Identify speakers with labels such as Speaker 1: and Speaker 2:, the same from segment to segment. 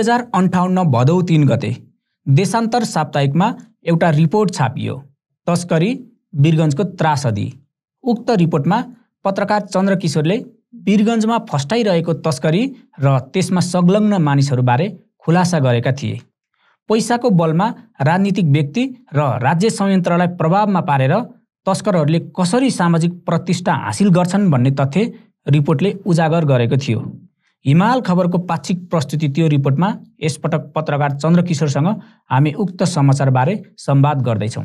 Speaker 1: हजार अन्ठाउन्न भदौ तिन गते देशान्तर साप्ताहिकमा एउटा रिपोर्ट छापियो। तस्करी वीरगन्जको त्रासदी। उक्त रिपोर्टमा पत्रकार चन्द्रकिशोरले वीरगन्जमा फस्टाइरहेको तस्करी र त्यसमा संलग्न मानिसहरूबारे खुलासा गरेका थिए। पैसाको बलमा राजनीतिक व्यक्ति र राज्य संयन्त्रलाई प्रभावमा पारेर तस्करहरूले कसरी सामाजिक प्रतिष्ठा हासिल गर्छन् भन्ने तथ्य रिपोर्टले उजागर गरेको थियो। हिमाल खबरको पाक्षिक प्रस्तुति त्यो रिपोर्टमा यसपटक पत्रकार चन्द्रकिशोरसँग हामी उक्त समाचारबारे संवाद गर्दैछौँ।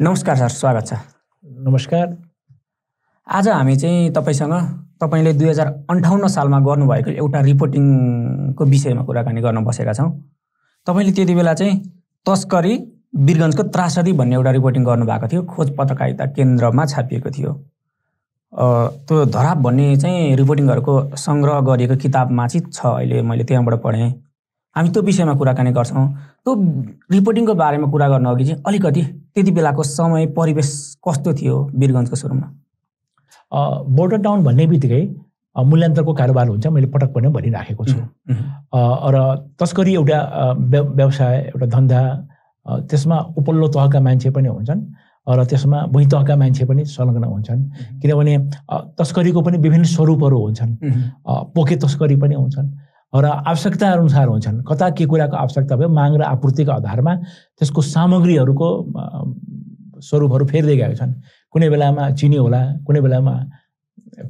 Speaker 1: नमस्कार सर स्वागत छ।
Speaker 2: नमस्कार।
Speaker 1: आज हामी चाहिँ तपाईँसँग तपाईँले दुई हजार अन्ठाउन्न सालमा गर्नुभएको एउटा रिपोर्टिङको विषयमा कुराकानी गर्न बसेका छौँ। तपाईँले त्यति बेला चाहिँ तस्करी वीरगन्जको त्रासदी भन्ने एउटा रिपोर्टिङ गर्नुभएको थियो। खोज पत्रकारिता केन्द्रमा छापिएको थियो। त्यो धराप भन्ने चाहिँ रिपोर्टिङहरूको सङ्ग्रह गरिएको किताबमा चाहिँ छ अहिले मैले त्यहाँबाट पढेँ। हामी त्यो विषयमा कुराकानी गर्छौँ। त्यो रिपोर्टिङको बारेमा कुरा गर्न अघि चाहिँ अलिकति त्यति बेलाको समय परिवेश कस्तो थियो वीरगन्जको सुरुमा?
Speaker 2: बोर्डर टाउन भन्ने बित्तिकै मूल्यान्तरको कारोबार हुन्छ मैले पटक पनि भनिराखेको छु। र तस्करी एउटा व्यवसाय एउटा धन्दा त्यसमा उपल्लो तहका मान्छे पनि हुन्छन्। र त्यसमा भुइँतहका मान्छे पनि संलग्न हुन्छन्। किनभने तस्करीको पनि विभिन्न स्वरूपहरू हुन्छन्। पोखे तस्करी पनि हुन्छन्। र आवश्यकता अनुसार हुन्छन्। कता के कुराको आवश्यकता भयो माग र आपूर्तिको आधारमा त्यसको सामग्रीहरूको स्वरूपहरू फेर्दै गएका छन्। कुनै बेलामा चिनी होला कुनै बेलामा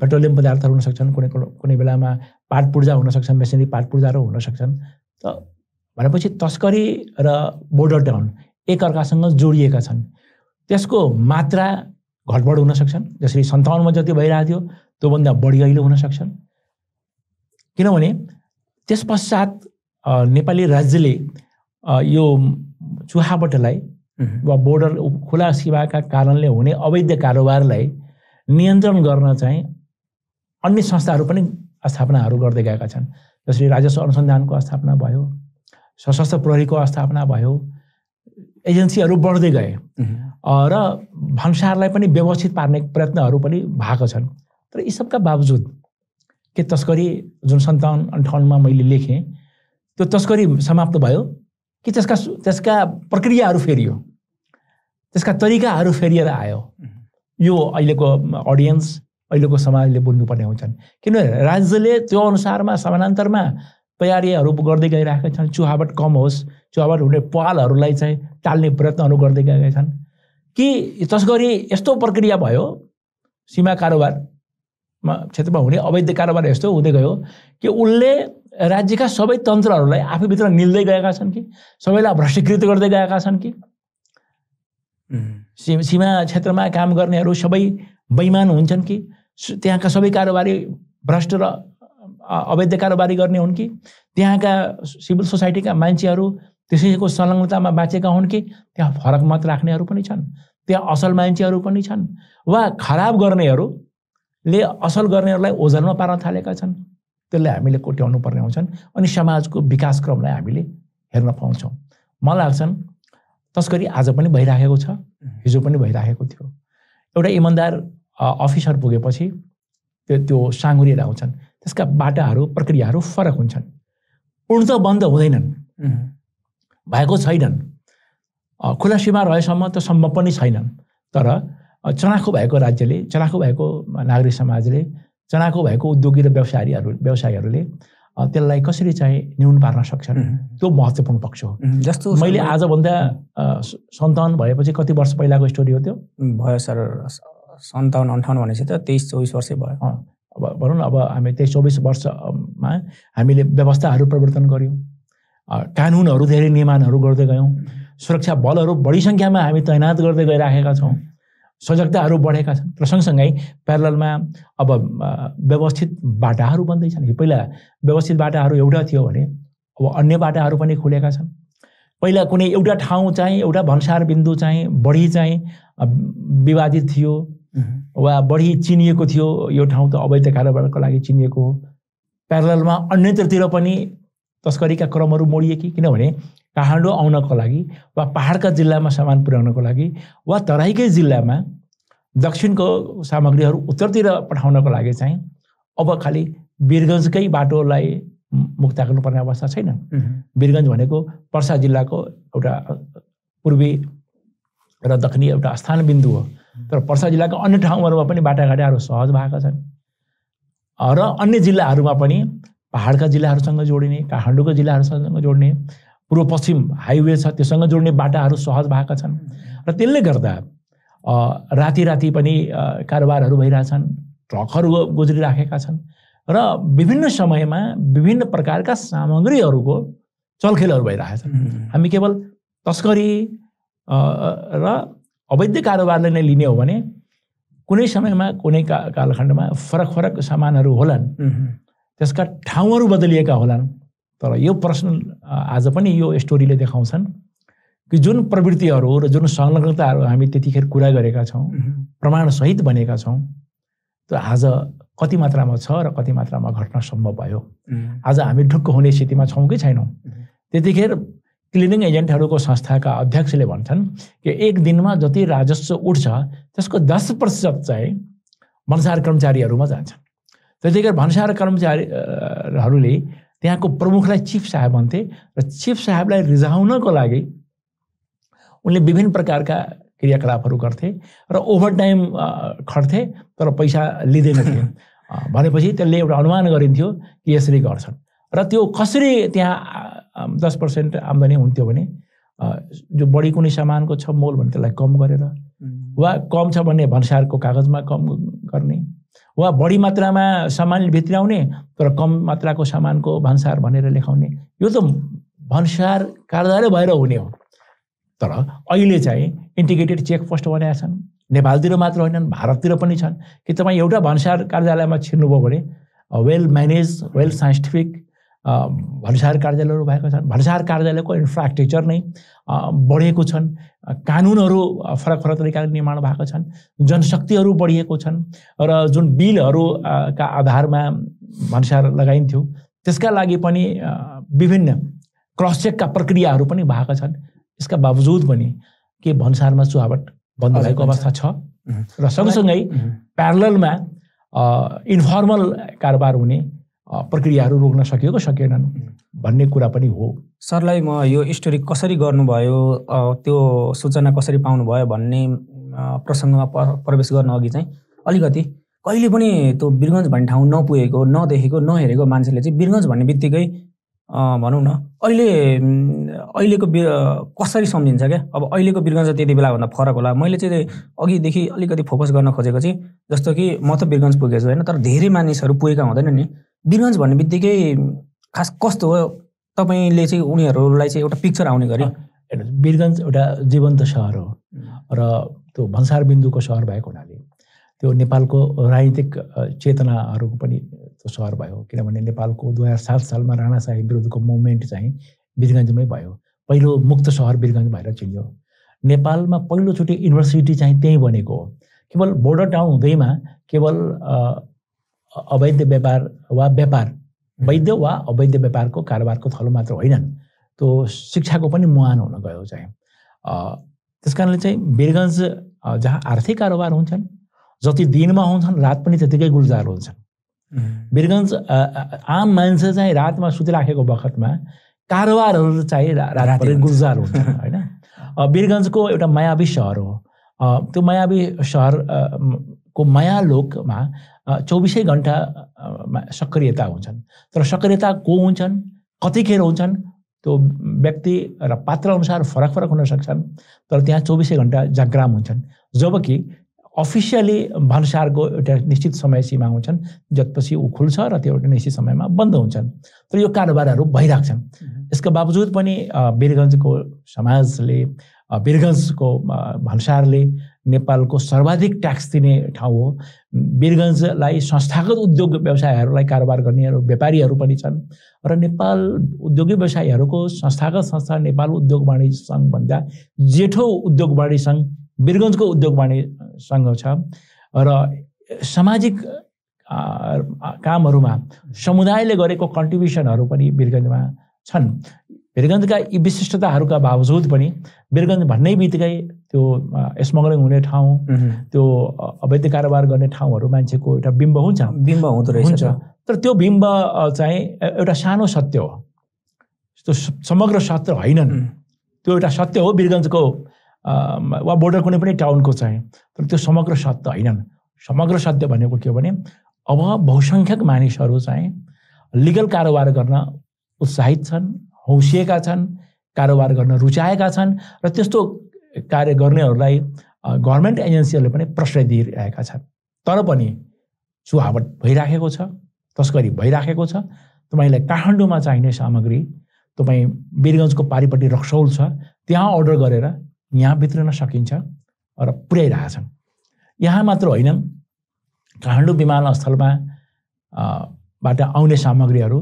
Speaker 2: पेट्रोलियम पदार्थहरू हुन सक्छन् कुनै कुनै बेलामा पाट पूर्जा हुन सक्छन् मेसिनरी पाट पूर्जाहरू हुन सक्छन्। त भनेपछि तस्करी र बोर्डर टाउन एकअर्कासँग जोडिएका छन्। त्यसको मात्रा घटबड हुन सक्छन्। जसरी सन्ताउन्नमा जति भइरहेको थियो त्योभन्दा बढी अहिले हुन सक्छन्। किनभने त्यस पश्चात नेपाली राज्यले यो चुहाबटलाई वा बोर्डर खुला सीमाका कारणले हुने अवैध कारोबारलाई नियन्त्रण गर्न चाहिँ अन्य संस्थाहरू पनि स्थापनाहरू गर्दै गएका छन्। जसरी राजस्व अनुसन्धानको स्थापना भयो सशस्त्र प्रहरीको स्थापना भयो एजेन्सीहरू बढ्दै गए। र भन्सारलाई पनि व्यवस्थित पार्ने प्रयत्नहरू पनि भएको छन्। तर यी सबका बावजुद के तस्करी जुन सन्ताउन्न अन्ठाउन्नमा मैले लेखेँ त्यो तस्करी समाप्त भयो कि त्यसका त्यसका प्रक्रियाहरू फेरियो? त्यसका तरिकाहरू फेरिएर आयो। यो अहिलेको अडियन्स अहिलेको समाजले बुझ्नुपर्ने हुन्छन्। किनभने राज्यले त्यो अनुसारमा समानान्तरमा तयारीहरू गर्दै गइरहेका छन्। चुहावट कम होस् चुहावट हुने पालहरूलाई चाहिँ टाल्ने प्रयत्नहरू गर्दै गएका छन्। कि तस्करी यस्तो प्रक्रिया भयो सीमा कारोबारमा क्षेत्रमा हुने अवैध कारोबार यस्तो हुँदै गयो कि उसले राज्यका सबै तन्त्रहरूलाई आफैभित्र निल्दै गएका छन् कि सबैलाई भ्रष्टीकृत गर्दै गएका छन् कि? सीमा क्षेत्रमा काम गर्नेहरू सबै बैमान हुन्छन् कि त्यहाँका सबै कारोबारी भ्रष्ट र अवैध कारोबारी गर्ने हुन् कि त्यहाँका सिभिल सोसाइटीका मान्छेहरू त्यसैको संलग्नतामा बाँचेका हुन् कि? त्यहाँ फरक मत राख्नेहरू पनि छन्। त्यहाँ असल मान्छेहरू पनि छन्। वा खराब गर्नेहरूले असल गर्नेहरूलाई ओझलमा पार्न थालेका छन्। त्यसलाई हामीले कोट्याउनु पर्ने हुन्छन् अनि समाजको विकासक्रमलाई हामीले हेर्न पाउँछौँ। मलाई लाग्छन् तस्करी आज पनि भइराखेको छ हिजो पनि भइराखेको थियो। एउटा इमान्दार अफिसर पुगेपछि त्यो त्यो साँगुरिएर आउँछन्। त्यसका बाटाहरू प्रक्रियाहरू फरक हुन्छन्। पूर्णत बन्द हुँदैनन्। भएको छैनन्। खुला सीमा रहेसम्म त सम्भव पनि छैनन्। तर चनाखो भएको राज्यले चनाखो भएको नागरिक समाजले चनाखो भएको उद्योगी र व्यवसायीहरू व्यवसायीहरूले त्यसलाई कसरी चाहिँ न्यून पार्न सक्छन्? त्यो महत्त्वपूर्ण पक्ष हो। जस्तो मैले आजभन्दा सन्ताउन्न भएपछि कति वर्ष पहिलाको स्टोरी हो त्यो?
Speaker 1: भयो सर सन्ताउन्न अन्ठाउन्न भनेपछि त तेइस चौबिस वर्षै भयो।
Speaker 2: अब भनौँ न अब हामी तेइस चौबिस वर्षमा हामीले व्यवस्थाहरू परिवर्तन गऱ्यौँ। कानुनहरू धेरै नियमनहरू गर्दै गयौँ। सुरक्षा बलहरू बढी सङ्ख्यामा हामी तैनात गर्दै गइराखेका छौँ। सजगताहरू बढेका छन्। र सँगसँगै प्यारलमा अब व्यवस्थित बाटाहरू बन्दैछन् पहिला व्यवस्थित बाटाहरू एउटा थियो भने अब अन्य बाटाहरू पनि खुलेका छन्। पहिला कुनै एउटा ठाउँ चाहिँ एउटा भन्सार बिन्दु चाहिँ बढी चाहिँ विवादित थियो वा बढी चिनिएको थियो। यो ठाउँ त अवैध कारोबारको लागि चिनिएको हो। प्यारलमा अन्यत्रतिर पनि तस्करीका क्रमहरू मोडिए कि किनभने काठमाडौँ आउनको लागि वा पहाडका जिल्लामा सामान पुर्याउनको लागि वा तराईकै जिल्लामा दक्षिणको सामग्रीहरू उत्तरतिर पठाउनको लागि चाहिँ अब खालि वीरगन्जकै बाटोलाई मुक्त गर्नुपर्ने अवस्था छैन।
Speaker 1: उम्,
Speaker 2: वीरगञ्ज भनेको पर्सा जिल्लाको एउटा पूर्वी र दक्षिणी एउटा स्थान बिन्दु हो। तर पर्सा जिल्लाको अन्य ठाउँहरूमा पनि बाटाघाटाहरू सहज भएका छन्। र अन्य जिल्लाहरूमा पनि पहाडका जिल्लाहरूसँग जोडिने काठमाडौँको जिल्लाहरूसँग जोड्ने पूर्व पश्चिम हाइवे छ त्योसँग जोड्ने बाटाहरू सहज भएका छन्। र त्यसले गर्दा राति राति पनि कारोबारहरू भइरहेछन् ट्रकहरू गुज्रिराखेका छन् र विभिन्न समयमा विभिन्न प्रकारका सामग्रीहरूको चलखेलहरू भइरहेछन्। हामी केवल तस्करी र अवैध कारोबारले नै लिने हो भने कुनै समयमा कुनै का कालखण्डमा फरक फरक सामानहरू होलान्। त्यसका ठाउँहरू बदलिएका होलान्। तर यो प्रश्न आज पनि यो स्टोरीले देखाउँछन् कि जुन प्रवृत्तिहरू र जुन संलग्नताहरू हामी त्यतिखेर कुरा गरेका छौँ प्रमाणसहित बनेका छौँ त्यो आज कति मात्रामा छ र कति मात्रामा घट्न सम्भव भयो? आज हामी ढुक्क हुने स्थितिमा छौँ कि छैनौँ? त्यतिखेर क्लिनिङ एजेन्टहरूको संस्थाका अध्यक्षले भन्छन् कि एक दिनमा जति राजस्व उठ्छ त्यसको दस प्रतिशत चाहिँ भन्सार कर्मचारीहरूमा त्यतिखेर भन्सार कर्मचारीहरूले त्यहाँको प्रमुखलाई चिफ साहेब भन्थे र चिफ साहेबलाई रिझाउनको लागि उनले विभिन्न प्रकारका क्रियाकलापहरू गर्थे र ओभरटाइम खट्थे तर पैसा लिँदैनथे अ, भनेपछि त्यसले एउटा अनुमान गरिन्थ्यो कि यसरी गर्छन्। र त्यो कसरी त्यहाँ दस पर्सेन्ट आम्दानी हुन्थ्यो भने जो बढी कुनै सामानको छ मोल भने त्यसलाई कम गरेर वा कम छ भने भन्सारको कागजमा कम गर्ने। वा बढी मात्रामा सामान भित्राउने तर कम मात्राको सामानको भन्सार भनेर लेखाउने। यो त भन्सार कार्यालय भएर हुने हो। तर अहिले चाहिँ इन्टिग्रेटेड चेक पोस्ट बनाएका छन्। नेपालतिर मात्र होइनन् भारततिर पनि छन्। कि तपाईँ एउटा भन्सार कार्यालयमा छिर्नुभयो भने वेल म्यानेज वेल साइन्टिफिक भन्सार कार्यालयहरू भएका छन्। भन्सार कार्यालयको इन्फ्रास्ट्रक्चर नै बढेको छन्। कानुनहरू फरक फरक तरिकाले निर्माण भएका छन् जनशक्तिहरू बढिएको छन् र जुन बिलहरू अ, का आधारमा भन्सार लगाइन्थ्यो त्यसका लागि पनि विभिन्न क्रस चेकका प्रक्रियाहरू पनि भएका छन्। यसका बावजुद पनि के भन्सारमा चुहावट बन्द भएको अवस्था छ। र सँगसँगै प्यारलमा इन्फर्मल कारोबार हुने प्रक्रियाहरू रोक्न सकियो कि सकेनन्? भन्ने कुरा पनि हो।
Speaker 1: सरलाई म यो स्टोरी कसरी गर्नुभयो त्यो सूचना कसरी पाउनुभयो भन्ने प्रसङ्गमा प्रवेश गर्न अघि चाहिँ अलिकति कहिले पनि त्यो बिरगन्ज भन्ने ठाउँ नपुगेको नदेखेको नहेरेको मान्छेले चाहिँ बिरगन्ज भन्ने बित्तिकै भनौँ न अहिले अहिलेको बि कसरी सम्झिन्छ क्या? अब अहिलेको बिरगन्ज त्यति बेलाभन्दा फरक होला। मैले चाहिँ अघिदेखि अलिकति फोकस गर्न खोजेको चाहिँ जस्तो कि म त बिरगन्ज पुगेको छु होइन तर धेरै मानिसहरू पुगेका हुँदैन नि। बिरगन्ज भन्ने बित्तिकै खास कस्तो हो? तपाईँले चाहिँ उनीहरूलाई चाहिँ एउटा पिक्चर आउने गरी
Speaker 2: हेर्नुहोस् वीरगञ्ज एउटा जीवन्त सहर हो र त्यो भन्सार बिन्दुको सहर भएको हुनाले त्यो नेपालको राजनीतिक चेतनाहरूको पनि त्यो सहर भयो। किनभने नेपालको दुई हजार सात सालमा राणा साहेब विरुद्धको मुभमेन्ट चाहिँ वीरगञ्जमै भयो। पहिलो मुक्त सहर वीरगञ्ज भएर चिनियो। नेपालमा पहिलोचोटि युनिभर्सिटी चाहिँ त्यहीँ बनेको हो। केवल बोर्डर टाउन हुँदैमा केवल अवैध व्यापार वा व्यापार वैध वा अवैध व्यापारको कारोबारको थलो मात्र होइनन्। त्यो शिक्षाको पनि मुहान हुन गयो चाहिँ। त्यस कारणले चाहिँ वीरगञ्ज अ, जहाँ आर्थिक कारोबार हुन्छन् जति दिनमा हुन्छन् रात पनि त्यतिकै गुल्जार हुन्छन्। अ, आम मान्छे चाहिँ रातमा सुतिराखेको बखतमा कारोबारहरू चाहिँ रातभरि। गुल्जार हुन्छ होइन? अ, वीरगञ्जको एउटा मायावी सहर हो। त्यो मायावी सहर को माया लोकमा चौबिसै घन्टा सक्रियता हुन्छन्। तर सक्रियता को हुन्छन्? कतिखेर हुन्छन्? त्यो व्यक्ति र पात्र अनुसार फरक फरक हुन सक्छन् तर त्यहाँ चौबिसै घन्टा जाग्राम हुन्छन्। जबकि अफिसियली भन्सारको एउटा निश्चित समय सीमा हुन्छन् जसपछि ऊ खुल्छ र त्यो एउटा निश्चित समयमा बन्द हुन्छन्। तर यो कारोबारहरू भइरहेको छन् यसका बावजुद पनि अ, वीरगञ्जको समाजले अ, भन्सारले नेपालको सर्वाधिक ट्याक्स दिने ठाउँ हो। वीरगञ्जलाई संस्थागत उद्योग व्यवसायहरूलाई कारोबार गर्नेहरू व्यापारीहरू पनि छन् र नेपाल उद्योगी व्यवसायीहरूको संस्थागत संस्था नेपाल उद्योग वाणिज्य सङ्घभन्दा जेठो उद्योग वाणिज्य सङ्घ वीरगञ्जको उद्योग वाणिज्य सङ्घ छ। र सामाजिक कामहरूमा समुदायले गरेको कन्ट्रिब्युसनहरू पनि वीरगञ्जमा छन्। वीरगन्जका यी विशिष्टताहरूका बावजुद पनि वीरगन्ज भन्ने बित्तिकै त्यो स्मगलिङ हुने ठाउँ त्यो अवैध कारोबार गर्ने ठाउँहरू मान्छेको एउटा बिम्ब हुन्छ।
Speaker 1: बिम्ब हुँदो रहेछ
Speaker 2: तर त्यो बिम्ब चाहिँ एउटा सानो सत्य हो। त्यो समग्र सत्य होइनन्। त्यो एउटा सत्य हो वीरगन्जको वा बोर्डर कुनै पनि टाउनको चाहिँ। तर त्यो समग्र सत्य होइनन्। समग्र सत्य भनेको के हो भने अब बहुसङ्ख्यक मानिसहरू चाहिँ लिगल कारोबार गर्न उत्साहित छन्। हौसिएका छन् कारोबार गर्न रुचाएका छन् र त्यस्तो कार्य गर्नेहरूलाई गभर्मेन्ट एजेन्सीहरूले पनि प्रश्रय दिइरहेका छन्। तर पनि चुहावट भइराखेको छ तस्करी भइराखेको छ। तपाईँलाई काठमाडौँमा चाहिने सामग्री तपाईँ वीरगन्जको पारिपट्टि रक्सौल छ त्यहाँ अर्डर गरेर यहाँ भित्रिन सकिन्छ र पुर्याइरहेछन् यहाँ मात्र होइन काठमाडौँ विमानस्थलमा बाट आउने सामग्रीहरू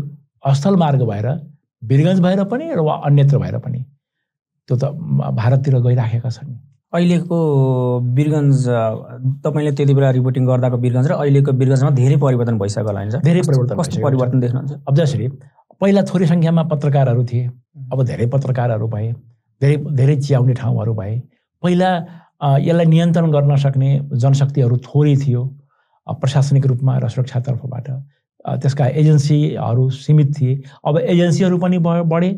Speaker 2: स्थल मार्ग भएर वीरगन्ज भएर पनि र वा अन्यत्र भएर पनि त्यो त भारततिर गइराखेका छन्।
Speaker 1: अहिलेको वीरगन्ज तपाईँले त्यति बेला रिपोर्टिङ गर्दाको वीरगन्ज र अहिलेको वीरगन्जमा धेरै परिवर्तन भइसक्यो होला
Speaker 2: धेरै परिवर्तन
Speaker 1: कस्तो परिवर्तन देख्नुहुन्छ?
Speaker 2: अब जसरी पहिला थोरै सङ्ख्यामा पत्रकारहरू थिए अब धेरै पत्रकारहरू भए धेरै धेरै चियाउने ठाउँहरू भए पहिला यसलाई नियन्त्रण गर्न सक्ने जनशक्तिहरू थोरै थियो प्रशासनिक रूपमा र सुरक्षातर्फबाट। त्यसका एजेन्सीहरू सीमित थिए। अब एजेन्सीहरू पनि बढे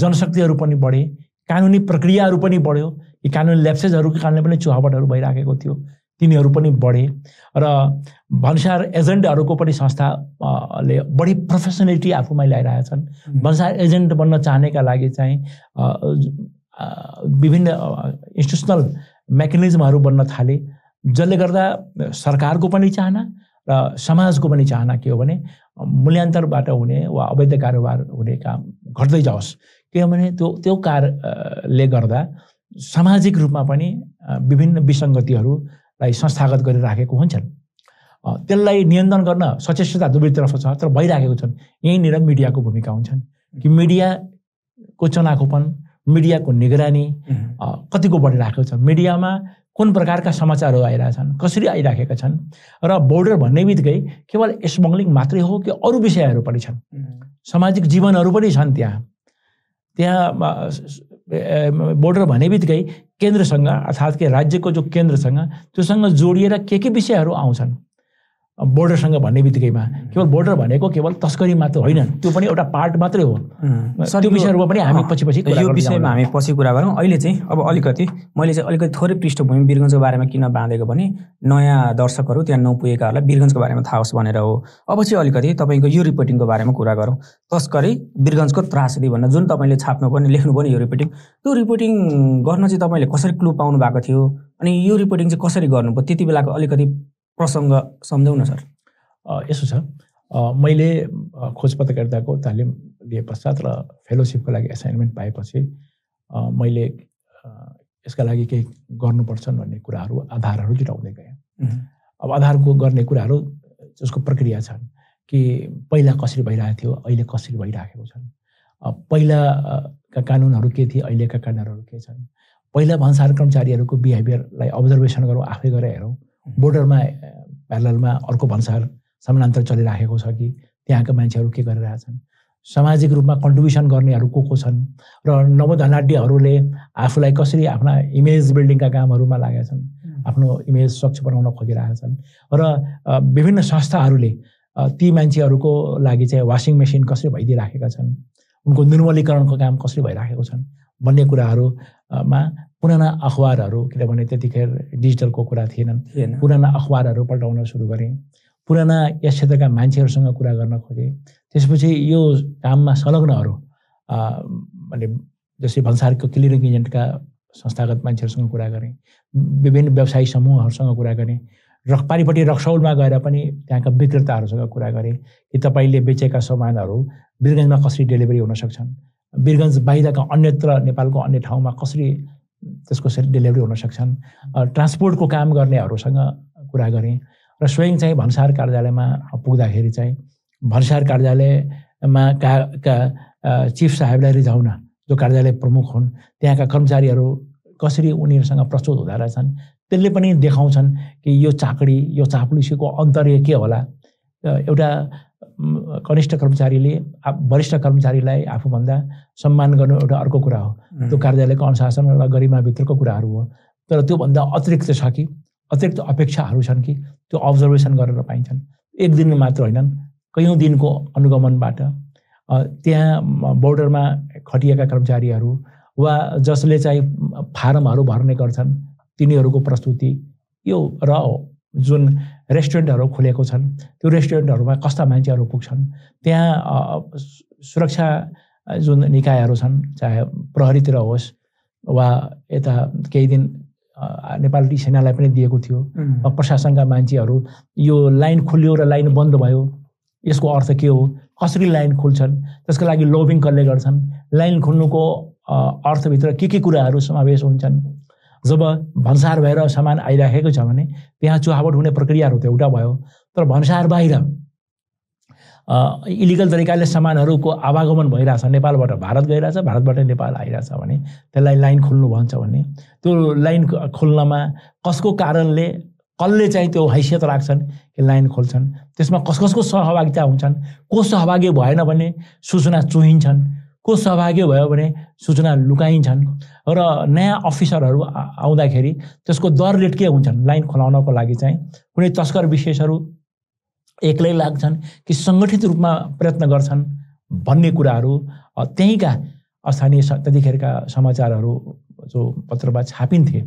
Speaker 2: जनशक्तिहरू पनि बढे कानुनी प्रक्रियाहरू पनि बढ्यो। यी कानुनी ल्याप्सेजहरूको कारणले पनि चुहावटहरू भइराखेको थियो। तिनीहरू पनि बढे र भन्सार एजेन्टहरूको पनि संस्थाले बढी प्रोफेसनलिटी आफूमा ल्याइरहेछन् भन्सार एजेन्ट बन्न चाहनेका लागि चाहिँ विभिन्न इन्स्टिट्युसनल मेकानिजमहरू बन्न थाले। जसले गर्दा सरकारको पनि चाहना र समाजको पनि चाहना के हो भने मूल्यान्तरबाट हुने वा अवैध कारोबार हुने काम घट्दै जाओस्। किनभने त्यो त्यो कारले गर्दा सामाजिक रूपमा पनि विभिन्न विसङ्गतिहरूलाई संस्थागत गरिराखेको हुन्छन्। त्यसलाई नियन्त्रण गर्न सचेतता दुवैतर्फ छ तर भइराखेको छन्। यहीँनिर मिडियाको भूमिका हुन्छन् कि मिडियाको चनाखोपन मिडियाको निगरानी कतिको बढिरहेको छ। मिडियामा कुन प्रकारका समाचारहरू आइरहेछन् कसरी आइराखेका छन् र बोर्डर भन्ने बित्तिकै केवल स्मग्लिङ मात्रै हो कि अरू विषयहरू पनि छन्। सामाजिक जीवनहरू पनि छन् त्यहाँ। त्यहाँ बोर्डर भने बित्तिकै केन्द्रसँग अर्थात् के राज्यको जो केन्द्रसँग त्योसँग जोडिएर के के विषयहरू आउँछन्। बोर्डरसँग भन्ने बित्तिकैमा केवल बोर्डर भनेको केवल तस्करी मात्र होइन त्यो पनि एउटा पार्ट मात्रै हो। त्यो विषयहरूमा पनि हामी पछि पछि
Speaker 1: यो विषयमा हामी पछि कुरा गरौँ। अहिले चाहिँ अब अलिकति मैले चाहिँ अलिकति थोरै पृष्ठभूमि वीरगन्जको बारेमा किन बाँधेको भने नयाँ दर्शकहरू त्यहाँ नपुगेकाहरूलाई वीरगन्जको बारेमा थाहा होस् भनेर हो। अब चाहिँ अलिकति तपाईँको यो रिपोर्टिङको बारेमा कुरा गरौँ। तस्करी वीरगन्जको त्रासदी भनेर जुन तपाईँले छाप्नु पनि लेख्नु पनि यो रिपोर्टिङ त्यो रिपोर्टिङ गर्न चाहिँ तपाईँले कसरी क्लु पाउनु भएको थियो? अनि यो रिपोर्टिङ चाहिँ कसरी गर्नुभयो? त्यति बेलाको अलिकति प्रसङ्ग सम्झाउन न सर
Speaker 2: यसो छ। मैले खोज पत्रकारिताको तालिम लिए पश्चात र फेलोसिपको लागि एसाइनमेन्ट पाएपछि मैले यसका लागि केही गर्नुपर्छन् भन्ने कुराहरू आधारहरू जुटाउँदै गएँ। अब आधारको गर्ने कुराहरू जसको प्रक्रिया छन् कि पहिला कसरी भइरहेको थियो अहिले कसरी भइराखेको छन्? पहिलाका कानुनहरू के थिए अहिलेका कानुनहरू के छन्? पहिला भन्सार कर्मचारीहरूको बिहेभियरलाई अब्जर्भेसन गरौँ आफै गरेर हेरौँ। बोर्डरमा प्यारलमा अर्को भन्सार समानान्तर चलिराखेको छ कि त्यहाँका मान्छेहरू के गरिरहेछन् सामाजिक रूपमा कन्ट्रिब्युसन गर्नेहरू को को छन्? र नवधनाट्यहरूले आफूलाई कसरी आफ्ना इमेज बिल्डिङका कामहरूमा लागेका छन्? आफ्नो इमेज स्वच्छ बनाउन खोजिरहेका छन्? र विभिन्न संस्थाहरूले ती मान्छेहरूको लागि चाहिँ वासिङ मेसिन कसरी भइदिइराखेका छन्? उनको निर्मलीकरणको काम कसरी भइराखेको छन्? भन्ने कुराहरूमा पुराना अखबारहरू किनभने त्यतिखेर डिजिटलको कुरा थिएनन् पुराना अखबारहरू पल्टाउन सुरु गरेँ। पुराना यस क्षेत्रका मान्छेहरूसँग कुरा गर्न खोजेँ। त्यसपछि यो काममा संलग्नहरू भने जस्तै भन्सारको क्लियरिङ एजेन्टका संस्थागत मान्छेहरूसँग कुरा गरेँ। विभिन्न व्यवसायी समूहहरूसँग कुरा गरेँ। र पारिपट्टि रक्सौलमा गएर पनि त्यहाँका विक्रेताहरूसँग कुरा गरेँ कि तपाईँले बेचेका सामानहरू वीरगन्जमा कसरी डेलिभरी हुन सक्छन्। वीरगन्ज बाहिरका अन्यत्र नेपालको अन्य ठाउँमा कसरी त्यसको डेलिभरी हुन सक्छन्? ट्रान्सपोर्टको काम गर्नेहरूसँग कुरा गरेँ र स्वयं चाहिँ भन्सार कार्यालयमा पुग्दाखेरि चाहिँ भन्सार कार्यालयमा का का चिफ साहेबलाई रिझाउन जो कार्यालय प्रमुख हुन् त्यहाँका कर्मचारीहरू कसरी उनीहरूसँग प्रस्तुत हुँदो रहेछन् त्यसले पनि देखाउँछन् कि यो चाकडी यो चाप्लुसीको अन्तर्य के होला? एउटा कनिष्ठ कर्मचारीले वरिष्ठ कर्मचारीलाई आफूभन्दा सम्मान गर्नु एउटा अर्को कुरा हो। त्यो कार्यालयको अनुशासन र गरिमाभित्रको कुराहरू हो। तर त्योभन्दा अतिरिक्त छ कि अतिरिक्त अपेक्षाहरू छन् कि त्यो अब्जर्भेसन गरेर पाइन्छन्। एक दिन मात्र होइनन्। कैयौँ दिनको अनुगमनबाट त्यहाँ बोर्डरमा खटिएका कर्मचारीहरू वा जसले चाहिँ फारमहरू भर्ने गर्छन् तिनीहरूको प्रस्तुति यो र जुन रेस्टुरेन्टहरू खोलेको छन्। त्यो रेस्टुरेन्टहरूमा कस्ता मान्छेहरू पुग्छन्। त्यहाँ सुरक्षा जुन निकायहरू छन् चाहे प्रहरीतिर होस् वा यता केही दिन नेपाली सेनालाई पनि दिएको थियो। प्रशासनका मान्छेहरू यो लाइन खुल्यो र लाइन बन्द भयो। यसको अर्थ के हो? कसरी लाइन खुल्छन्? त्यसको लागि लोबिङ कसले गर्छन्? लाइन खुल्नुको अर्थभित्र के के कुराहरू समावेश हुन्छन्? जब भन्सार भएर सामान आइराखेको छ भने त्यहाँ चुहावट हुने प्रक्रियाहरू त एउटा भयो। तर भन्सार बाहिर इलिगल तरिकाले सामानहरूको आवागमन भइरहेछ। नेपालबाट भारत गइरहेछ भारतबाट नेपाल आइरहेछ भने त्यसलाई लाइन खोल्नु भन्छ भने त्यो लाइन खोल्नमा कसको कारणले कसले चाहिँ त्यो हैसियत राख्छन् कि लाइन खोल्छन्? त्यसमा कस कसको सहभागिता हुन्छन्? को सहभागी भएन भने सूचना चुहिन्छन्? को सहभागी भयो भने सूचना लुकाइन्छन् र नयाँ अफिसरहरू आउँदाखेरि त्यसको दर रेट के हुन्छन् लाइन खोलाउनको लागि चाहिँ। कुनै तस्कर विशेषहरू एक्लै लाग्छन् कि सङ्गठित रूपमा प्रयत्न गर्छन् भन्ने कुराहरू त्यहीँका स्थानीय त्यतिखेरका समाचारहरू जो पत्रमा छापिन्थे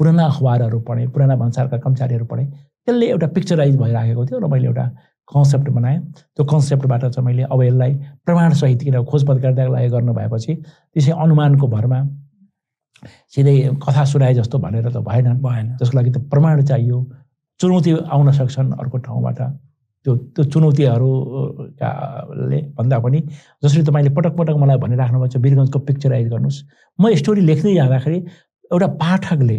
Speaker 2: पुराना अखबारहरू पढेँ पुराना भन्सारका कर्मचारीहरू पढेँ त्यसले एउटा पिक्चराइज भइराखेको थियो र मैले एउटा कन्सेप्ट बनाएँ। त्यो कन्सेप्टबाट चाहिँ मैले अब यसलाई प्रमाणसहित किन खोज पत्रकारिताको लागि गर्नु भएपछि त्यसै अनुमानको भरमा सिधै कथा सुनाए जस्तो भनेर त भएन।
Speaker 1: भएन।
Speaker 2: त्यसको लागि त प्रमाण चाहियो। चुनौती आउन सक्छन् अर्को ठाउँबाट। त्यो त्यो चुनौतीहरूले भन्दा पनि जसरी तपाईँले पटक पटक मलाई भनिराख्नु भएको छ वीरगन्जको पिक्चराइज गर्नुहोस्। म स्टोरी लेख्दै जाँदाखेरि एउटा पाठकले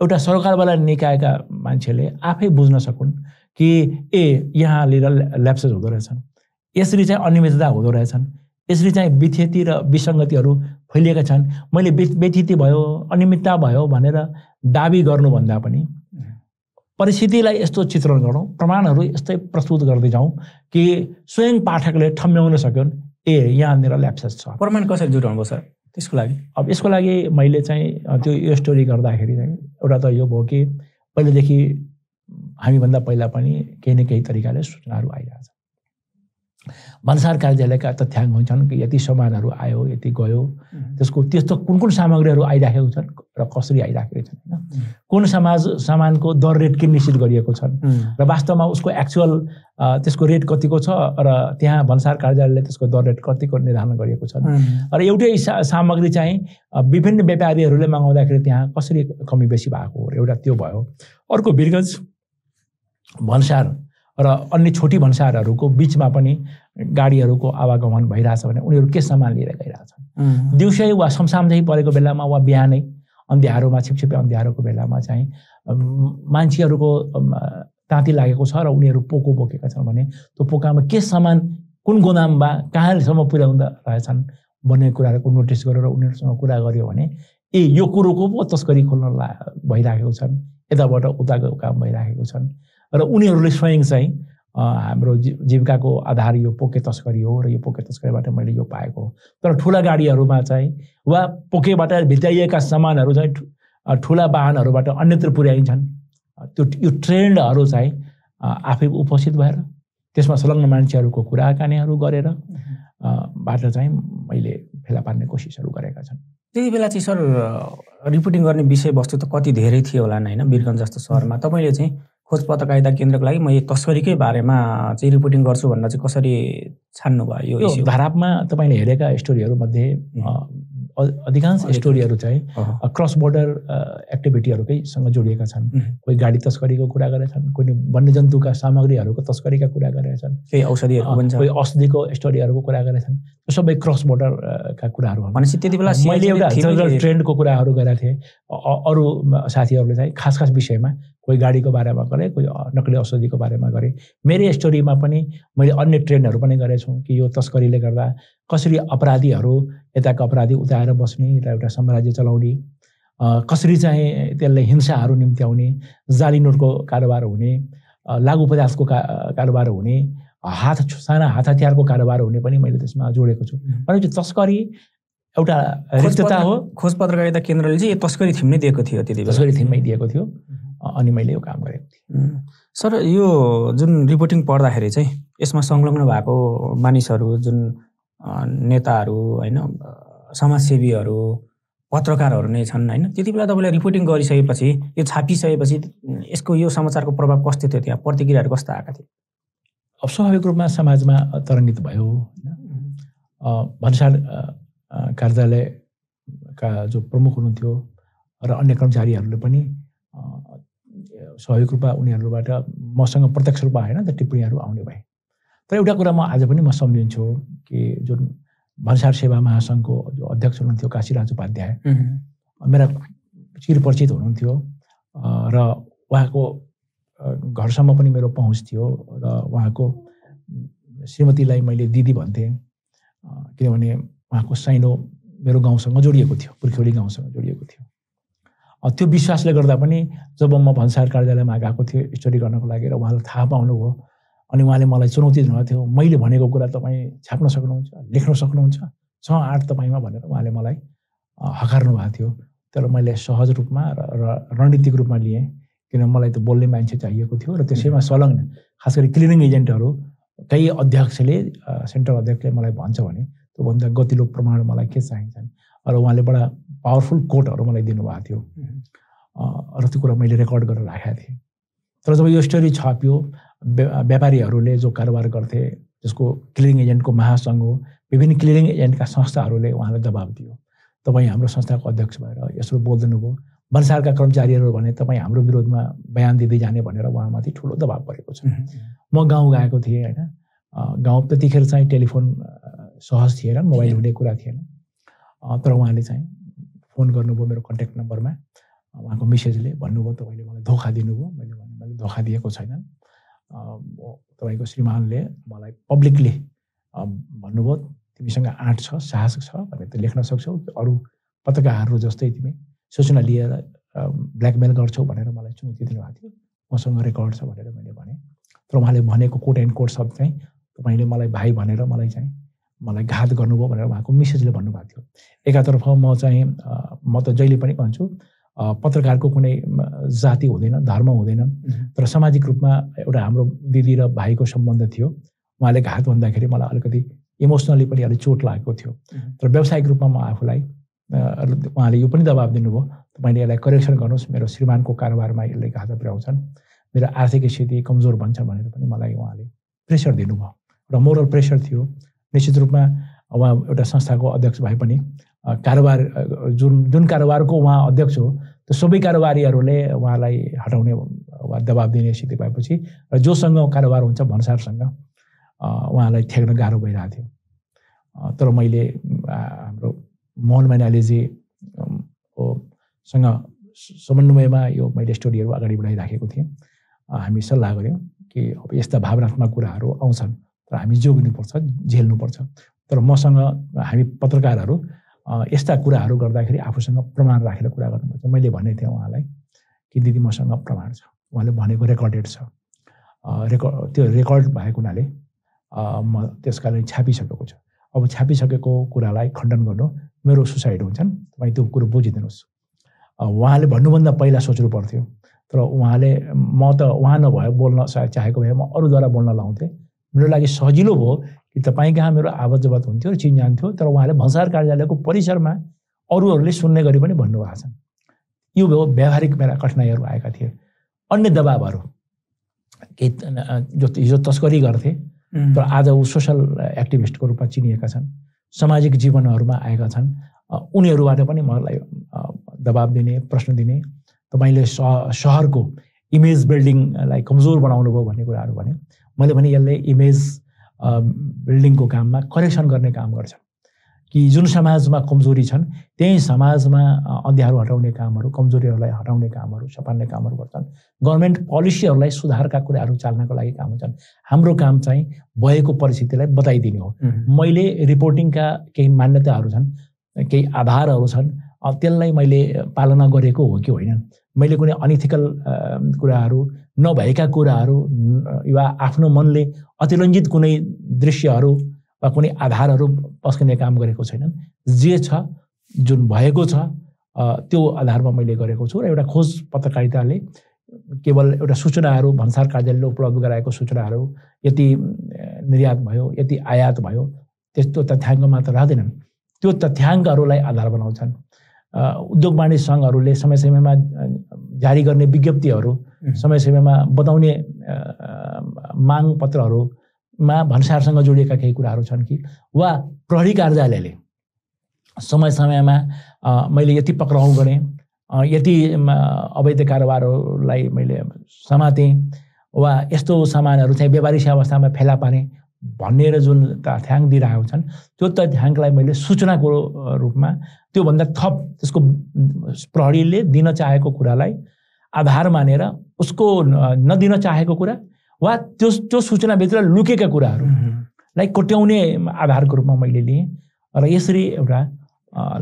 Speaker 2: एउटा सरकारवाला निकायका मान्छेले आफै बुझ्न सकुन्। कि ए यहाँनिर ल्याप्सेस हुँदो रहेछन्। यसरी चाहिँ अनियमितता हुँदो रहेछन्। यसरी चाहिँ विथेती र विसङ्गतिहरू फैलिएका छन्। मैले बेथिती भयो अनियमितता भयो भनेर दाबी गर्नुभन्दा पनि परिस्थितिलाई यस्तो चित्रण गरौँ प्रमाणहरू यस्तै प्रस्तुत गर्दै जाउँ कि स्वयं पाठकले ठम्ब्याउन सक्योन् ए यहाँनिर ल्याप्सेस छ।
Speaker 1: प्रमाण कसरी जुटाउनु भयो सर? त्यसको लागि?
Speaker 2: अब यसको लागि मैले चाहिँ त्यो यो स्टोरी गर्दाखेरि चाहिँ एउटा त यो भयो कि पहिलेदेखि हामीभन्दा पहिला पनि केही न केही तरिकाले सूचनाहरू आइरहेछ। भन्सार कार्यालयका तथ्याङ्क हुन्छन् कि यति सामानहरू आयो यति गयो। त्यसको त्यस्तो कुन कुन सामग्रीहरू आइराखेको छन् र कसरी आइराखेको छन् होइन? कुन समाज सामानको दर रेट के निश्चित गरिएको छन्? र वास्तवमा उसको एक्चुअल त्यसको रेट कतिको छ र त्यहाँ भन्सार कार्यालयले त्यसको दर रेट कतिको निर्धारण गरिएको छ र एउटै सा सामग्री चाहिँ विभिन्न व्यापारीहरूले मगाउँदाखेरि त्यहाँ कसरी कमी बेसी भएको हो? एउटा त्यो भयो। अर्को वीरगन्ज भन्सार र अन्य छोटी भन्सारहरूको बिचमा पनि गाडीहरूको आवागमन भइरहेछ भने उनीहरू के सामान लिएर गइरहेछन्? दिउँसै वा समसामझै परेको बेलामा वा बिहानै अन्ध्यारोमा छिपछिपे अन्ध्यारोको बेलामा चाहिँ मान्छेहरूको ताती लागेको छ र उनीहरू पोको बोकेका छन् भने त्यो पोकामा के सामान कुन गोदाममा कहाँसम्म पुर्याउँदा रहेछन् भन्ने कुराहरूको नोटिस गरेर उनीहरूसँग कुरा गर्यो भने ए यो कुरोको पो तस्करी खोल्न ला भइराखेको छन्। यताबाट उताको काम भइराखेको छन्। र उनीहरूले स्वयं चाहिँ हाम्रो जी जीविकाको आधार यो पोके तस्करी हो र यो पोके तस्करीबाट मैले यो पाएको हो। तर ठुला गाडीहरूमा चाहिँ वा पोकेबाट भित्ताइएका सामानहरू चाहिँ ठुला वाहनहरूबाट अन्यत्र पुर्याइन्छन्। त्यो यो ट्रेन्डहरू चाहिँ आफै उपस्थित भएर त्यसमा संलग्न मान्छेहरूको कुराकानीहरू गरेर बाट चाहिँ मैले फेला पार्ने कोसिसहरू गरेका छन्।
Speaker 1: त्यति बेला चाहिँ सर रिपोर्टिङ गर्ने विषयवस्तु त कति धेरै थियो होला नि होइन? वीरगञ्ज जस्तो सहरमा। तपाईँले चाहिँ खोज पत्रकारिता केन्द्रको लागि म यो तस्करीकै बारेमा चाहिँ रिपोर्टिङ गर्छु भनेर चाहिँ कसरी छान्नु भयो यो
Speaker 2: धारापमा तपाईँले हेरेका स्टोरीहरूमध्ये अधिकांश। स्टोरीहरू चाहिँ क्रस बोर्डर एक्टिभिटीहरूकैसँग जोडिएका छन्। कोही गाडी तस्करीको कुरा गरेछन् कोही वन्यजन्तुका सामग्रीहरूको तस्करीका कुरा गरेछन्
Speaker 1: केही औषधिहरू पनि छ।
Speaker 2: कोही औषधिको स्टोरीहरूको कुरा गरेछन् त्यो सबै क्रस बोर्डरका कुराहरू
Speaker 1: भनेपछि त्यति बेला
Speaker 2: मैले एउटा ट्रेन्डको कुराहरू गरेको थिएँ। अरू साथीहरूले चाहिँ खास खास विषयमा कोही गाडीको बारेमा गरे कोही नक्कली औषधिको बारेमा गरे। मेरै स्टोरीमा पनि मैले अन्य ट्रेन्डहरू पनि गरेको छु कि यो तस्करीले गर्दा कसरी अपराधीहरू यताको अपराधी उताएर बस्ने र एउटा साम्राज्य चलाउने कसरी चाहिँ त्यसले हिंसाहरू निम्त्याउने जाली नोटको कारोबार हुने लागु पदार्थको का कारोबार हुने हात साना हात हतियारको कारोबार हुने पनि मैले त्यसमा जोडेको छु। भनेपछि तस्करी एउटा रिक्तता हो।
Speaker 1: खोज पत्रकारिता केन्द्रले चाहिँ यो तस्करी थिम नै दिएको थियो त्यति
Speaker 2: तस्करी थिममै दिएको थियो। अनि मैले यो काम गरेको थिएँ।
Speaker 1: सर यो जुन रिपोर्टिङ पढ्दाखेरि चाहिँ यसमा संलग्न भएको मानिसहरू जुन नेताहरू होइन समाजसेवीहरू पत्रकारहरू नै छन् होइन त्यति बेला तपाईँले रिपोर्टिङ गरिसकेपछि यो छापिसकेपछि यसको यो समाचारको प्रभाव कस्तो थियो त्यहाँ? प्रतिक्रियाहरू कस्तो आएका थिए?
Speaker 2: अब स्वाभाविक रूपमा समाजमा तरङ्गित भयो होइन। भन्सार कार्यालयका जो प्रमुख हुनुहुन्थ्यो र अन्य कर्मचारीहरूले पनि स्वाभाविक रूपमा उनीहरूबाट मसँग प्रत्यक्ष रूपमा होइन त टिप्पणीहरू आउने भए। तर एउटा कुरा म आज पनि म सम्झिन्छु कि जुन भन्सार सेवा महासङ्घको जो अध्यक्ष हुनुहुन्थ्यो काशीराज उपाध्याय मेरा चिरपरिचित हुनुहुन्थ्यो र उहाँको घरसम्म पनि मेरो पहुँच थियो र उहाँको श्रीमतीलाई मैले दिदी भन्थेँ किनभने उहाँको साइनो मेरो गाउँसँग जोडिएको थियो पुर्ख्यौली गाउँसँग जोडिएको थियो। त्यो विश्वासले गर्दा पनि जब म भन्सार कार्यालयमा गएको थिएँ स्टडी गर्नको लागि र उहाँलाई थाहा पाउनुभयो अनि उहाँले मलाई चुनौती दिनुभएको थियो मैले भनेको कुरा तपाईँ छाप्न सक्नुहुन्छ लेख्न सक्नुहुन्छ छ आठ तपाईँमा भनेर उहाँले मलाई हकार्नु भएको थियो। तर मैले सहज रूपमा र रणनीतिक रूपमा लिएँ किन मलाई त बोल्ने मान्छे चाहिएको थियो र त्यसैमा संलग्न खास गरी क्लिनिङ एजेन्टहरू केही अध्यक्षले सेन्ट्रल अध्यक्षले मलाई भन्छ भने त्योभन्दा गतिलो प्रमाण मलाई के चाहिन्छन्? र उहाँले बडा पावरफुल कोटहरू मलाई दिनुभएको थियो। र त्यो कुरा मैले रेकर्ड गरेर राखेको थिएँ। तर जब यो स्टोरी छापियो व्या- व्यापारीहरूले जो कारोबार गर्थे जसको क्लिनिङ एजेन्टको महासङ्घ हो विभिन्न क्लिनिङ एजेन्टका संस्थाहरूले उहाँलाई दबाब दियो। तपाईँ हाम्रो संस्थाको अध्यक्ष भएर यसो बोलिदिनु भयो भन्सारका कर्मचारीहरू भने तपाईँ हाम्रो विरोधमा बयान दिँदै जाने भनेर उहाँमाथि ठुलो दबाब परेको छ। म गाउँ गएको थिएँ होइन। गाउँ त्यतिखेर चाहिँ टेलिफोन सहज थिएन मोबाइल हुने कुरा थिएन। तर उहाँले चाहिँ फोन गर्नुभयो मेरो कन्ट्याक्ट नम्बरमा। उहाँको मिसेजले भन्नुभयो तपाईँले मलाई धोका दिनुभयो। मैले भने मैले धोका दिएको छैन। तपाईँको श्रीमानले मलाई पब्लिकली भन्नुभयो तिमीसँग आँट छ साहस छ भनेर त लेख्न सक्छौ। अरू पत्रकारहरू जस्तै तिमी सूचना लिएर ब्ल्याकमेल गर्छौ भनेर मलाई चुनौती दिनुभएको थियो। मसँग रेकर्ड छ भनेर मैले भने। तर उहाँले भनेको कोट एन्ड कोट शब्द चाहिँ तपाईँले मलाई भाइ भनेर मलाई चाहिँ मलाई घात गर्नुभयो भनेर उहाँको मिसेजले भन्नुभएको थियो। एकातर्फ म चाहिँ म त जहिले पनि भन्छु पत्रकारको कुनै जाति हुँदैन धर्म हुँदैन तर सामाजिक रूपमा एउटा हाम्रो दिदी र भाइको सम्बन्ध थियो। उहाँले घात भन्दाखेरि मलाई अलिकति इमोसनली पनि अलिक चोट लागेको थियो। तर व्यावसायिक रूपमा म आफूलाई उहाँले यो पनि दबाब दिनुभयो। तपाईँले यसलाई करेक्सन गर्नुहोस् मेरो श्रीमानको कारोबारमा यसले घात पुर्याउँछन्। मेरो आर्थिक स्थिति कमजोर भन्छ भनेर पनि मलाई उहाँले प्रेसर दिनुभयो। र मोरल प्रेसर थियो। निश्चित रूपमा उहाँ एउटा संस्थाको अध्यक्ष भए पनि कारोबार जुन जुन कारोबारको उहाँ अध्यक्ष हो त्यो सबै कारोबारीहरूले उहाँलाई हटाउने वा दबाब दिने स्थिति भएपछि र जोसँग कारोबार हुन्छ भन्सारसँग उहाँलाई ठेक्न गाह्रो भइरहेको थियो। तर मैले हाम्रो मोहन मैनालीजी सँग समन्वयमा यो मैले स्टोरीहरू अगाडि बढाइराखेको थिएँ। हामी सल्लाह गऱ्यौँ कि अब यस्ता भावनात्मक कुराहरू आउँछन् तर हामी जोग्नुपर्छ झेल्नुपर्छ। तर मसँग हामी पत्रकारहरू यस्ता कुराहरू गर्दाखेरि आफूसँग प्रमाण राखेर कुरा गर्नुपर्छ। मैले भनेको थिएँ उहाँलाई कि दिदी मसँग प्रमाण छ। उहाँले भनेको रेकर्डेड छ। रेकर्ड त्यो रेकर्ड भएको हुनाले म त्यसका लागि छापिसकेको छु। अब छापिसकेको कुरालाई खण्डन गर्नु मेरो सुसाइड हुन्छन्। तपाईँ त्यो कुरो बुझिदिनुहोस्। उहाँले भन्नुभन्दा पहिला सोच्नु पर्थ्यो। तर उहाँले म त उहाँ नभए बोल्न चाहेको भए म अरूद्वारा बोल्न लाउँथेँ। मेरो लागि सजिलो भयो कि तपाईँ कहाँ मेरो आवाज जवात हुन्थ्यो र चिन जान्थ्यो तर उहाँले भन्सार कार्यालयको परिसरमा अरूहरूले सुन्ने गरी पनि भन्नुभएको छ। यो भयो व्यावहारिक मेरा कठिनाइहरू आएका थिए। अन्य दबाबहरू केही जो हिजो तस्करी गर्थे तर आज ऊ सोसल एक्टिभिस्टको रूपमा चिनिएका छन् सामाजिक जीवनहरूमा आएका छन्। उनीहरूबाट पनि मलाई दबाब दिने प्रश्न दिने तपाईँले सहरको इमेज बिल्डिङलाई कमजोर बनाउनु भयो भन्ने कुराहरू भने मैले भने यसले इमेज बिल्डिङको काममा करेक्सन गर्ने काम गर्छ। कि जुन समाजमा कमजोरी छन् त्यही समाजमा अ, अँध्यारो हटाउने कामहरू कमजोरीहरूलाई हटाउने कामहरू सपार्ने कामहरू गर्छन्। गभर्मेन्ट पोलिसीहरूलाई सुधारका कुराहरू चाल्नको लागि काम हुन्छन् हाम्रो काम चाहिँ भएको परिस्थितिलाई बताइदिने हो। मैले रिपोर्टिङका केही मान्यताहरू छन् केही आधारहरू छन् त्यसलाई मैले पालना गरेको हो कि होइन? मैले कुनै अनइथिकल कुराहरू नभएका कुराहरू वा आफ्नो मनले अतिरञ्जित कुनै दृश्यहरू वा कुनै आधारहरू पस्किने काम गरेको छैनन्। जे छ जुन भएको छ त्यो आधारमा मैले गरेको छु। र एउटा खोज पत्रकारिताले केवल एउटा सूचनाहरू भन्सार कार्यालयले उपलब्ध गराएको सूचनाहरू यति निर्यात भयो यति आयात भयो त्यस्तो तथ्याङ्क मात्र रहँदैनन् त्यो तथ्याङ्कहरूलाई आधार बनाउँछन्। उद्योग वाणिज्य सङ्घहरूले समय समयमा जारी गर्ने विज्ञप्तिहरू समय समयमा बताउने माग पत्रहरूमा भन्सारसँग जोडिएका केही कुराहरू छन् कि वा प्रहरी कार्यालयले समय समयमा मैले यति पक्राउ गरेँ यति अवैध कारोबारहरूलाई मैले समातेँ वा यस्तो सामानहरू चाहिँ व्यापारिक अवस्थामा फेला पारेँ भनेर जुन तथ्याङ्क दिइरहेको छन् त्यो तथ्याङ्कलाई मैले सूचनाको रूपमा त्योभन्दा थप त्यसको प्रहरीले दिन चाहेको कुरालाई आधार मानेर उसको न- नदिन चाहेको कुरा वा त्यो त्यो सूचनाभित्र लुकेका कुराहरूलाई कोट्याउने आधारको रूपमा मैले लिएँ र यसरी एउटा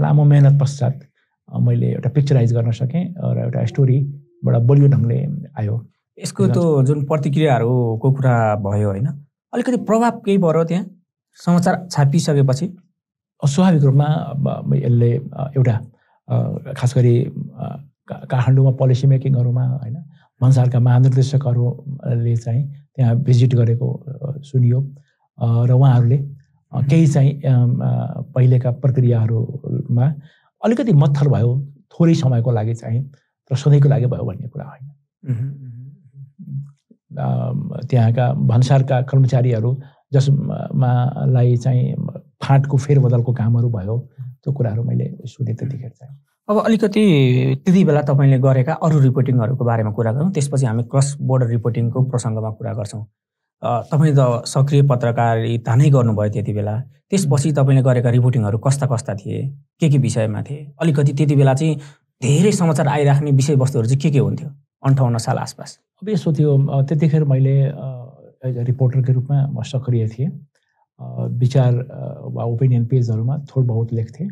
Speaker 2: लामो मेहनत पश्चात मैले एउटा पिक्चराइज गर्न सकेँ र एउटा स्टोरीबाट बलियो ढङ्गले आयो।
Speaker 1: यसको त्यो जुन प्रतिक्रियाहरूको कुरा भयो होइन अलिकति प्रभाव केही भयो त्यहाँ? समाचार छापिसकेपछि?
Speaker 2: स्वाभाविक रूपमा यसले एउटा खास गरी काठमाडौँमा पोलिसी मेकिङहरूमा होइन भन्सारका महानिर्देशकहरूले चाहिँ त्यहाँ भिजिट गरेको सुनियो। र उहाँहरूले केही चाहिँ पहिलेका प्रक्रियाहरूमा अलिकति मत्थर भयो थोरै समयको लागि चाहिँ र सधैँको लागि भयो भन्ने कुरा होइन। त्यहाँका भन्सारका कर्मचारीहरू जसमालाई चाहिँ फाँटको फेरबदलको कामहरू भयो त्यो कुराहरू मैले सुने त्यतिखेर चाहिँ।
Speaker 1: अब अलिकति त्यति बेला तपाईँले गरेका अरू रिपोर्टिङहरूको बारेमा कुरा गरौँ त्यसपछि हामी क्रस बोर्डर रिपोर्टिङको प्रसङ्गमा कुरा गर्छौँ। तपाईँ त सक्रिय पत्रकारिता नै गर्नुभयो त्यति बेला। त्यसपछि तपाईँले गरेका रिपोर्टिङहरू कस्ता कस्ता थिए? के के विषयमा थिए? अलिकति त्यति बेला चाहिँ धेरै समाचार आइराख्ने विषयवस्तुहरू चाहिँ के के हुन्थ्यो? अन्ठाउन्न साल आसपास।
Speaker 2: अब यसो थियो त्यतिखेर मैले एज अ रिपोर्टरको रूपमा म सक्रिय थिएँ। विचार वा ओपिनियन पेजहरूमा थोर बहुत लेख्थेँ।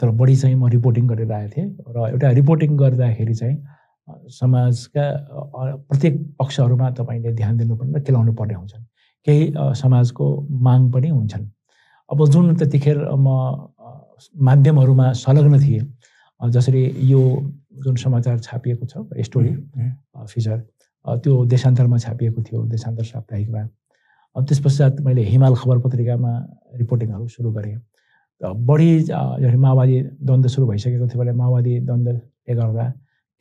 Speaker 2: तर बढी चाहिँ म रिपोर्टिङ गरेर आएको थिएँ र एउटा रिपोर्टिङ गर्दाखेरि चाहिँ समाजका प्रत्येक पक्षहरूमा तपाईँले ध्यान दिनुपर्ने र केलाउनु पर्ने हुन्छन्। केही समाजको माग पनि हुन्छन्। अब जुन त्यतिखेर म माध्यमहरूमा संलग्न थिएँ जसरी यो जुन समाचार छापिएको छ स्टोरी फिचर त्यो देशान्तरमा छापिएको थियो देशान्तर साप्ताहिकमा। त्यस पश्चात मैले हिमाल खबर पत्रिकामा रिपोर्टिङहरू सुरु गरेँ। बढी माओवादी द्वन्द्व सुरु भइसकेको थियो भने माओवादी द्वन्द्वले गर्दा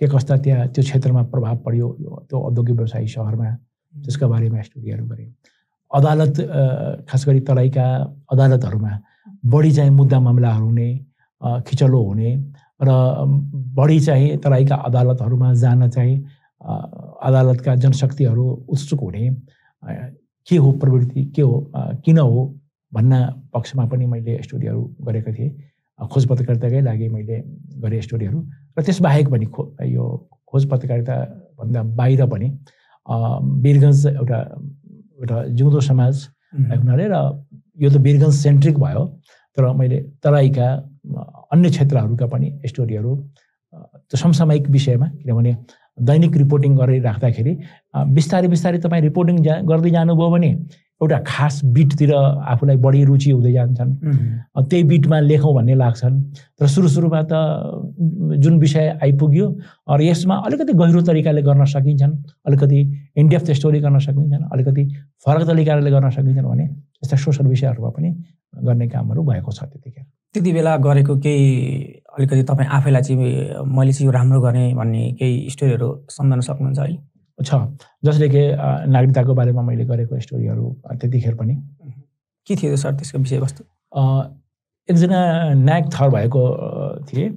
Speaker 2: के कस्ता त्यहाँ त्यो क्षेत्रमा प्रभाव पर्यो त्यो औद्योगिक व्यवसायी सहरमा त्यसका बारेमा स्टोरीहरू गरेँ। अदालत खास गरी तराईका अदालतहरूमा बढी चाहिँ मुद्दा मामलाहरू हुने खिचलो हुने र बढी चाहिँ तराईका अदालतहरूमा जान चाहिँ अदालतका जनशक्तिहरू उत्सुक हुने के हो प्रवृत्ति के हो किन हो भन्न पक्षमा पनि मैले स्टोरीहरू गरेको थिएँ। खोज पत्रकारिताकै लागि मैले गरेँ स्टोरीहरू। र त्यसबाहेक पनि खो यो खोज पत्रकारिताभन्दा बाहिर पनि अ, वीरगञ्ज एउटा एउटा जिउँदो समाज हुनाले र यो त वीरगञ्ज सेन्ट्रिक भयो तर मैले तराईका अन्य क्षेत्रहरूका पनि स्टोरीहरू त्यो समसामयिक विषयमा किनभने दैनिक रिपोर्टिङ गरिराख्दाखेरि बिस्तारै बिस्तारै तपाईँ रिपोर्टिङ जा गर्दै जानुभयो भने एउटा खास बिटतिर आफूलाई बढी रुचि हुँदै जान्छन्। त्यही बिटमा लेखौँ भन्ने लाग्छन्। तर सुरु सुरुमा त जुन विषय आइपुग्यो र यसमा अलिकति गहिरो तरिकाले गर्न सकिन्छन् अलिकति इन्डेप्थ स्टोरी गर्न सकिन्छन् अलिकति फरक तरिकाले गर्न सकिन्छन् भने यस्ता सोसल विषयहरूमा पनि गर्ने कामहरू भएको छ त्यतिखेर।
Speaker 1: त्यति बेला गरेको केही अलिकति तपाईँ आफैलाई चाहिँ मैले चाहिँ यो राम्रो गरेँ भन्ने केही स्टोरीहरू सम्झन सक्नुहुन्छ अहिले?
Speaker 2: छ। जसले कि नागरिकताको बारेमा मैले गरेको स्टोरीहरू त्यतिखेर पनि।
Speaker 1: के थियो सर त्यसको विषयवस्तु
Speaker 2: एकजना नायक थर भएको थिए।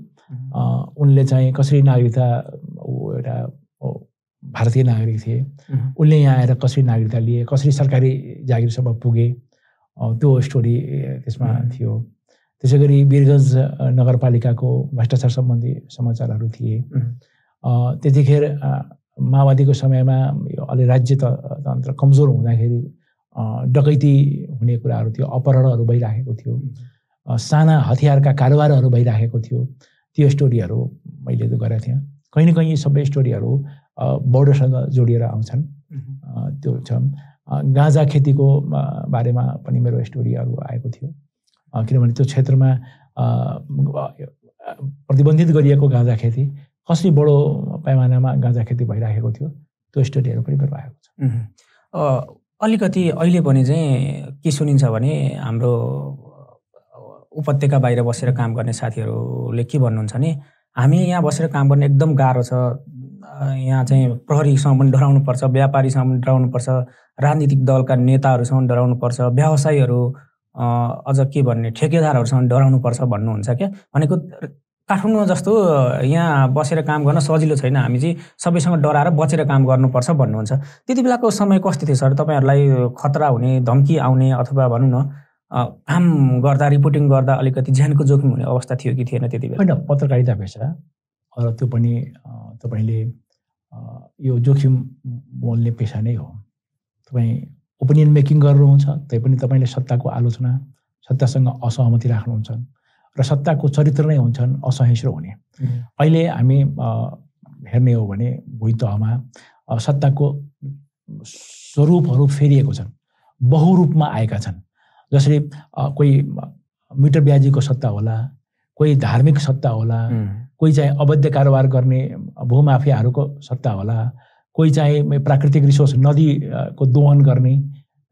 Speaker 2: उनले चाहिँ कसरी नागरिकता ऊ एउटा भारतीय नागरिक थिए। उनले यहाँ आएर कसरी नागरिकता लिए कसरी सरकारी जागिरसम्म पुगे त्यो स्टोरी त्यसमा। थियो। त्यसै गरी वीरगञ्ज अ, नगरपालिकाको भ्रष्टाचार सम्बन्धी समाचारहरू थिए। त्यतिखेर माओवादीको समयमा यो अलि राज्य तन्त्र कमजोर हुँदाखेरि डकैती हुने कुराहरू थियो अपहरणहरू भइराखेको थियो साना हतियारका कारोबारहरू भइराखेको थियो त्यो स्टोरीहरू मैले गरेको थिएँ। कहीँ न कहीँ यी सबै स्टोरीहरू बोर्डरसँग जोडिएर आउँछन्। त्यो छ गाँजा खेतीको बारेमा पनि मेरो स्टोरीहरू आएको थियो। किनभने त्यो क्षेत्रमा प्रतिबन्धित गरिएको गाँजा खेती कसरी बडो पैमानामा गाँजा खेती भइराखेको थियो त्यो स्टोरीहरू पनि आएको छ।
Speaker 1: अलिकति अहिले पनि चाहिँ के सुनिन्छ भने हाम्रो उपत्यका बाहिर बसेर काम गर्ने साथीहरूले के भन्नुहुन्छ भने हामी यहाँ बसेर काम गर्ने एकदम गाह्रो छ। यहाँ चाहिँ प्रहरीसँग पनि डराउनुपर्छ व्यापारीसँग पनि डराउनुपर्छ राजनीतिक दलका नेताहरूसँग पनि डराउनुपर्छ व्यवसायीहरू अझ के भन्ने ठेकेदारहरूसँग डराउनुपर्छ भन्नुहुन्छ क्या? भनेको काठमाडौँ जस्तो यहाँ बसेर काम गर्न सजिलो छैन। हामी चाहिँ सबैसँग डराएर बचेर काम गर्नुपर्छ भन्नुहुन्छ। त्यति बेलाको समय कस्तो थियो सर? तपाईँहरूलाई खतरा हुने धम्की आउने अथवा भनौँ न काम गर्दा रिपोर्टिङ गर्दा अलिकति ज्यानको जोखिम हुने अवस्था थियो कि थिएन त्यति बेला?
Speaker 2: होइन पत्रकारिता पेसा र त्यो पनि तपाईँले यो जोखिम बोल्ने पेसा नै हो। तपाईँ ओपिनियन मेकिङ गर्नुहुन्छ तै पनि तपाईँले सत्ताको आलोचना सत्तासँग असहमति राख्नुहुन्छ। र सत्ताको चरित्र नै हुन्छन् असहिष्णु हुने। अहिले हामी हेर्ने हो भने भुइँ तहमा सत्ताको स्वरूपहरू फेरिएको छन्। बहुरूपमा आएका छन्। जसरी कोही मिटर ब्याजीको सत्ता होला कोही धार्मिक सत्ता होला कोही चाहिँ अवैध कारोबार गर्ने भूमाफियाहरूको सत्ता होला कोही चाहिँ प्राकृतिक रिसोर्स नदीको दोहन गर्ने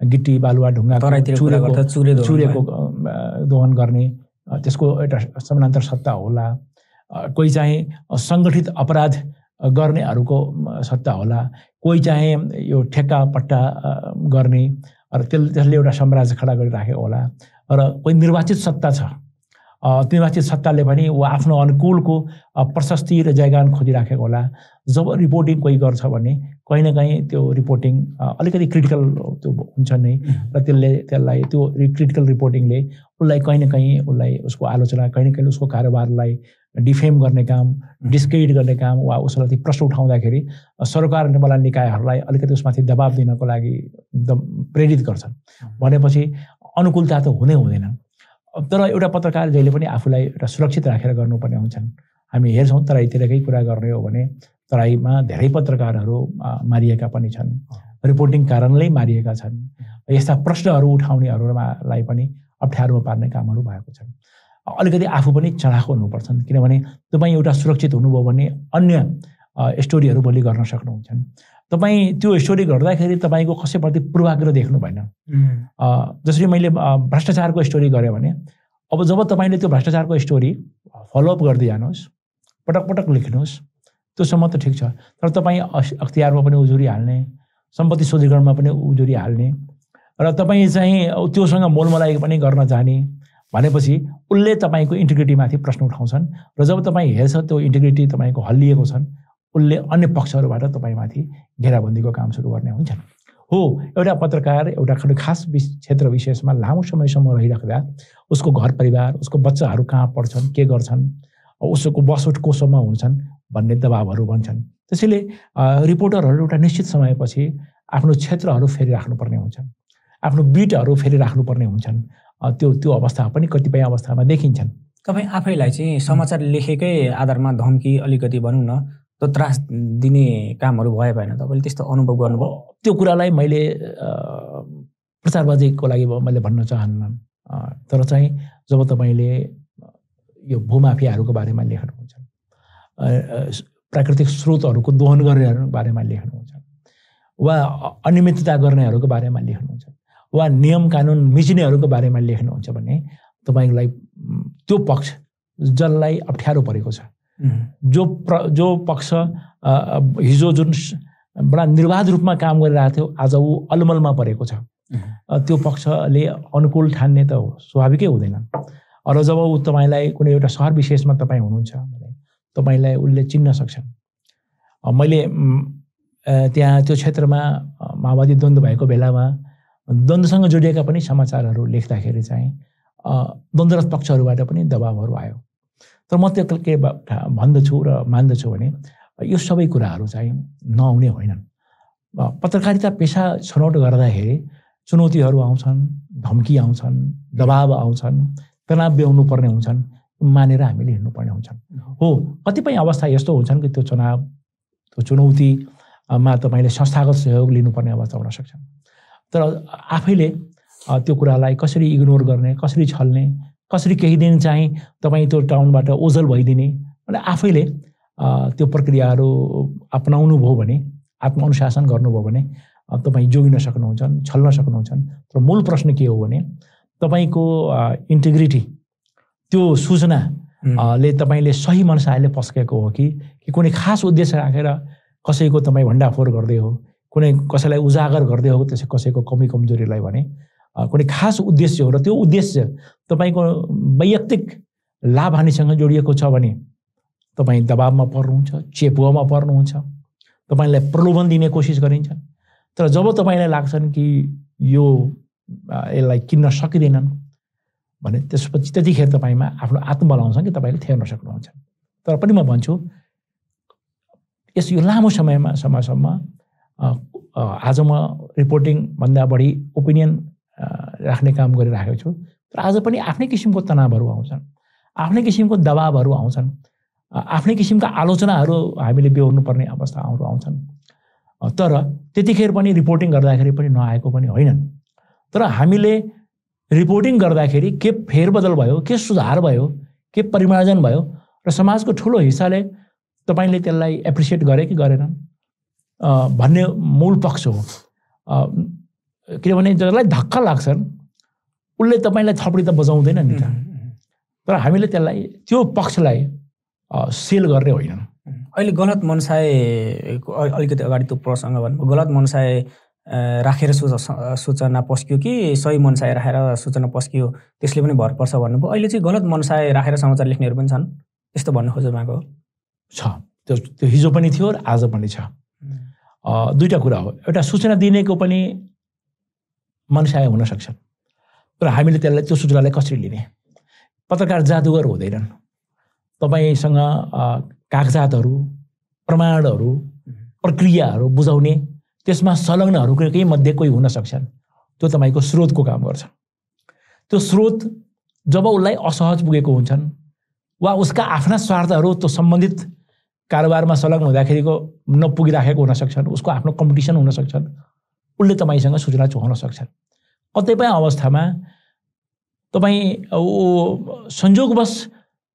Speaker 2: गिटी बालुवा ढुङ्गा चुरेको दोहन गर्ने त्यसको एउटा समानान्तर सत्ता होला। कोही चाहिँ सङ्गठित अपराध गर्नेहरूको सत्ता होला। कोही चाहिँ यो ठेक्का पट्टा गर्ने र त्यसले त्यसले एउटा साम्राज्य खडा गरिराखेको होला र कोही निर्वाचित सत्ता छ। निर्वाचित सत्ताले पनि ऊ आफ्नो अनुकूलको प्रशस्ति र जयगान खोजिराखेको होला। जब रिपोर्टिङ कोही गर्छ भने कहीँ न कहीँ त्यो रिपोर्टिङ अलिकति क्रिटिकल त्यो हुन्छ नै। र त्यसले त्यसलाई त्यो क्रिटिकल रिपोर्टिङले उसलाई कहीँ न कहीँ उसलाई उसको आलोचना कहीँ न कहीँ उसको कारोबारलाई डिफेम गर्ने काम डिस्क्रेडिट गर्ने काम वा उसलाई प्रश्न उठाउँदाखेरि सरकार निर्माण निकायहरूलाई अलिकति उसमाथि दबाब दिनको लागि एकदम प्रेरित गर्छन्। भनेपछि अनुकूलता त हुँदै हुँदैन। तर एउटा पत्रकार जहिले पनि आफूलाई एउटा सुरक्षित राखेर गर्नुपर्ने हुन्छन्। हामी हेर्छौँ तराईतिरकै कुरा गर्ने हो भने तराईमा धेरै पत्रकारहरू मारिएका पनि छन्। रिपोर्टिङ कारणले मारिएका छन्। यस्ता प्रश्नहरू उठाउनेहरूलाई पनि अप्ठ्यारोमा पार्ने कामहरू भएको छन्। अलिकति आफू पनि चढाएको हुनुपर्छन् किनभने तपाईँ एउटा सुरक्षित हुनुभयो भने अन्य स्टोरीहरू भोलि गर्न सक्नुहुन्छन्। तपाईँ त्यो स्टोरी गर्दाखेरि तपाईँको कसैप्रति पूर्वाग्रह देख्नु भएन। जसरी मैले भ्रष्टाचारको स्टोरी गरेँ भने अब जब तपाईँले त्यो भ्रष्टाचारको स्टोरी फलोअप गर्दै जानुहोस् पटक पटक लेख्नुहोस् त्योसम्म त ठिक छ। तर तपाईँ अख्तियारमा पनि उजुरी हाल्ने सम्पत्ति शुद्धिकरणमा पनि उजुरी हाल्ने र तपाईँ चाहिँ त्योसँग मोलमलाइ पनि गर्न जाने भनेपछि उसले तपाईँको इन्टिग्रिटीमाथि प्रश्न उठाउँछन् र जब तपाईँ हेर्छ त्यो इन्टिग्रिटी तपाईँको हल्लिएको छन् उसले अन्य पक्षहरूबाट तपाईँमाथि घेराबन्दीको काम सुरु गर्ने हुन्छन्। हो एउटा पत्रकार एउटा खास विश क्षेत्र विशेषमा लामो समयसम्म रहिराख्दा उसको घर परिवार उसको बच्चाहरू कहाँ पढ्छन् के गर्छन् उसको बसोट कोसोमा हुन्छन् भन्ने दबावहरू भन्छन्। त्यसैले रिपोर्टरहरू एउटा निश्चित समयपछि आफ्नो क्षेत्रहरू फेरि राख्नुपर्ने हुन्छन्। आफ्नो बिटहरू फेरि राख्नुपर्ने हुन्छन् त्यो त्यो अवस्था पनि कतिपय अवस्थामा देखिन्छन्।
Speaker 1: तपाईँ आफैलाई चाहिँ समाचार लेखेकै आधारमा धम्की अलिकति भनौँ न त्यो त्रास दिने कामहरू भए भएन। तपाईँले त्यस्तो अनुभव गर्नुभयो?
Speaker 2: त्यो कुरालाई मैले प्रचारबाजीको लागि मैले भन्न चाहन्न। तर चाहिँ जब तपाईँले यो भूमाफियाहरूको बारेमा लेख्नुहुन्छ प्राकृतिक स्रोतहरूको दोहन गर्नेहरूको बारेमा लेख्नुहुन्छ। वा अनियमितता गर्नेहरूको बारेमा लेख्नुहुन्छ। वा नियम कानुन मिच्नेहरूको बारेमा लेख्नुहुन्छ भने तपाईँलाई त्यो पक्ष जसलाई अप्ठ्यारो परेको छ। जो प्र जो पक्ष हिजो जुन बडा निर्वाध रूपमा काम गरिरहेको थियो आज ऊ अलमलमा परेको छ। त्यो पक्षले अनुकूल ठान्ने त हो स्वाभाविकै हुँदैन। र जब ऊ तपाईँलाई कुनै एउटा सहर विशेषमा तपाईँ हुनुहुन्छ तपाईँलाई उसले चिन्न सक्छन्। मैले त्यहाँ त्यो क्षेत्रमा माओवादी द्वन्द्व भएको बेलामा द्वन्द्वसँग जोडिएका पनि समाचारहरू लेख्दाखेरि चाहिँ द्वन्द्वरत पक्षहरूबाट पनि दबावहरू आयो। तर म त्यो के भन्दछु र मान्दछु भने यो सबै कुराहरू चाहिँ नआउने होइनन्। पत्रकारिता पेसा छनौट गर्दाखेरि चुनौतीहरू आउँछन् धम्की आउँछन् दबाव आउँछन् तनाव ब्याउनु पर्ने हुन्छन्। मानेर हामीले हिँड्नुपर्ने हुन्छन्। हो कतिपय अवस्था यस्तो हुन्छन् कि त्यो चुनाव त्यो चुनौतीमा तपाईँले संस्थागत सहयोग लिनुपर्ने अवस्था हुनसक्छ तर आफैले त्यो कुरालाई कसरी इग्नोर गर्ने कसरी छल्ने कसरी केही दिन चाहिँ तपाईँ त्यो टाउनबाट ओझल भइदिने भने आफैले त्यो प्रक्रियाहरू अपनाउनु भयो भने आत्मअनुशासन गर्नुभयो भने तपाईँ जोगिन सक्नुहुन्छन् छल्न सक्नुहुन्छन् तर मूल प्रश्न के हो भने तपाईँको इन्टिग्रिटी त्यो सूचना ले तपाईँले सही मनसायले पस्केको हो कि कि कुनै खास उद्देश्य राखेर कसैको तपाईँ भण्डाफोर गर्दै हो कुनै कसैलाई उजागर गर्दै हो त्यसै कसैको कमी कमजोरीलाई भने कुनै खास उद्देश्य हो र त्यो उद्देश्य तपाईँको वैयक्तिक लाभ हानिसँग जोडिएको छ भने तपाईँ दबावमा पर्नुहुन्छ चेपुवामा पर्नुहुन्छ तपाईँलाई प्रलोभन दिने कोसिस गरिन्छ। तर जब तपाईँलाई लाग्छन् कि यो यसलाई किन्न सकिँदैनन् भने त्यसपछि त्यतिखेर तपाईँमा आफ्नो आत्मबल आउँछ कि तपाईँले थेर्न सक्नुहुन्छ। तर पनि म भन्छु यस यो लामो समयमा समयसम्म आज म रिपोर्टिङभन्दा बढी ओपिनियन राख्ने काम गरिराखेको छु। तर आज पनि आफ्नै किसिमको तनावहरू आउँछन् आफ्नै किसिमको दबावहरू आउँछन् आफ्नै किसिमका आलोचनाहरू हामीले बेहोर्नुपर्ने अवस्थाहरू आउँछन्। तर त्यतिखेर पनि रिपोर्टिङ गर्दाखेरि पनि नआएको पनि होइनन्। तर हामीले रिपोर्टिङ गर्दाखेरि के फेरबदल भयो के सुधार भयो के परिमार्जन भयो र समाजको ठुलो हिस्साले तपाईँले त्यसलाई एप्रिसिएट गरे कि गरेनन्? भन्ने मूल पक्ष हो। किनभने जसलाई धक्का लाग्छन् उसले तपाईँलाई थपडी त बजाउँदैन नि त। तर हामीले त्यसलाई त्यो पक्षलाई सेल गर्ने होइन
Speaker 1: अहिले गलत मनसाय अलिकति अगाडि त्यो प्रसङ्ग भन्नुभयो। गलत मनसाय राखेर सूचना पस्क्यो कि सही मनसाय राखेर सूचना पस्कियो त्यसले पनि भर पर्छ भन्नुभयो। अहिले चाहिँ गलत मनसाय राखेर समाचार लेख्नेहरू पनि छन्। त्यस्तो भन्नु खोज्नु भएको
Speaker 2: छ। त्यो त्यो हिजो पनि थियो र आज पनि छ। दुईवटा कुरा हो। एउटा सूचना दिनेको पनि मनसाय हुनसक्छ तर हामीले त्यसलाई त्यो सूचनालाई कसरी लिने? पत्रकार जादुगर हुँदैनन्। तपाईँसँग कागजातहरू प्रमाणहरू प्रक्रियाहरू बुझाउने त्यसमा संलग्नहरूको मध्ये कोही हुन सक्छन्। त्यो तपाईँको स्रोतको काम गर्छ। त्यो स्रोत जब उसलाई असहज पुगेको हुन्छन् वा उसका आफ्ना स्वार्थहरू त्यो सम्बन्धित कारोबारमा संलग्न हुँदाखेरिको नपुगिराखेको हुनसक्छन् उसको आफ्नो कम्पिटिसन हुनसक्छन् उसले तपाईँसँग सूचना चुहाउन सक्छन्। कतिपय अवस्थामा तपाईँ संयोगवश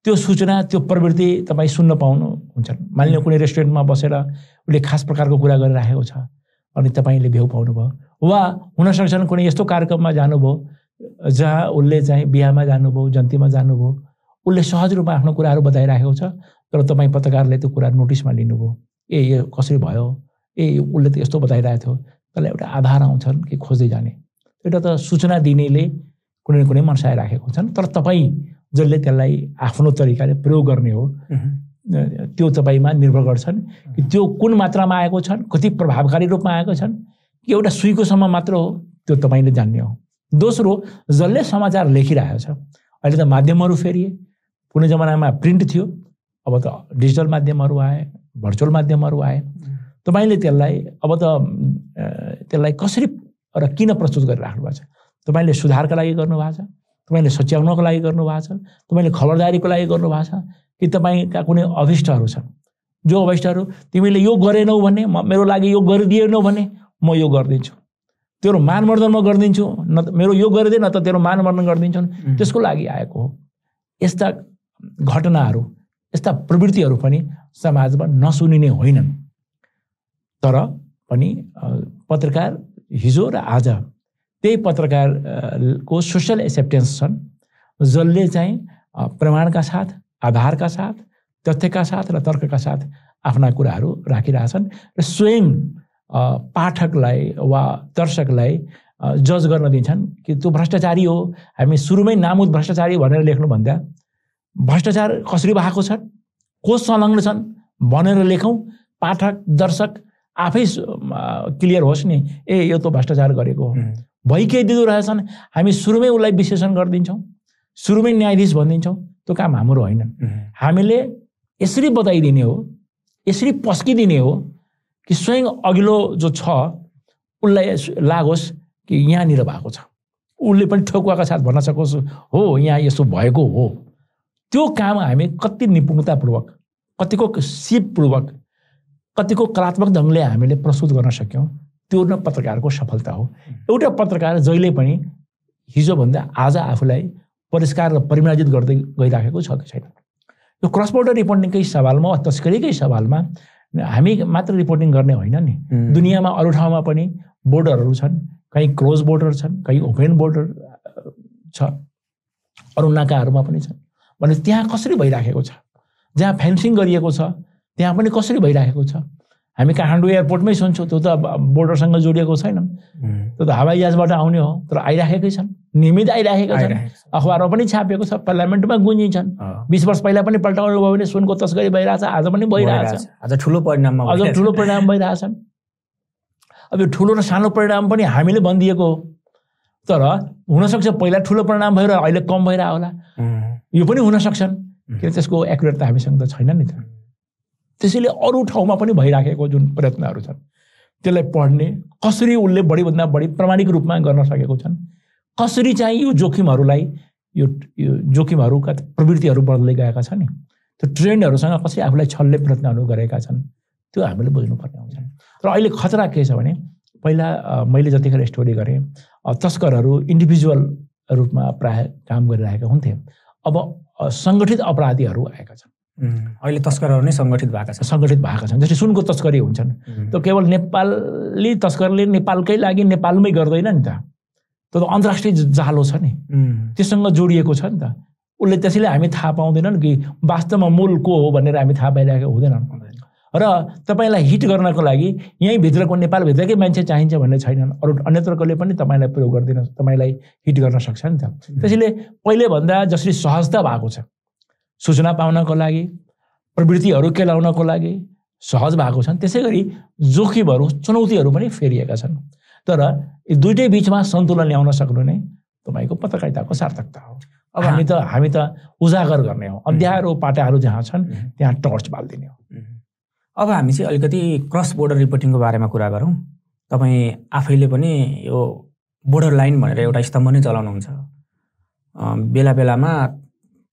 Speaker 2: त्यो सूचना त्यो प्रवृत्ति तपाईँ सुन्न पाउनु हुन्छ मानिलिनु कुनै रेस्टुरेन्टमा बसेर उसले खास प्रकारको कुरा गरिराखेको छ। अनि तपाईँले भ्यू पाउनुभयो। वा हुनसक्छन् कुनै यस्तो कार्यक्रममा जानुभयो जहाँ उसले चाहिँ बिहामा जानुभयो जन्तीमा जानुभयो उसले सहज रूपमा आफ्नो कुराहरू बताइराखेको छ तर तपाईँ पत्रकारले त्यो कुरा नोटिसमा लिनुभयो। ए यो कसरी भयो? ए उसले त यस्तो बताइरहेको थियो। त्यसलाई एउटा आधार आउँछन् कि खोज्दै जाने। एउटा त सूचना दिनेले कुनै न कुनै मनसाय राखेको हुन्छन् तर तपाईँ जसले त्यसलाई आफ्नो तरिकाले प्रयोग गर्ने हो त्यो तपाईँमा निर्भर गर्छन् कि त्यो कुन मात्रामा आएको छन् कति प्रभावकारी रूपमा आएको छन् कि एउटा सुईकोसम्म मात्र हो त्यो तपाईँले जान्ने हो। दोस्रो जसले समाचार लेखिरहेको छ अहिले त माध्यमहरू फेरिए। कुनै जमानामा प्रिन्ट थियो अब त डिजिटल माध्यमहरू आए भर्चुअल माध्यमहरू आए। तपाईँले त्यसलाई अब त त्यसलाई कसरी र किन प्रस्तुत गरिराख्नु भएको छ? तपाईँले सुधारका लागि गर्नुभएको छ तपाईँले सच्याउनको लागि गर्नुभएको छ तपाईँले खबरदारीको लागि गर्नुभएको छ कि तपाईँका कुनै अभिष्टहरू छन्। जो अभिष्टहरू तिमीले यो गरेनौ भने म मेरो लागि यो गरिदिएनौ भने म यो गरिदिन्छु। तेरो मानवर्धन म गरिदिन्छु न त मेरो यो गरिदिए न त तेरो मानवर्धन गरिदिन्छु त्यसको लागि आएको हो। यस्ता घटनाहरू यस्ता प्रवृत्तिहरू पनि समाजमा नसुनिने होइनन्। तर पनि पत्रकार हिजो र आज त्यही पत्रकारको सोसियल एक्सेप्टेन्स छन् जसले चाहिँ प्रमाणका साथ आधारका साथ तथ्यका साथ र तर्कका साथ आफ्ना कुराहरू राखिरहेछन् र स्वयं पाठकलाई वा दर्शकलाई जज गर्न दिन्छन् कि त्यो भ्रष्टाचारी हो हामी सुरुमै नामुद भ्रष्टाचारी भनेर लेख्नुभन्दा भ्रष्टाचार कसरी भएको छ को संलग्न छन् भनेर लेखौँ। पाठक दर्शक आफै क्लियर होस् नि ए यो त भ्रष्टाचार गरेको हो। भइ केही दिँदो रहेछन् हामी सुरुमै उसलाई विश्लेषण गरिदिन्छौँ सुरुमै न्यायाधीश भनिदिन्छौँ त्यो काम हाम्रो होइन। हामीले यसरी बताइदिने हो यसरी पस्किदिने हो कि स्वयं अघिल्लो जो छ उसलाई लागोस् कि यहाँनिर भएको छ। उसले पनि ठोकुवाका साथ भन्न सकोस् हो यहाँ यस्तो भएको हो। त्यो काम हामी कति निपुणतापूर्वक कतिको सिपपूर्वक कतिको कलात्मक ढङ्गले हामीले प्रस्तुत गर्न सक्यौँ त्यो न पत्रकारको सफलता हो। एउटा पत्रकार जहिले पनि हिजोभन्दा आज आफूलाई परिष्कार र परिमार्जित गर्दै गइराखेको छ कि छैन? यो क्रस बोर्डर रिपोर्टिङकै सवालमा तस्करीकै सवालमा हामी मात्र रिपोर्टिङ गर्ने होइन नि। दुनियाँमा अरू ठाउँमा पनि बोर्डरहरू छन् कहीँ क्लोज बोर्डर छन् कहीँ ओपन बोर्डर छ। अरू नाकाहरूमा पनि छन्। भने त्यहाँ कसरी भइराखेको छ? जहाँ फेन्सिङ गरिएको छ त्यहाँ पनि कसरी भइराखेको छ? हामी काठमाडौँ एयरपोर्टमै सुन्छौँ त्यो त बोर्डरसँग जोडिएको छैन त्यो त हवाई जहाजबाट आउने हो तर आइराखेकै छन्। नियमित आइराखेका छन्। अखबारमा पनि छापिएको छ पार्लियामेन्टमा गुन्जिन्छन्। बिस वर्ष पहिला पनि पल्टाउनु भयो भने सुनको तस्करी भइरहेछ आज पनि भइरहेछ।
Speaker 1: आज ठुलो परिणाममा
Speaker 2: अझ ठुलो परिणाम भइरहेछन्। अब यो ठुलो र सानो परिणाम पनि हामीले भनिदिएको हो। तर हुनसक्छ पहिला ठुलो परिणाम भएर अहिले कम भइरहेको होला। यो पनि हुनसक्छन्। किन त्यसको एकुरेट त हामीसँग त छैन नि त। त्यसैले अरू ठाउँमा पनि भइराखेको जुन प्रयत्नहरू छन् त्यसलाई पढ्ने कसरी उसले बढीभन्दा बढी प्रमाणिक रूपमा गर्न सकेको छन् कसरी चाहिँ यो जोखिमहरूलाई यो यो जोखिमहरूका प्रवृत्तिहरू बढ्दै गएका छन् नि? त्यो ट्रेन्डहरूसँग कसरी आफूलाई छल्ने प्रयत्नहरू गरेका छन्? त्यो हामीले बुझ्नुपर्ने हुन्छ तर अहिले खतरा के छ भने पहिला मैले जतिखेर स्टोरी गरेँ तस्करहरू इन्डिभिजुअल रूपमा प्राय काम गरिरहेका हुन्थे। अब सङ्गठित अपराधीहरू आएका छन्।
Speaker 1: अहिले तस्करहरू नै सङ्गठित भएका छन्।
Speaker 2: सङ्गठित भएका छन्। जस्तै सुनको तस्करी हुन्छन्। त्यो केवल नेपाली तस्करले नेपालकै लागि नेपालमै गर्दैन नि त। त्यो त अन्तर्राष्ट्रिय जालो छ नि। त्योसँग जोडिएको छ नि त। उसले त्यसैले हामी थाहा पाउँदैनन् कि वास्तवमा मूल को हो भनेर हामी थाहा पाइरहेको हुँदैन र तपाईँलाई हिट गर्नको लागि यहीँभित्रको नेपालभित्रकै मान्छे चाहिन्छ भन्ने छैनन्। अरू अन्यत्रकोले पनि तपाईँलाई प्रयोग गर्दैन तपाईँलाई हिट गर्न सक्छ नि त। त्यसैले पहिलेभन्दा जसरी सहजता भएको छ सूचना पाउनको लागि प्रवृत्तिहरू केलाउनको लागि सहज भएको छन्। त्यसै गरी जोखिमहरू चुनौतीहरू पनि फेरिएका छन्। तर यी दुइटै बिचमा सन्तुलन ल्याउन सक्नु नै तपाईँको पत्रकारिताको सार्थकता हो। अब हामी त हामी त उजागर गर्ने हो। अध्यायहरू पाटाहरू जहाँ छन् त्यहाँ टर्च बालिदिने हो।
Speaker 1: अब हामी चाहिँ अलिकति क्रस बोर्डर रिपोर्टिङको बारेमा कुरा गरौँ। तपाईँ आफैले पनि यो बोर्डर लाइन भनेर एउटा स्तम्भ नै चलाउनुहुन्छ। बेला बेलामा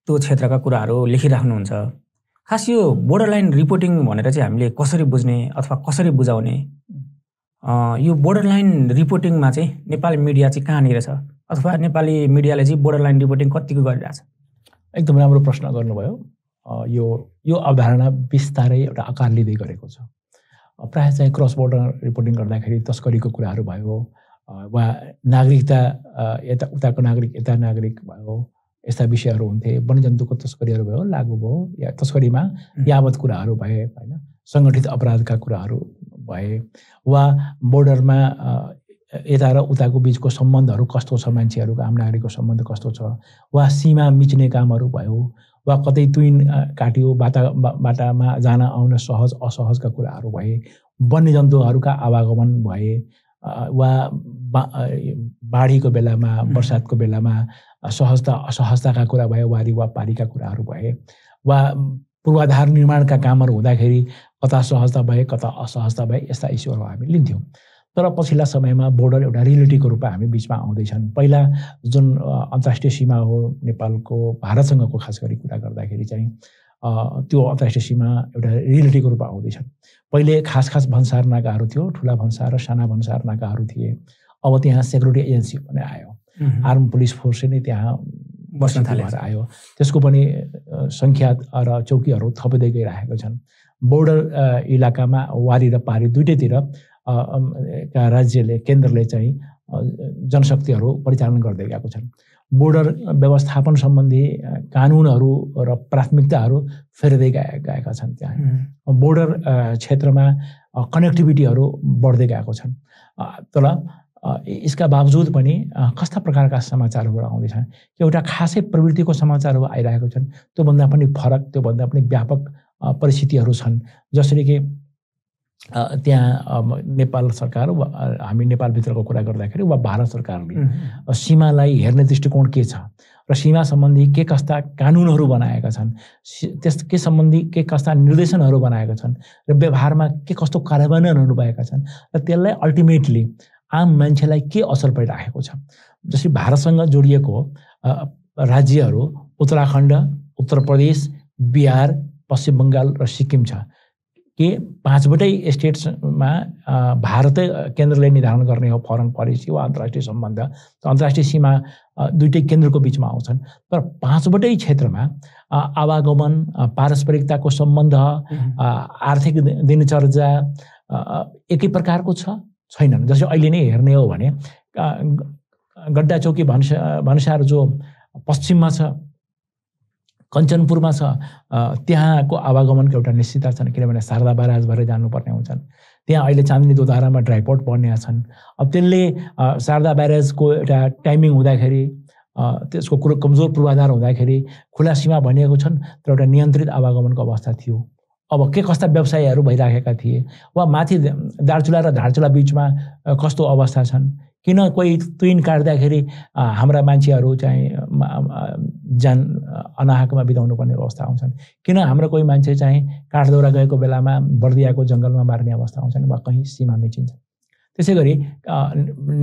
Speaker 1: त्यो क्षेत्रका कुराहरू लेखिराख्नुहुन्छ। खास यो बोर्डर लाइन रिपोर्टिङ भनेर चाहिँ हामीले कसरी बुझ्ने अथवा कसरी बुझाउने? यो बोर्डर लाइन रिपोर्टिङमा चाहिँ नेपाली मिडिया चाहिँ कहाँनिर छ? अथवा नेपाली मिडियाले चाहिँ बोर्डर लाइन रिपोर्टिङ कतिको गरिरहेछ?
Speaker 2: एकदम राम्रो प्रश्न गर्नुभयो। यो यो अवधारणा बिस्तारै एउटा आकार लिँदै गरेको छ। प्रायः चाहिँ क्रस बोर्डर रिपोर्टिङ गर्दाखेरि तस्करीको कुराहरू भयो। वा नागरिकता यता उताको नागरिक यता नागरिक भयो यस्ता विषयहरू हुन्थे वन्यजन्तुको तस्करीहरू भयो लागु भयो या तस्करीमा यावत कुराहरू भए होइन? सङ्गठित अपराधका कुराहरू भए वा बोर्डरमा यता र उताको बिचको सम्बन्धहरू कस्तो छ मान्छेहरूको आम नागरिकको सम्बन्ध कस्तो छ? वा सीमा मिच्ने कामहरू भयो? वा कतै तुइन काट्यो बाटा बाटामा जान आउन सहज असहजका कुराहरू भए? वन्यजन्तुहरूका आवागमन भए? वा बाढीको बेलामा बर्सातको बेलामा सहजता असहजताका कुरा भए? वारी वा पारीका कुराहरू भए? वा पूर्वाधार निर्माणका कामहरू हुँदाखेरि कता सहजता भए कता असहजता भए यस्ता इस्युहरू हामी लिन्थ्यौँ। तर पछिल्ला समयमा बोर्डर एउटा रिलेटिभको रूपमा हामी बिचमा आउँदैछन्। पहिला जुन अन्तर्राष्ट्रिय सीमा हो नेपालको भारतसँगको खास गरी कुरा गर्दाखेरि चाहिँ त्यो अन्तर्राष्ट्रिय सीमा एउटा रिलेटिभको रूपमा आउँदैछन्। पहिले खास खास भन्सार नाकाहरू थियो ठुला भन्सार र साना भन्सार नाकाहरू थिए। अब त्यहाँ सेक्युरिटी एजेन्सी पनि आयो। आर्म पुलिस फोर्स नै त्यहाँ बस्न थालेर आयो। त्यसको पनि सङ्ख्या र चौकीहरू थपिँदै गइरहेको छन्। बोर्डर इलाकामा वारी र पारी दुइटैतिर का राज्यले केन्द्रले चाहिँ जनशक्तिहरू परिचालन गर्दै गएको छन्। बोर्डर व्यवस्थापन सम्बन्धी कानुनहरू र प्राथमिकताहरू फेर्दै गए गएका छन् त्यहाँ। बोर्डर क्षेत्रमा कनेक्टिभिटीहरू बढ्दै गएको छन्। तर यसका बावजुद पनि कस्ता प्रकारका समाचारहरू आउँदैछन्? एउटा खासै प्रवृत्तिको समाचारहरू आइरहेको छन्। त्योभन्दा पनि फरक त्योभन्दा पनि व्यापक परिस्थितिहरू छन्। जसरी कि त्यहाँ नेपाल सरकार वा हामी नेपालभित्रको कुरा गर्दाखेरि वा भारत सरकारले सीमालाई हेर्ने दृष्टिकोण के छ? र सीमा सम्बन्धी के कस्ता कानुनहरू बनाएका छन्? त्यस के सम्बन्धी के कस्ता निर्देशनहरू बनाएका छन्? र व्यवहारमा के कस्तो कार्यान्वयनहरू भएका छन्? र त्यसलाई अल्टिमेटली आम मान्छेलाई के असर परिराखेको छ? जसरी भारतसँग जोडिएको राज्यहरू उत्तराखण्ड उत्तर प्रदेश बिहार पश्चिम बङ्गाल र सिक्किम छ। कि पाँचवटै स्टेट्समा भारतै केन्द्रले निर्धारण गर्ने हो फरेन पोलिसी वा अन्तर्राष्ट्रिय सम्बन्ध? अन्तर्राष्ट्रिय सीमा दुइटै केन्द्रको बिचमा आउँछन्। तर पाँचवटै क्षेत्रमा आवागमन पारस्परिकताको सम्बन्ध आर्थिक दिनचर्या एकै प्रकारको छ? छैनन्। जस्तै अहिले नै हेर्ने हो भने गड्डा चौकी भन्सा भन्सार जो पश्चिममा छ कञ्चनपुरमा छ त्यहाँको आवागमनको एउटा निश्चितता छन् किनभने शारदा ब्याराज भएर जानुपर्ने हुन्छन्। त्यहाँ अहिले चाँदनी दोधारामा ड्राइपोर्ट पर्ने छन्। अब त्यसले शारदा ब्यारेजको एउटा टाइमिङ हुँदाखेरि त्यसको कुरो कमजोर पूर्वाधार हुँदाखेरि खुला सीमा भनिएको छन् तर एउटा नियन्त्रित आवागमनको अवस्था थियो। अब के कस्ता व्यवसायहरू भइराखेका थिए? वा माथि दार्चुला र धारचुला बिचमा कस्तो अवस्था छन्? किन कोही तुइन काट्दाखेरि हाम्रा मान्छेहरू चाहिँ जान अनाहकमा बिताउनु पर्ने अवस्था आउँछन्? किन हाम्रो कोही मान्छे चाहिँ काठदौरा गएको बेलामा बर्दियाको जङ्गलमा मार्ने अवस्था आउँछन् वा कहीँ सीमा मिचिन्छ त्यसै गरी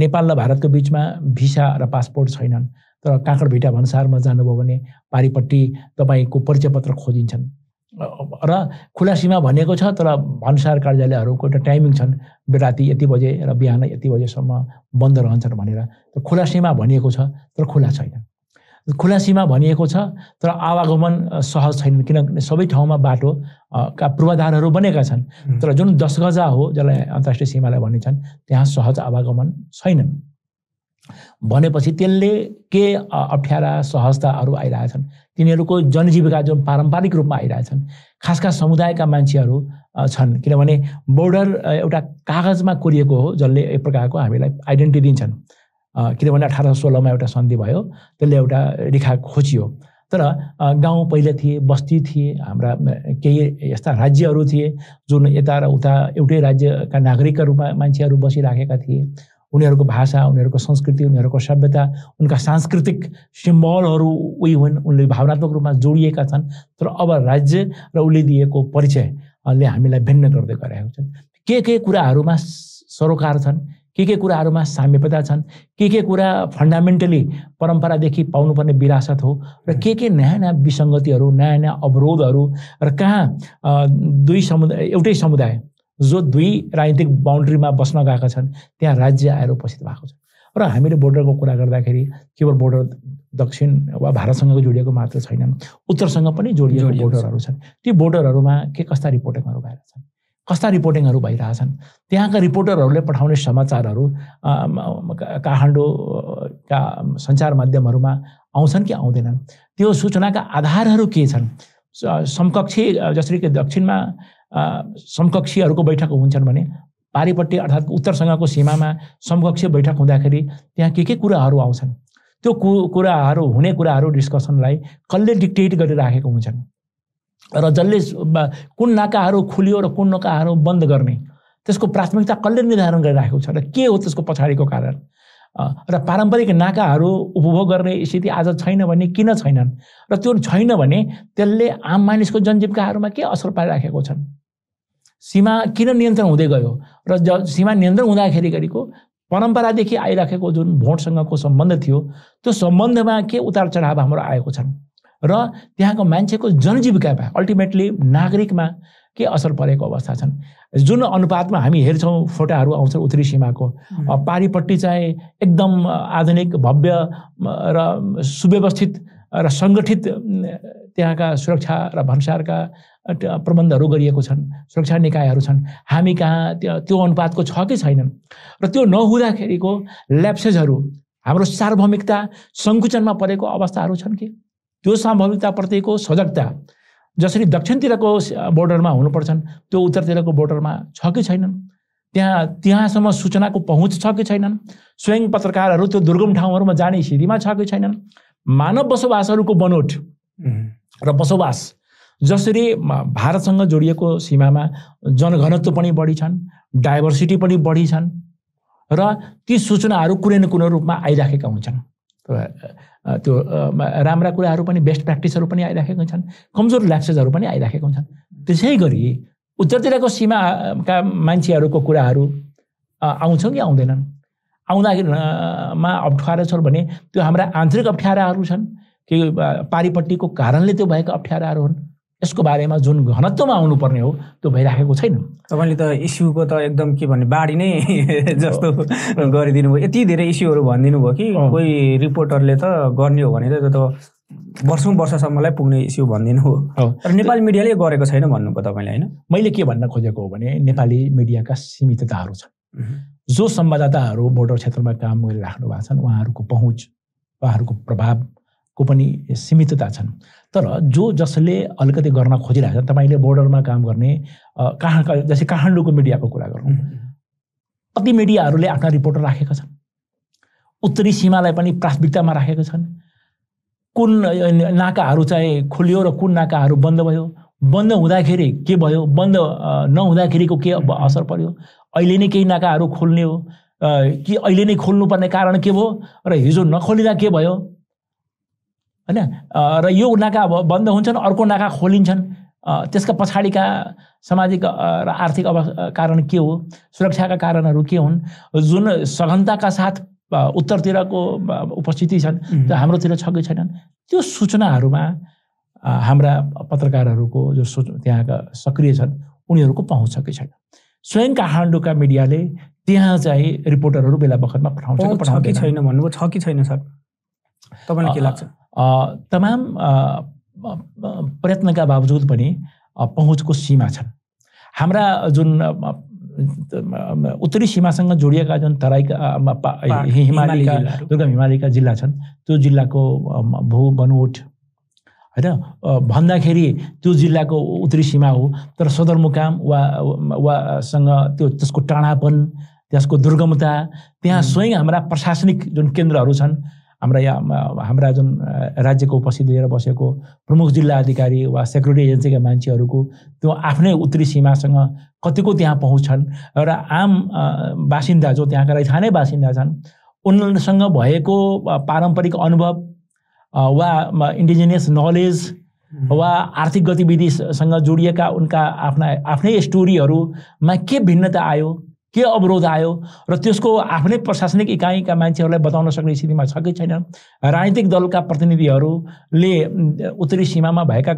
Speaker 2: नेपाल र भारतको बिचमा भिसा र पासपोर्ट छैनन् तर काँकडभिटा भन्सारमा जानुभयो भने पारिपट्टि तपाईँको परिचय पत्र खोजिन्छन्। र खुला सीमा भनेको छ तर भन्सार कार्यालयहरूको एउटा टाइमिङ छन्। राति यति बजे र बिहान यति बजेसम्म बन्द रहन्छन् भनेर। खुला सीमा भनिएको छ तर खुला छैन। खुला सीमा भनिएको छ तर आवागमन सहज छैन किनभने सबै ठाउँमा बाटो का पूर्वाधारहरू बनेका छन्। तर जुन दस गजा हो जसलाई अन्तर्राष्ट्रिय सीमालाई भनिन्छन् त्यहाँ सहज आवागमन छैनन्। भनेपछि त्यसले के अप्ठ्यारा सहजताहरू आइरहेछन्? तिनीहरूको जनजीविका जुन पारम्परिक रूपमा आइरहेछन् खास खास समुदायका मान्छेहरू छन्। किनभने बोर्डर एउटा कागजमा कोरिएको हो जसले एक प्रकारको हामीलाई आइडेन्टिटी दिन्छन्। किनभने अठार सय सोह्रमा एउटा सन्धि भयो त्यसले एउटा रेखा खोजियो तर गाउँ पहिले थिए बस्ती थिए हाम्रा केही यस्ता राज्यहरू थिए जुन यता र उता एउटै राज्यका नागरिकका रूपमा मान्छेहरू बसिराखेका थिए। उनीहरूको भाषा उनीहरूको संस्कृति उनीहरूको सभ्यता उनका सांस्कृतिक सिम्बलहरू उही हुन् उनले भावनात्मक रूपमा जोडिएका छन्। तर अब राज्य र उसले दिएको परिचयले हामीलाई भिन्न गर्दै गइरहेको छन्। के के कुराहरूमा सरोकार छन्? के के कुराहरूमा साम्यपता छन्? के के कुरा फन्डामेन्टली परम्परादेखि पाउनुपर्ने विरासत हो? र के के नयाँ नयाँ विसङ्गतिहरू नयाँ नयाँ अवरोधहरू? र कहाँ दुई समुदाय एउटै समुदाय जो दुई राजनीतिक बााउन्ड्रीमा बस्न गएका छन् त्यहाँ राज्य आएर उपस्थित भएको छ। र हामीले बोर्डरको कुरा गर्दाखेरि केवल बोर्डर दक्षिण वा भारतसँगको जोडिएको मात्र छैनन् उत्तरसँग पनि जोडिएको। बोर्डरहरू छन्। ती बोर्डरहरूमा के कस्ता रिपोर्टिङहरू भइरहेछन् कस्ता रिपोर्टिङहरू भइरहेछन् त्यहाँका रिपोर्टरहरूले पठाउने समाचारहरू काठमाडौँका सञ्चार माध्यमहरूमा आउँछन् कि आउँदैनन्? त्यो सूचनाका आधारहरू के छन्? समकक्षी जसरी कि दक्षिणमा समकक्षीहरूको बैठक हुन्छन् भने पारिपट्टि अर्थात् उत्तरसँगको सीमामा समकक्षी बैठक हुँदाखेरि त्यहाँ के के कुराहरू आउँछन्? त्यो कु कुराहरू हुने कुराहरू डिस्कसनलाई कसले डिक्टेट गरिराखेको हुन्छन्? र जसले कुन नाकाहरू खुल्यो र कुन नाकाहरू बन्द गर्ने त्यसको प्राथमिकता कसले निर्धारण गरिराखेको छ र के हो त्यसको पछाडिको कारण? र पारम्परिक नाकाहरू उपभोग गर्ने स्थिति आज छैन भने किन छैनन्? र त्यो छैन भने त्यसले आम मानिसको जनजीविकाहरूमा के असर पारिराखेको छन्? सीमा किन नियन्त्रण हुँदै गयो र ज सीमा नियन्त्रण हुँदाखेरिको परम्परादेखि आइराखेको जुन भोटसँगको सम्बन्ध थियो त्यो सम्बन्धमा के उतार चढाव हाम्रो आएको छन्? र त्यहाँको मान्छेको जनजीविकामा अल्टिमेटली नागरिकमा के असर परेको अवस्था छन्? जुन अनुपातमा हामी हेर्छौँ फोटाहरू आउँछ उत्तरी सीमाको। पारिपट्टि चाहिँ एकदम आधुनिक भव्य र सुव्यवस्थित र सङ्गठित त्यहाँका सुरक्षा र भन्सारका प्रबन्धहरू गरिएको छन् सुरक्षा निकायहरू छन्। हामी कहाँ त्यो अनुपातको छ कि छैनन्? र त्यो नहुँदाखेरिको ल्याप्सेसहरू हाम्रो सार्वभौमिकता सङ्कुचनमा परेको अवस्थाहरू छन् कि? त्यो सार्वभौमिकताप्रतिको सजगता जसरी दक्षिणतिरको बोर्डरमा हुनुपर्छन् त्यो उत्तरतिरको बोर्डरमा छ कि छैनन्? त्यहाँ त्यहाँसम्म सूचनाको पहुँच छ कि छैनन्? स्वयं पत्रकारहरू त्यो दुर्गम ठाउँहरूमा जाने स्थितिमा छ कि छैनन्? मानव बसोबासहरूको बनोट र बसोबास। जसरी भारतसँग जोडिएको सीमामा जनघनत्व पनि बढी छन् डाइभर्सिटी पनि बढी छन् र ती सूचनाहरू कुनै न कुनै रूपमा आइराखेका हुन्छन्। त्यो राम्रा कुराहरू पनि बेस्ट प्र्याक्टिसहरू पनि आइराखेका हुन्छन् कमजोर ल्याप्सेसहरू पनि आइराखेका हुन्छन्। त्यसै गरी उत्तरतिरको सीमाका मान्छेहरूको कुराहरू आउँछन् कि आउँदैनन्? आउँदाखेरि अ, मा अप्ठ्यारो छ भने त्यो हाम्रा आन्तरिक अप्ठ्याराहरू छन् कि पारिपट्टिको कारणले त्यो भएका अप्ठ्याराहरू हुन्। यसको बारेमा जुन घनत्वमा आउनुपर्ने हो त्यो भइराखेको छैन।
Speaker 1: तपाईँले त इस्युको त एकदम के भन्ने बाढी नै जस्तो गरिदिनु भयो यति धेरै इस्युहरू भनिदिनु भयो कि। कोही रिपोर्टरले त गर्ने हो भने त त्यो त वर्षौँ वर्षसम्मलाई पुग्ने इस्यु भनिदिनु हो। तर नेपाली मिडियाले गरेको छैन भन्नुभयो तपाईँले होइन?
Speaker 2: मैले के भन्न खोजेको हो भने नेपाली मिडियाका सीमितताहरू छन्। जो संवाददाताहरू बोर्डर क्षेत्रमा काम गरिराख्नु भएको छन् उहाँहरूको पहुँच उहाँहरूको प्रभावको पनि सीमितता छन्। तर जो जसले अलिकति गर्न खोजिरहेको छ तपाईँले बोर्डरमा काम गर्ने कहाँ जस्तै काठमाडौँको मिडियाको कुरा गरौँ। कति मिडियाहरूले आफ्ना रिपोर्टर राखेका छन्। उत्तरी सीमालाई पनि प्राथमिकतामा राखेका छन्। कुन नाकाहरू चाहिँ खोलियो र कुन नाकाहरू बन्द भयो? बन्द हुँदाखेरि के भयो? बन्द नहुँदाखेरिको के असर पर्यो? अहिले नै केही नाकाहरू खोल्ने हो? कि अहिले नै खोल्नुपर्ने कारण के भयो? र हिजो नखोलिँदा के भयो? होइन? र यो नाका बन्द हुन्छन् अर्को नाका खोलिन्छन्। त्यसका पछाडिका सामाजिक र आर्थिक अव कारण के हो? सुरक्षाका कारणहरू के हुन्? जुन सघनताका साथ उत्तरतिरको उपस्थिति छन् त्यो हाम्रोतिर छ कि छैनन्। त्यो सूचनाहरूमा हाम्रा पत्रकारहरूको जो सोच त्यहाँका सक्रिय छन् उनीहरूको पहुँच छ कि छैन। स्वयं काठमाडौँका मिडियाले त्यहाँ चाहिँ रिपोर्टरहरू बेला बखतमा पठाउँछ कि
Speaker 1: छैन भन्नुभयो छ कि छैन सर? तपाईँलाई के लाग्छ
Speaker 2: तमाम प्रयत्नका बावजुद पनि पहुँचको सीमा छन् हाम्रा जुन उत्तरी सीमासँग जोडिएका जुन तराईका हिमालीका। दुर्गम हिमालीका जिल्ला छन् त्यो जिल्लाको भू बनोट होइन भन्दाखेरि त्यो जिल्लाको उत्तरी सीमा हो तर सदरमुकाम वा वा सँग त्यो त्यसको टाढापन त्यसको दुर्गमता त्यहाँ। स्वयं हाम्रा प्रशासनिक जुन केन्द्रहरू छन् हाम्रा यहाँ हाम्रा जुन राज्यको उपस्थिति लिएर बसेको प्रमुख जिल्ला अधिकारी वा सेक्युरिटी एजेन्सीका मान्छेहरूको त्यो आफ्नै उत्तरी सीमासँग कतिको त्यहाँ पहुँच छन् र आम बासिन्दा जो त्यहाँका रैथाने बासिन्दा छन् उनीसँग भएको पारम्परिक अनुभव वा इन्डिजिनियस नलेज वा आर्थिक गतिविधिसँग जोडिएका उनका आफ्ना आफ्नै स्टोरीहरूमा के भिन्नता आयो के अवरोध आयो र त्यसको आफ्नै प्रशासनिक इकाइका मान्छेहरूलाई बताउन सक्ने स्थितिमा छ कि छैन? राजनीतिक दलका प्रतिनिधिहरूले उत्तरी सीमामा भएका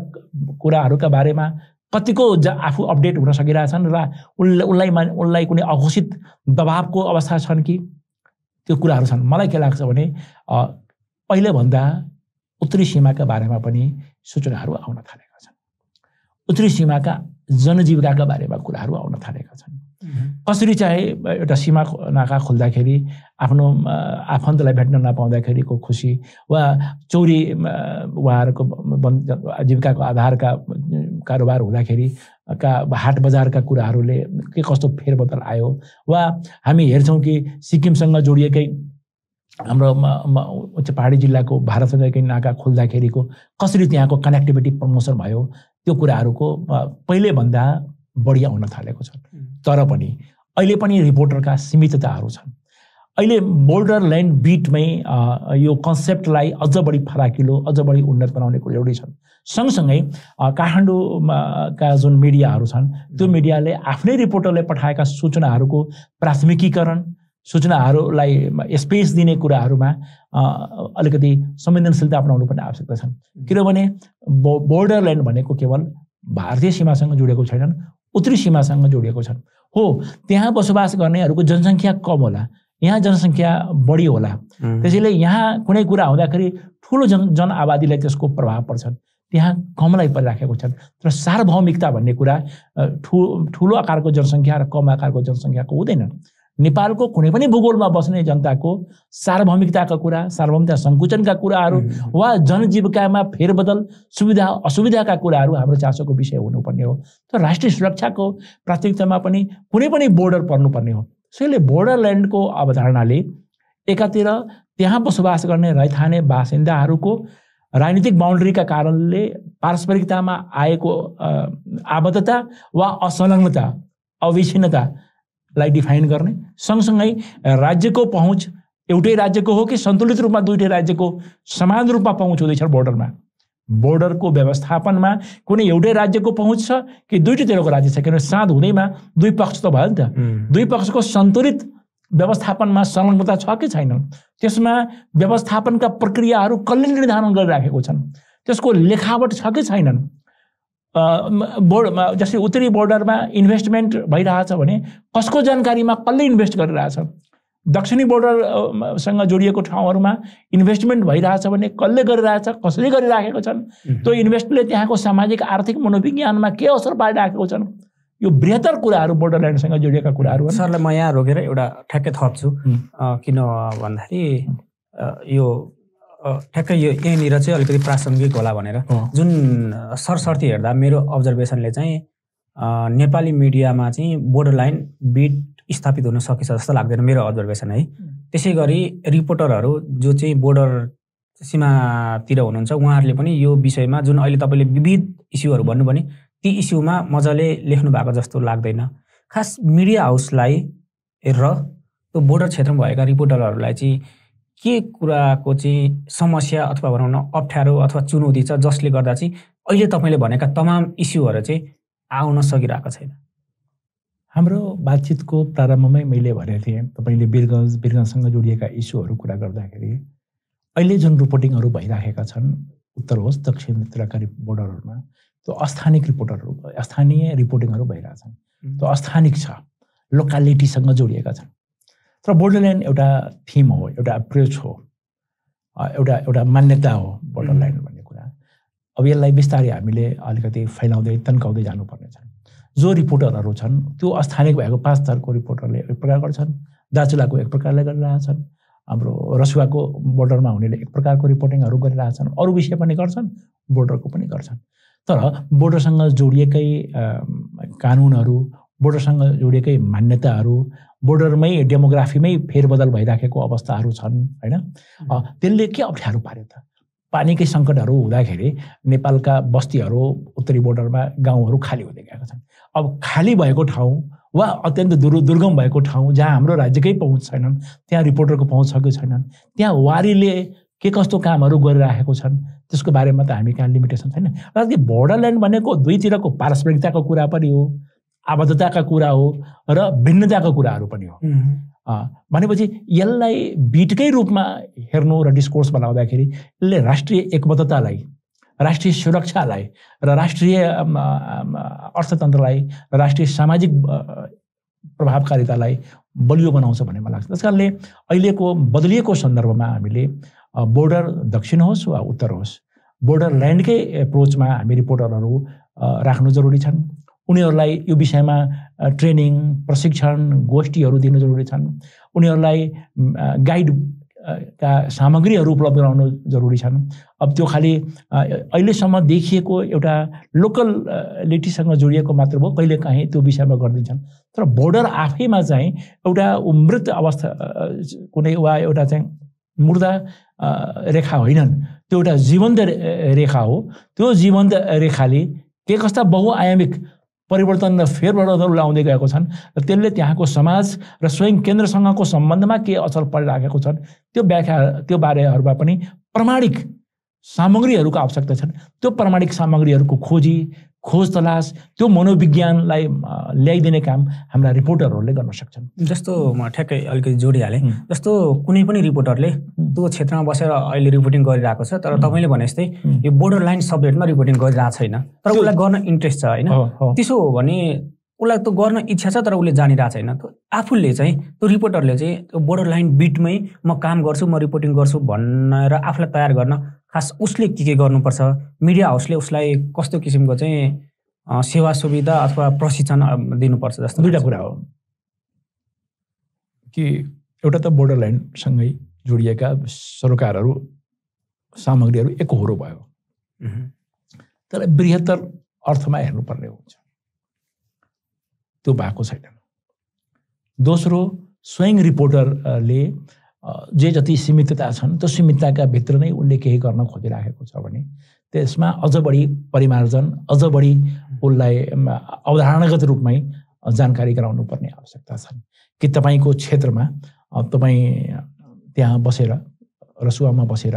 Speaker 2: कुराहरूका बारेमा कतिको आफू अपडेट हुन सकिरहेछन् र उनलाई उनलाई उनलाई कुनै अघोषित दबावको अवस्था छन् कि? त्यो कुराहरू छन्। मलाई के लाग्छ भने पहिलेभन्दा उत्तरी सीमाका बारेमा पनि सूचनाहरू आउन थालेका छन्। उत्तरी सीमाका जनजीविकाका बारेमा कुराहरू आउन थालेका छन्। कसरी चाहे एउटा सीमा नाका खोल्दाखेरि आफ्नो आफन्तलाई भेट्न नपाउँदाखेरिको खुसी वा चौरी उहाँहरूको जीविकाको आधारका कारोबार हुँदाखेरि का हाट बजारका कुराहरूले के कस्तो फेरबदल आयो वा हामी हेर्छौँ कि सिक्किमसँग जोडिएकै हाम्रो उच्च पहाडी जिल्लाको भारतसँगकै नाका खोल्दाखेरिको कसरी त्यहाँको कनेक्टिभिटी प्रमोसन भयो त्यो कुराहरूको पहिलेभन्दा बढी आउन थालेको छ। तर पनि अहिले पनि रिपोर्टरका सीमितताहरू छन्। अहिले बोर्डर ल्यान्ड बिटमै यो कन्सेप्टलाई अझ बढी फराकिलो अझ बढी उन्नत बनाउने कुरो एउटै छन्। सँगसँगै काठमाडौँमा का जुन मिडियाहरू छन् त्यो मिडियाले आफ्नै रिपोर्टरले पठाएका सूचनाहरूको प्राथमिकीकरण सूचनाहरूलाई स्पेस दिने कुराहरूमा अलिकति संवेदनशीलता अपनाउनु पर्ने आवश्यकता छन्। किनभने बो बोर्डर ल्यान्ड भनेको केवल भारतीय सीमासँग जोडिएको छैनन् उत्तरी सीमासँग जोडिएको छन्। हो त्यहाँ बसोबास गर्नेहरूको जनसङ्ख्या कम होला यहाँ जनसङ्ख्या बढी होला। त्यसैले यहाँ कुनै कुरा हुँदाखेरि ठुलो जन जनआबादीलाई त्यसको प्रभाव पर्छ त्यहाँ कमलाई परिराखेको छन्। तर सार्वभौमिकता भन्ने कुरा ठु ठुलो आकारको जनसङ्ख्या र कम आकारको जनसङ्ख्याको हुँदैन नेपालको कुनै पनि भूगोलमा बस्ने जनताको सार्वभौमिकताका कुरा सार्वभौमिकता सङ्कुचनका कुराहरू वा जनजीविकामा फेरबदल सुविधा असुविधाका कुराहरू हाम्रो चासोको विषय हुनुपर्ने हो। तर राष्ट्रिय सुरक्षाको प्राथमिकतामा पनि कुनै पनि बोर्डर पर्नुपर्ने हो। त्यसैले बोर्डर ल्यान्डको अवधारणाले एकातिर त्यहाँ बसोबास गर्ने रैथाने बासिन्दाहरूको राजनीतिक बााउन्ड्रीका कारणले पारस्परिकतामा आएको आबद्धता वा असंलग्नता अविच्छिन्नतालाई डिफाइन गर्ने। सँगसँगै राज्यको पहुँच एउटै राज्यको हो कि सन्तुलित रूपमा दुइटै राज्यको समान रूपमा पहुँच हुँदैछ बोर्डरमा बोर्डरको व्यवस्थापनमा कुनै एउटै राज्यको पहुँच छ कि दुइटैतिरको राज्य छ? किनभने साँध हुँदैमा दुई पक्ष त भयो नि त। दुई पक्षको सन्तुलित व्यवस्थापनमा संलग्नता छ कि छैन? त्यसमा व्यवस्थापनका प्रक्रियाहरू कसले निर्धारण गरिराखेको छन्। त्यसको लेखावट छ कि छैनन्? बोर्ड जस्तै उत्तरी बोर्डरमा इन्भेस्टमेन्ट भइरहेछ भने कसको जानकारीमा कसले इन्भेस्ट गरिरहेछ? दक्षिणी बोर्डरसँग जोडिएको ठाउँहरूमा इन्भेस्टमेन्ट भइरहेछ भने कसले गरिरहेछ कसले गरिराखेको छन्? त्यो इन्भेस्टले त्यहाँको सामाजिक आर्थिक मनोविज्ञानमा के असर पारिराखेको छन्? यो बृहत्तर कुराहरू बोर्डर ल्यान्डसँग जोडिएका कुराहरू
Speaker 1: सरलाई म यहाँ रोकेर एउटा ठ्याक्कै थप्छु किन भन्दाखेरि यो ठ्याक्कै यो यहीँनिर चाहिँ अलिकति प्रासङ्गिक होला भनेर। जुन सरसर्ती हेर्दा मेरो अब्जर्भेसनले चाहिँ नेपाली मिडियामा चाहिँ बोर्डर लाइन बिट स्थापित हुन सकेछ जस्तो लाग्दैन मेरो अब्जर्भेसन है। त्यसै गरी रिपोर्टरहरू जो चाहिँ बोर्डर सीमातिर हुनुहुन्छ उहाँहरूले पनि यो विषयमा जुन अहिले तपाईँले विविध इस्युहरू भन्नु भने ती इस्युमा मजाले लेख्नु भएको जस्तो लाग्दैन। खास मिडिया हाउसलाई र त्यो बोर्डर क्षेत्रमा भएका रिपोर्टरहरूलाई चाहिँ के कुराको चाहिँ समस्या अथवा भनौँ न अप्ठ्यारो अथवा चुनौती छ जसले गर्दा चाहिँ अहिले तपाईँले भनेका तमाम इस्युहरू चाहिँ आउन सकिरहेको छैन?
Speaker 2: हाम्रो बातचितको प्रारम्भमै मैले भनेको थिएँ तपाईँले वीरगञ्ज वीरगञ्जसँग जोडिएका इस्युहरू कुरा गर्दाखेरि अहिले जुन रिपोर्टिङहरू भइराखेका छन् उत्तर होस् दक्षिणतिरका बोर्डरहरूमा त्यो अस्थानिक रिपोर्टरहरू स्थानीय रिपोर्टिङहरू भइरहेछन्। त्यो अस्थानिक छ लोकालिटीसँग जोडिएका छन्। तर बोर्डरल्यान्ड एउटा थिम हो एउटा अप्रोच हो एउटा एउटा मान्यता हो बोर्डरल्यान्ड भन्ने कुरा। अब यसलाई बिस्तारै हामीले अलिकति फैलाउँदै तन्काउँदै जानुपर्ने छ। जो रिपोर्टरहरू छन् त्यो स्थानिक भएको पाँच थरको रिपोर्टरले एक प्रकार गर्छन् दार्चुलाको एक प्रकारले गरिरहेछन् हाम्रो रसुवाको बोर्डरमा हुनेले एक प्रकारको रिपोर्टिङहरू गरिरहेछन् अरू विषय पनि गर्छन् बोर्डरको पनि गर्छन्। तर बोर्डरसँग जोडिएकै कानुनहरू बोर्डरसँग जोडिएकै मान्यताहरू बोर्डरमै डेमोग्राफीमै फेरबदल भइराखेको अवस्थाहरू छन् होइन? त्यसले के अप्ठ्यारो पार्यो त? पानीकै सङ्कटहरू हुँदाखेरि नेपालका बस्तीहरू उत्तरी बोर्डरमा गाउँहरू खाली हुँदै गएका छन्। अब खाली भएको ठाउँ वा अत्यन्त दुर् दुर्गम भएको ठाउँ जहाँ हाम्रो राज्यकै पहुँच छैनन् त्यहाँ रिपोर्टरको पहुँच छ कि छैनन् त्यहाँ वारीले के कस्तो कामहरू गरिराखेको छन् त्यसको बारेमा त हामी कहाँ लिमिटेसन छैन। र बोर्डर ल्यान्ड भनेको दुईतिरको पारस्परिकताको कुरा पनि हो। आबद्धताका कुरा हो र भिन्नताको कुराहरू पनि हो। भनेपछि यसलाई बिटकै रूपमा हेर्नु र डिस्कोर्स बनाउँदाखेरि यसले राष्ट्रिय एकबद्धतालाई राष्ट्रिय सुरक्षालाई र राष्ट्रिय अर्थतन्त्रलाई र राष्ट्रिय सामाजिक प्रभावकारितालाई बलियो बनाउँछ भन्ने मलाई लाग्छ। त्यस कारणले अहिलेको बदलिएको सन्दर्भमा हामीले बोर्डर दक्षिण होस् वा उत्तर होस् बोर्डर ल्यान्डकै एप्रोचमा हामी रिपोर्टरहरू राख्नु जरुरी छन्। उनीहरूलाई यो विषयमा ट्रेनिङ प्रशिक्षण गोष्ठीहरू दिनु जरुरी छन्। उनीहरूलाई गाइड का सामग्रीहरू उपलब्ध गराउनु जरुरी छन्। अब त्यो खालि अहिलेसम्म देखिएको एउटा लोकल लिटीसँग जोडिएको मात्र भयो कहिले काहीँ त्यो विषयमा गरिदिन्छन् तर बोर्डर आफैमा चाहिँ एउटा मृत अवस्था कुनै वा एउटा चाहिँ मुर्दा रेखा होइनन्। त्यो एउटा जीवन्त रेखा हो। त्यो जीवन्त रेखाले के कस्ता बहुआयामिक परिवर्तन र फेरबदलहरू लाउँदै गएको छन् र त्यसले त्यहाँको समाज र स्वयं केन्द्रसँगको सम्बन्धमा के असर परिरहेको छन् त्यो व्याख्या त्यो बारेहरूमा पनि प्रमाणिक सामग्रीहरूको आवश्यकता छन्। त्यो प्रमाणिक सामग्रीहरूको खोजी खोज तलास त्यो मनोविज्ञानलाई ल्याइदिने काम हाम्रा रिपोर्टरहरूले गर्न सक्छन्।
Speaker 1: जस्तो म ठ्याक्कै अलिकति जोडिहालेँ। जस्तो कुनै पनि रिपोर्टरले त्यो क्षेत्रमा बसेर अहिले रिपोर्टिङ गरिरहेको छ तर तपाईँले भने जस्तै यो बोर्डर लाइन सब्जेक्टमा रिपोर्टिङ गरिरहेको छैन तर उसलाई गर्न इन्ट्रेस्ट छ होइन? त्यसो हो भने उसलाई त गर्न इच्छा छ तर उसले जानिरहेको छैन। आफूले चाहिँ त्यो रिपोर्टरले चाहिँ त्यो बोर्डर लाइन बिटमै म काम गर्छु म रिपोर्टिङ गर्छु भनेर आफूलाई तयार गर्न खास उसले के के गर्नुपर्छ? मिडिया हाउसले उसलाई कस्तो किसिमको चाहिँ सेवा सुविधा अथवा प्रशिक्षण दिनुपर्छ जस्तो
Speaker 2: दुईवटा कुरा हो। कि एउटा त बोर्डर लाइनसँगै जोडिएका सरकारहरू सामग्रीहरू एकहोरो भयो। तर बृहत्तर अर्थमा हेर्नुपर्ने हुन्छ। त्यो भएको छैन। दोस्रो स्वयं रिपोर्टरले जे जति सीमितता छन् त्यो सीमितताका भित्र नै उसले केही गर्न खोजिराखेको छ भने त्यसमा अझ बढी परिमार्जन अझ बढी उसलाई अवधारणागत रूपमै जानकारी गराउनु पर्ने आवश्यकता छन्। कि तपाईँको क्षेत्रमा तपाईँ त्यहाँ बसेर रसुवामा बसेर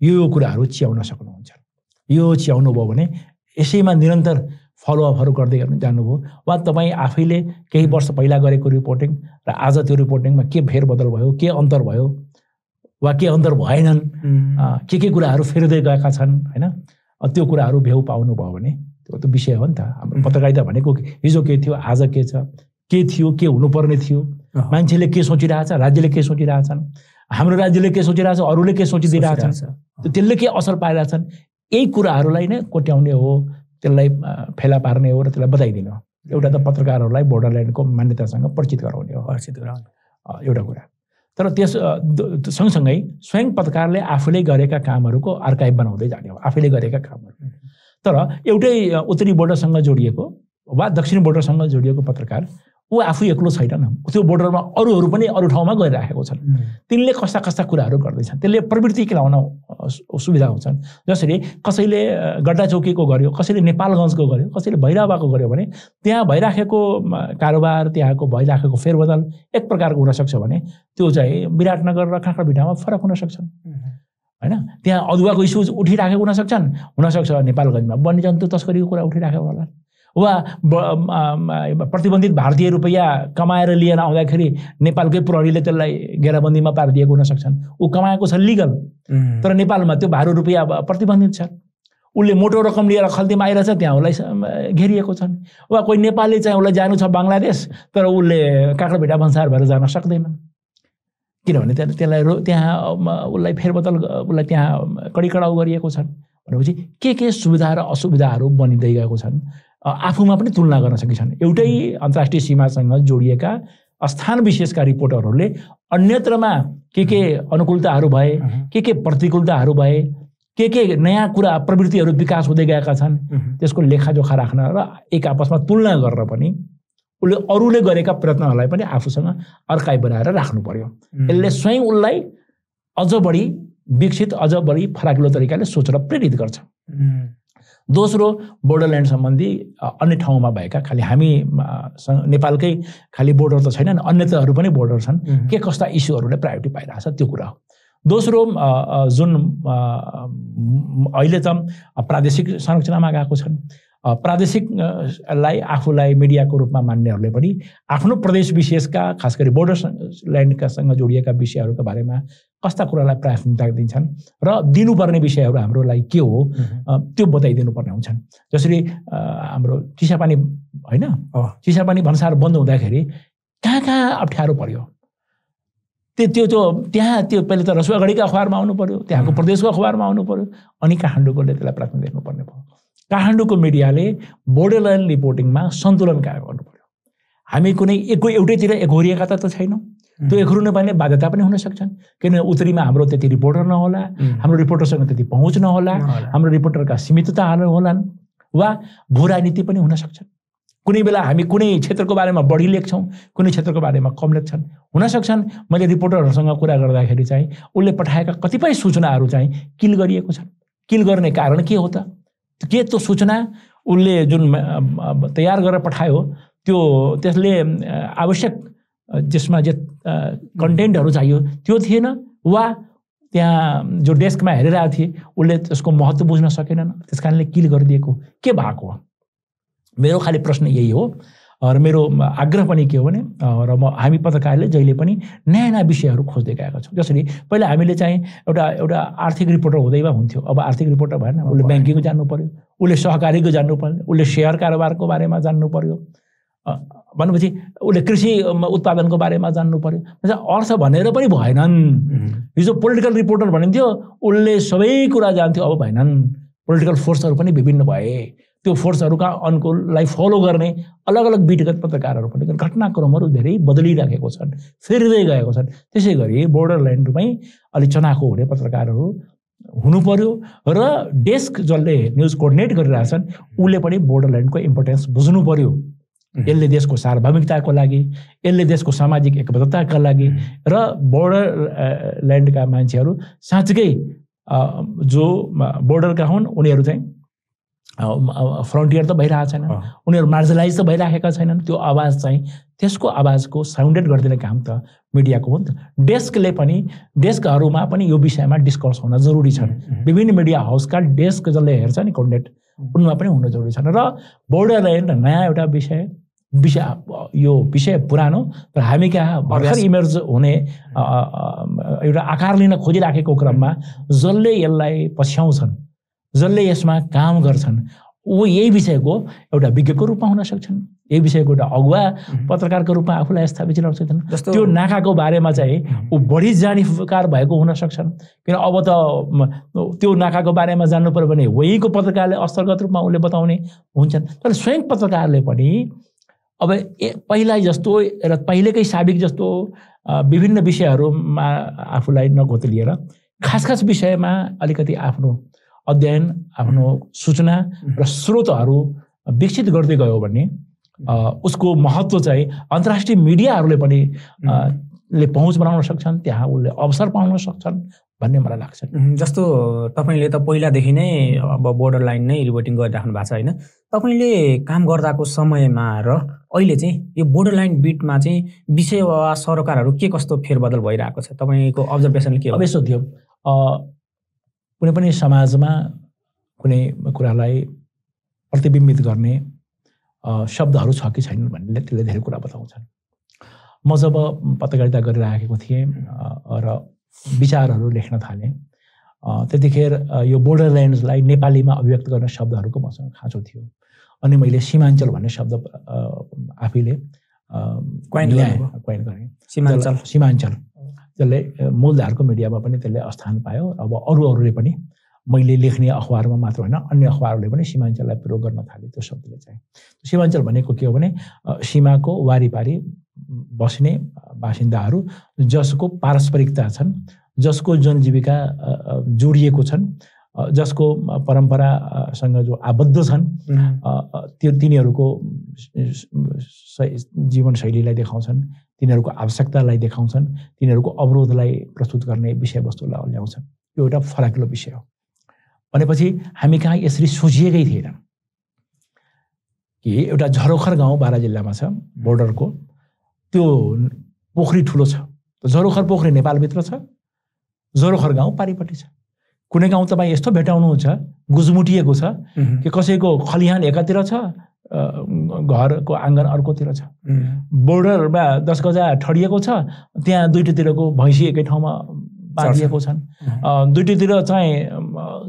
Speaker 2: यो यो कुराहरू च्याउन सक्नुहुन्छ। यो च्याउनु भयो भने यसैमा निरन्तर फलोअपहरू गर्दै गर्नु जानुभयो वा तपाईँ आफैले केही वर्ष पहिला गरेको रिपोर्टिङ र आज त्यो रिपोर्टिङमा के फेरबदल भयो के अन्तर भयो वा के अन्तर भएनन् के के कुराहरू फेर्दै गएका छन् होइन? त्यो कुराहरू भ्यू पाउनुभयो भने त्यो त विषय हो नि त। हाम्रो. पत्रकारिता भनेको हिजो के थियो आज के छ? के थियो के हुनुपर्ने थियो। मान्छेले के सोचिरहेछ? राज्यले के सोचिरहेछन्? हाम्रो राज्यले के सोचिरहेछ? अरूले के सोचिदिइरहेछन् त्यसले के असर पारिरहेछन् यही कुराहरूलाई नै कोट्याउने हो। त्यसलाई फेला पार्ने हो र त्यसलाई बताइदिनु हो। एउटा त पत्रकारहरूलाई बोर्डरल्यान्डको मान्यतासँग परिचित गराउने हो।
Speaker 1: परिचित गराउने।
Speaker 2: एउटा कुरा। तर त्यस सँगसँगै स्वयं पत्रकारले आफूले गरेका कामहरूको आर्काइभ बनाउँदै जाने हो। आफैले गरेका कामहरू। तर एउटै उत्तरी बोर्डरसँग जोडिएको वा दक्षिणी बोर्डरसँग जोडिएको पत्रकार ऊ आफू एक्लो छैन त्यो बोर्डरमा अरूहरू पनि अरू ठाउँमा गइरहेको छन्। तिनले कस्ता कस्ता कुराहरू गर्दैछन्। त्यसले प्रवृत्ति सु- सुविधा हुन्छन्। जसरी कसैले गड्डा चौकीको गर्यो कसैले नेपालगञ्जको गर्यो कसैले भैरवाको गर्यो भने त्यहाँ भइराखेको कारोबार त्यहाँको भइराखेको फेरबदल एक प्रकारको हुनसक्छ भने त्यो चाहिँ विराटनगर र काँक्राबिटामा फरक हुन सक्छन् होइन? त्यहाँ अदुवाको इस्युज उठिराखेको हुनसक्छन्। हुनसक्छ नेपालगञ्जमा। वन्यजन्तु तस्करीको कुरा उठिराखेको होला। वा प्रतिबन्धित भारतीय रुपियाँ कमाएर लिएर आउँदाखेरि नेपालकै प्रहरीले त्यसलाई घेराबन्दीमा पारिदिएको हुनसक्छन् ऊ कमाएको छ लिगल तर नेपालमा त्यो भारू रुपियाँ प्रतिबन्धित छ। उसले मोटो रकम लिएर खल्तीमा आइरहेछ त्यहाँ उसलाई घेरिएको छन्। वा कोही नेपाली चाहिँ उसलाई जानु छ बङ्गलादेश तर उसले काँक्राभिटा भन्सार भएर जान सक्दैन। किनभने त्यहाँ त्यसलाई रो त्यहाँ उसलाई फेरबदल उसलाई त्यहाँ कडिकडाउ गरिएको छन्। भनेपछि के के सुविधा र असुविधाहरू बनिँदै गएको छन्? आफूमा पनि तुलना गर्न सकिन्छन्। एउटै अन्तर्राष्ट्रिय सीमासँग जोडिएका स्थान विशेषका रिपोर्टरहरूले अन्यत्रमा के के अनुकूलताहरू भए के के प्रतिकूलताहरू भए के के नयाँ कुरा प्रवृत्तिहरू विकास हुँदै गएका छन् त्यसको लेखाजोखा राख्न र एक आपसमा तुलना गरेर पनि उसले अरूले गरेका प्रयत्नहरूलाई पनि आफूसँग अर्काइ बनाएर राख्नु पर्यो। यसले स्वयं उसलाई अझ बढी विकसित अझ बढी फराकिलो तरिकाले सोचेर प्रेरित गर्छ। दोस्रो बोर्डरल्यान्ड सम्बन्धी अन्य ठाउँमा भएका खालि हामी नेपालकै खालि बोर्डर त छैनन् अन्यत्रहरू पनि बोर्डर छन्। के कस्ता इस्युहरूले प्रायोरिटी पाइरहेछ त्यो कुरा हो। दोस्रो जुन अहिले त प्रादेशिक संरचनामा गएको छन्। अ, प्रादेशिक अ, लाई आफूलाई मिडियाको रूपमा मान्नेहरूले पनि आफ्नो प्रदेश विशेषका खास गरी बोर्डर ल्यान्डकासँग जोडिएका विषयहरूका बारेमा कस्ता कुरालाई प्राथमिकता दिन्छन् र दिनुपर्ने विषयहरू हाम्रो लागि के हो त्यो बताइदिनु पर्ने हुन्छन्। जसरी हाम्रो चिसापानी होइन। चिसापानी भन्सार बन्द हुँदाखेरि कहाँ कहाँ अप्ठ्यारो पर्यो? त्यो त्यो त्यो त्यहाँ त्यो पहिले त रसुवागढीको अखबारमा आउनु पर्यो त्यहाँको. प्रदेशको अखबारमा आउनु पर्यो अनि काठमाडौँकोले त्यसलाई प्राथमिकता दिनुपर्ने भयो। काठमाडौँको मिडियाले बोर्डर लाइन रिपोर्टिङमा सन्तुलन कायम गर्नु पर्यो हामी कुनै एको एउटैतिर एघोरिएका त त छैनौँ। त्यो एघोरिनु पर्ने बाध्यता पनि हुन सक्छन्। किन उत्तरीमा हाम्रो त्यति रिपोर्टर नहोला हाम्रो रिपोर्टरसँग त्यति पहुँच नहोला हाम्रो रिपोर्टरका सीमितताहरू होलान् वा भू राजनीति पनि हुन सक्छन्। कुनै बेला हामी कुनै क्षेत्रको बारेमा बढी लेख्छौँ कुनै क्षेत्रको बारेमा कम लेख्छन् हुन सक्छन्। मैले रिपोर्टरहरूसँग कुरा गर्दाखेरि चाहिँ उसले पठाएका कतिपय सूचनाहरू चाहिँ किल गरिएको छन्। किल गर्ने कारण के हो त? के त्यो सूचना उसले जुन तयार गरेर पठायो त्यो त्यसले आवश्यक अ, जसमा जे कन्टेन्टहरू चाहियो त्यो थिएन वा त्यहाँ जो डेस्कमा हेरिरहेको थिए उसले त्यसको महत्त्व बुझ्न सकेनन् त्यस कारणले किल गरिदिएको के भएको हो? मेरो खालि प्रश्न यही हो। र मेरो आग्रह पनि के हो भने र म हामी पत्रकारले जहिले पनि नयाँ नयाँ विषयहरू खोज्दै गएका छौँ। जसरी पहिला हामीले चाहिँ एउटा एउटा आर्थिक रिपोर्टर हुँदैमा हुन्थ्यो। अब आर्थिक रिपोर्टर भएन उसले ब्याङ्किङको जान्नु पर्यो उसले सहकारीको जान्नु पर्यो उसले सेयर कारोबारको बारेमा जान्नु पर्यो अ, भनेपछि उसले कृषि उत्पादनको बारेमा जान्नु त्यसमा अर्थ भनेर पनि भएनन्। हिजो पोलिटिकल रिपोर्टर भनिन्थ्यो उसले सबै कुरा जान्थ्यो अब भएनन्। पोलिटिकल फोर्सहरू पनि विभिन्न भए। त्यो फोर्सहरूका अनुकूललाई फलो गर्ने अलग अलग बिटगत पत्रकारहरू पनि घटनाक्रमहरू धेरै बदलिराखेको छन् फेरिँदै गएको छन्। त्यसै गरी बोर्डर ल्यान्डमै अलिक चनाखो हुने पत्रकारहरू हुनु पर्यो र डेस्क जसले न्युज कोअर्डिनेट गरिरहेछन् उसले पनि बोर्डर ल्यान्डको इम्पोर्टेन्स बुझ्नु पर्यो यसले देशको सार्वभौमिकताको लागि यसले देशको सामाजिक एकबद्धताका लागि र बोर्डर ल्यान्डका मान्छेहरू साँच्चीकै जो बोर्डरका हुन् उनीहरू चाहिँ फ्रन्टियर त भइरहेको छैन। उनीहरू मार्जलाइज त भइराखेका छैनन्। त्यो आवाज चाहिँ त्यसको आवाजको साउन्डेड गरिदिने काम त मिडियाको हो नि त। डेस्कले पनि डेस्कहरूमा पनि यो विषयमा डिस्कस हुन जरुरी छन् विभिन्न मिडिया हाउसका डेस्क जसले हेर्छ नि कोर्डिनेट उनमा पनि हुन जरुरी छन्। र बोर्डर लाइन नयाँ एउटा विषय विषय यो विषय पुरानो तर हामी कहाँ भर्खर इमर्ज हुने एउटा आकार लिन खोजिराखेको क्रममा जसले यसलाई पछ्याउँछन् जसले यसमा काम गर्छन् ऊ यही विषयको एउटा विज्ञको रूपमा हुन सक्छन्। यही विषयको एउटा अगुवा पत्रकारको रूपमा आफूलाई स्थापित गर्न सक्छन् त्यो नाकाको बारेमा चाहिँ ऊ बढी जानिकार भएको हुन सक्छन्। किन अब त त्यो नाकाको बारेमा जान्नु पऱ्यो भने वहीँको पत्रकारले अस्तरगत रूपमा उसले बताउने हुन्छन्। तर स्वयं पत्रकारले पनि अब ए पहिला जस्तो र पहिलेकै साबिक जस्तो विभिन्न विषयहरूमा आफूलाई नगोतलिएर खास खास विषयमा अलिकति आफ्नो अध्ययन आफ्नो सूचना र स्रोतहरू विकसित गर्दै गयो भने उसको महत्त्व चाहिँ अन्तर्राष्ट्रिय मिडियाहरूले पनि ले पहुँच बनाउन सक्छन् त्यहाँ उसले अवसर पाउन सक्छन् भन्ने मलाई लाग्छ।
Speaker 1: जस्तो तपाईँले त पहिलादेखि नै अब बोर्डर लाइन नै रिपोर्टिङ गरिराख्नु भएको छ होइन? तपाईँले काम गर्दाको समयमा र अहिले चाहिँ यो बोर्डर लाइन बिटमा चाहिँ विषय वा सरोकारहरू के कस्तो फेरबदल भइरहेको छ? तपाईँको अब्जर्भेसनले के
Speaker 2: अब यस्तो थियो कुनै पनि समाजमा कुनै कुरालाई प्रतिबिम्बित गर्ने शब्दहरू छ कि छैनन् भन्ने त्यसले धेरै कुरा बताउँछन्। म जब पत्रकारिता गरिराखेको थिएँ र विचारहरू लेख्न थालेँ त्यतिखेर यो बोर्डर ल्यान्ड्सलाई नेपालीमा अभिव्यक्त गर्ने शब्दहरूको मसँग खाँचो थियो। अनि मैले सीमाञ्चल भन्ने शब्द आफैले
Speaker 1: coin
Speaker 2: गरेँ।
Speaker 1: सीमाञ्चल।
Speaker 2: सीमाञ्चल। अ, मूलधारको मिडियामा पनि त्यसले स्थान पायो। अब अरू अरूले पनि मैले लेख्ने अखबारमा मात्र होइन अन्य अखबारहरूले पनि सीमाञ्चललाई प्रयोग गर्न थाले त्यो शब्दले चाहिँ। सीमाञ्चल भनेको के हो भने सीमाको वारिपारि बस्ने बासिन्दाहरू जसको पारस्परिकता छन् जसको जनजीविका जोडिएको छन् जसको परम्परासँग जो आबद्ध छन् त्यो तिनीहरूको जीवनशैलीलाई देखाउँछन्। तिनीहरूको आवश्यकतालाई देखाउँछन् तिनीहरूको अवरोधलाई प्रस्तुत गर्ने विषयवस्तुलाई ल्याउँछन्। यो एउटा फराकिलो विषय हो। भनेपछि हामी कहाँ यसरी सोचिएकै थिएन। कि एउटा झरोखर गाउँ बारा जिल्लामा छ बोर्डरको। त्यो पोखरी ठुलो छ। झरोखर पोखरी नेपालभित्र छ झरोखर गाउँ पारिपट्टि छ। कुनै गाउँ तपाईँ यस्तो भेटाउनुहुन्छ गुजमुटिएको छ कि कसैको खलिहान एकातिर छ घरको आँगन अर्कोतिर छ। बोर्डरमा दस गजा ठडिएको छ त्यहाँ दुइटैतिरको भैँसी एकै ठाउँमा बाँधिएको छन्। दुइटैतिर चाहिँ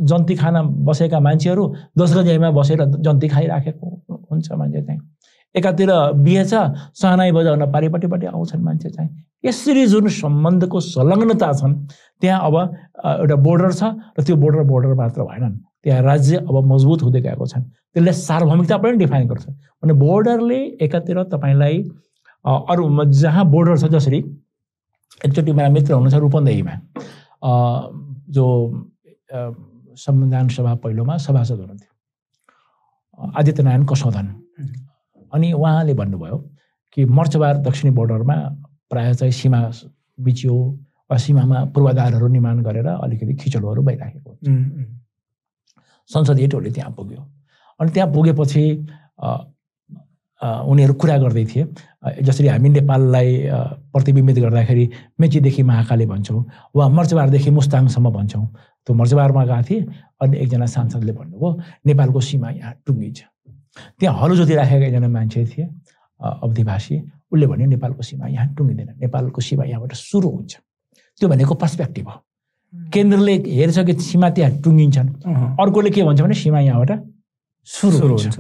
Speaker 2: जन्ती खान बसेका मान्छेहरू दस गजामा बसेर जन्ती खाइराखेको हुन्छ मान्छे चाहिँ। एकातिर बिहे छ सहनाई बजाउन पारिपट्टिपट्टि आउँछन् मान्छे चाहिँ। यसरी जुन सम्बन्धको संलग्नता छन् त्यहाँ अब एउटा बोर्डर छ र त्यो बोर्डर बोर्डर मात्र भएनन्। त्यहाँ राज्य अब मजबुत हुँदै गएको छन्। त्यसले सार्वभौमिकता पनि डिफाइन गर्छ। भने बोर्डरले एकातिर तपाईँलाई अरू जहाँ बोर्डर छ जसरी एकचोटि मेरा मित्र हुनुहुन्छ रूपन्देहीमा। जो संविधान सभा पहिलोमा सभासद हुनुहुन्थ्यो। आदित्यनारायण कसौधन। अनि उहाँले भन्नुभयो कि मर्चबार दक्षिणी बोर्डरमा प्रायः चाहिँ सीमा बिचियो सीमामा पूर्वाधारहरू निर्माण गरेर अलिकति खिचडोहरू भइराखेको हुन्छ। संसदीय टोली त्यहाँ पुग्यो। अनि त्यहाँ पुगेपछि उनीहरू कुरा गर्दै थिए। जसरी हामी नेपाललाई प्रतिबिम्बित गर्दाखेरि मेचीदेखि महाकाली भन्छौँ वा मर्चबारदेखि मुस्ताङसम्म भन्छौँ। त्यो मर्चबारमा गएको थिएँ अनि एकजना सांसदले भन्नुभयो नेपालको सीमा यहाँ टुङ्गिन्छ। त्यहाँ हलो जोतिराखेका एकजना मान्छे थिए अवधिभाषी उसले भन्यो नेपालको सीमा यहाँ टुङ्गिँदैन। नेपालको सीमा यहाँबाट सुरु हुन्छ। त्यो भनेको पर्सपेक्टिभ हो। केन्द्रले हेर्छ कि सीमा त्यहाँ टुङ्गिन्छन्। अर्कोले के भन्छ भने सीमा यहाँबाट सुरु
Speaker 1: सुरु
Speaker 2: हुन्छ।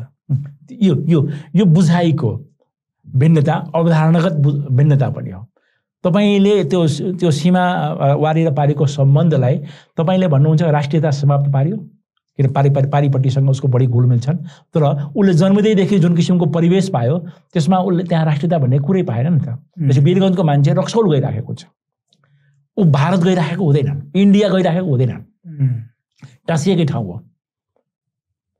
Speaker 2: यो यो यो बुझाइको भिन्नता अवधारणागत बु- भिन्नता पनि हो। तपाईँले त्यो त्यो सीमा वारी र पारीको सम्बन्धलाई तपाईँले भन्नुहुन्छ राष्ट्रियता समाप्त पार्यो? किन पारि पारि पारिपट्टिसँग उसको बढी घुलमिल छन् तर उसले जन्मिँदैदेखि जुन किसिमको परिवेश पायो त्यसमा उसले त्यहाँ राष्ट्रियता भन्ने कुरै पाएन नि त। जस्तै वीरगञ्जको मान्छे रक्सौल गइराखेको छ। ऊ भारत गइराखेको हुँदैन इन्डिया गइराखेको हुँदैन।
Speaker 1: उम्,
Speaker 2: टाँसिएकै ठाउँ हो।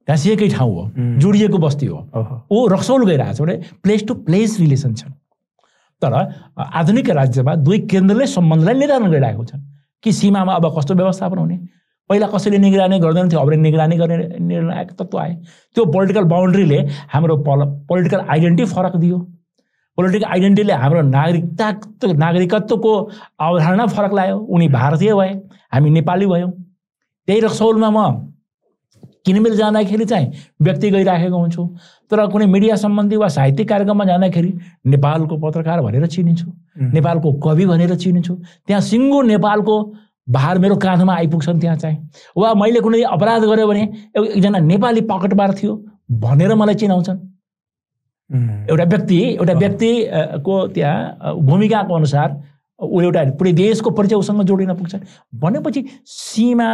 Speaker 2: टाँसिएकै ठाउँ हो। जोडिएको बस्ती हो। ऊ रक्सौल गइरहेको छ भने प्लेस टु प्लेस रिलेसन छ तर आधुनिक राज्यमा दुई केन्द्रले सम्बन्धलाई निर्धारण गरिरहेको छन्। कि सीमामा अब कस्तो व्यवस्थापन हुने? पहिला कसैले निगरानी गर्दैन थियो अब निगरानी गर्ने निर्णायक तत्त्व आए। त्यो पोलिटिकल बााउन्ड्रीले हाम्रो पल पोलिटिकल आइडेन्टिटी फरक दियो। पोलिटिकल आइडेन्टिटीले हाम्रो नागरिकता नागरिकत्वको अवधारणा फरक लाग्यो। उनी भारतीय भए हामी नेपाली भयौँ। त्यही रक्सौलमा म किनमेल जाँदाखेरि चाहिँ व्यक्ति गइराखेको हुन्छु। तर कुनै मिडिया सम्बन्धी वा साहित्यिक कार्यक्रममा जाँदाखेरि नेपालको पत्रकार भनेर चिनिन्छु। नेपालको कवि भनेर चिनिन्छु। त्यहाँ सिङ्गो नेपालको भार मेरो काँधमा आइपुग्छन् त्यहाँ चाहिँ। वा मैले कुनै अपराध गरेँ भने एकजना नेपाली पकेटबार थियो भनेर मलाई चिनाउँछन्। एउटा व्यक्ति एउटा व्यक्तिको त्यहाँ भूमिकाको अनुसार ऊ एउटा पुरै देशको परिचय उसँग जोडिन पुग्छ। भनेपछि सीमा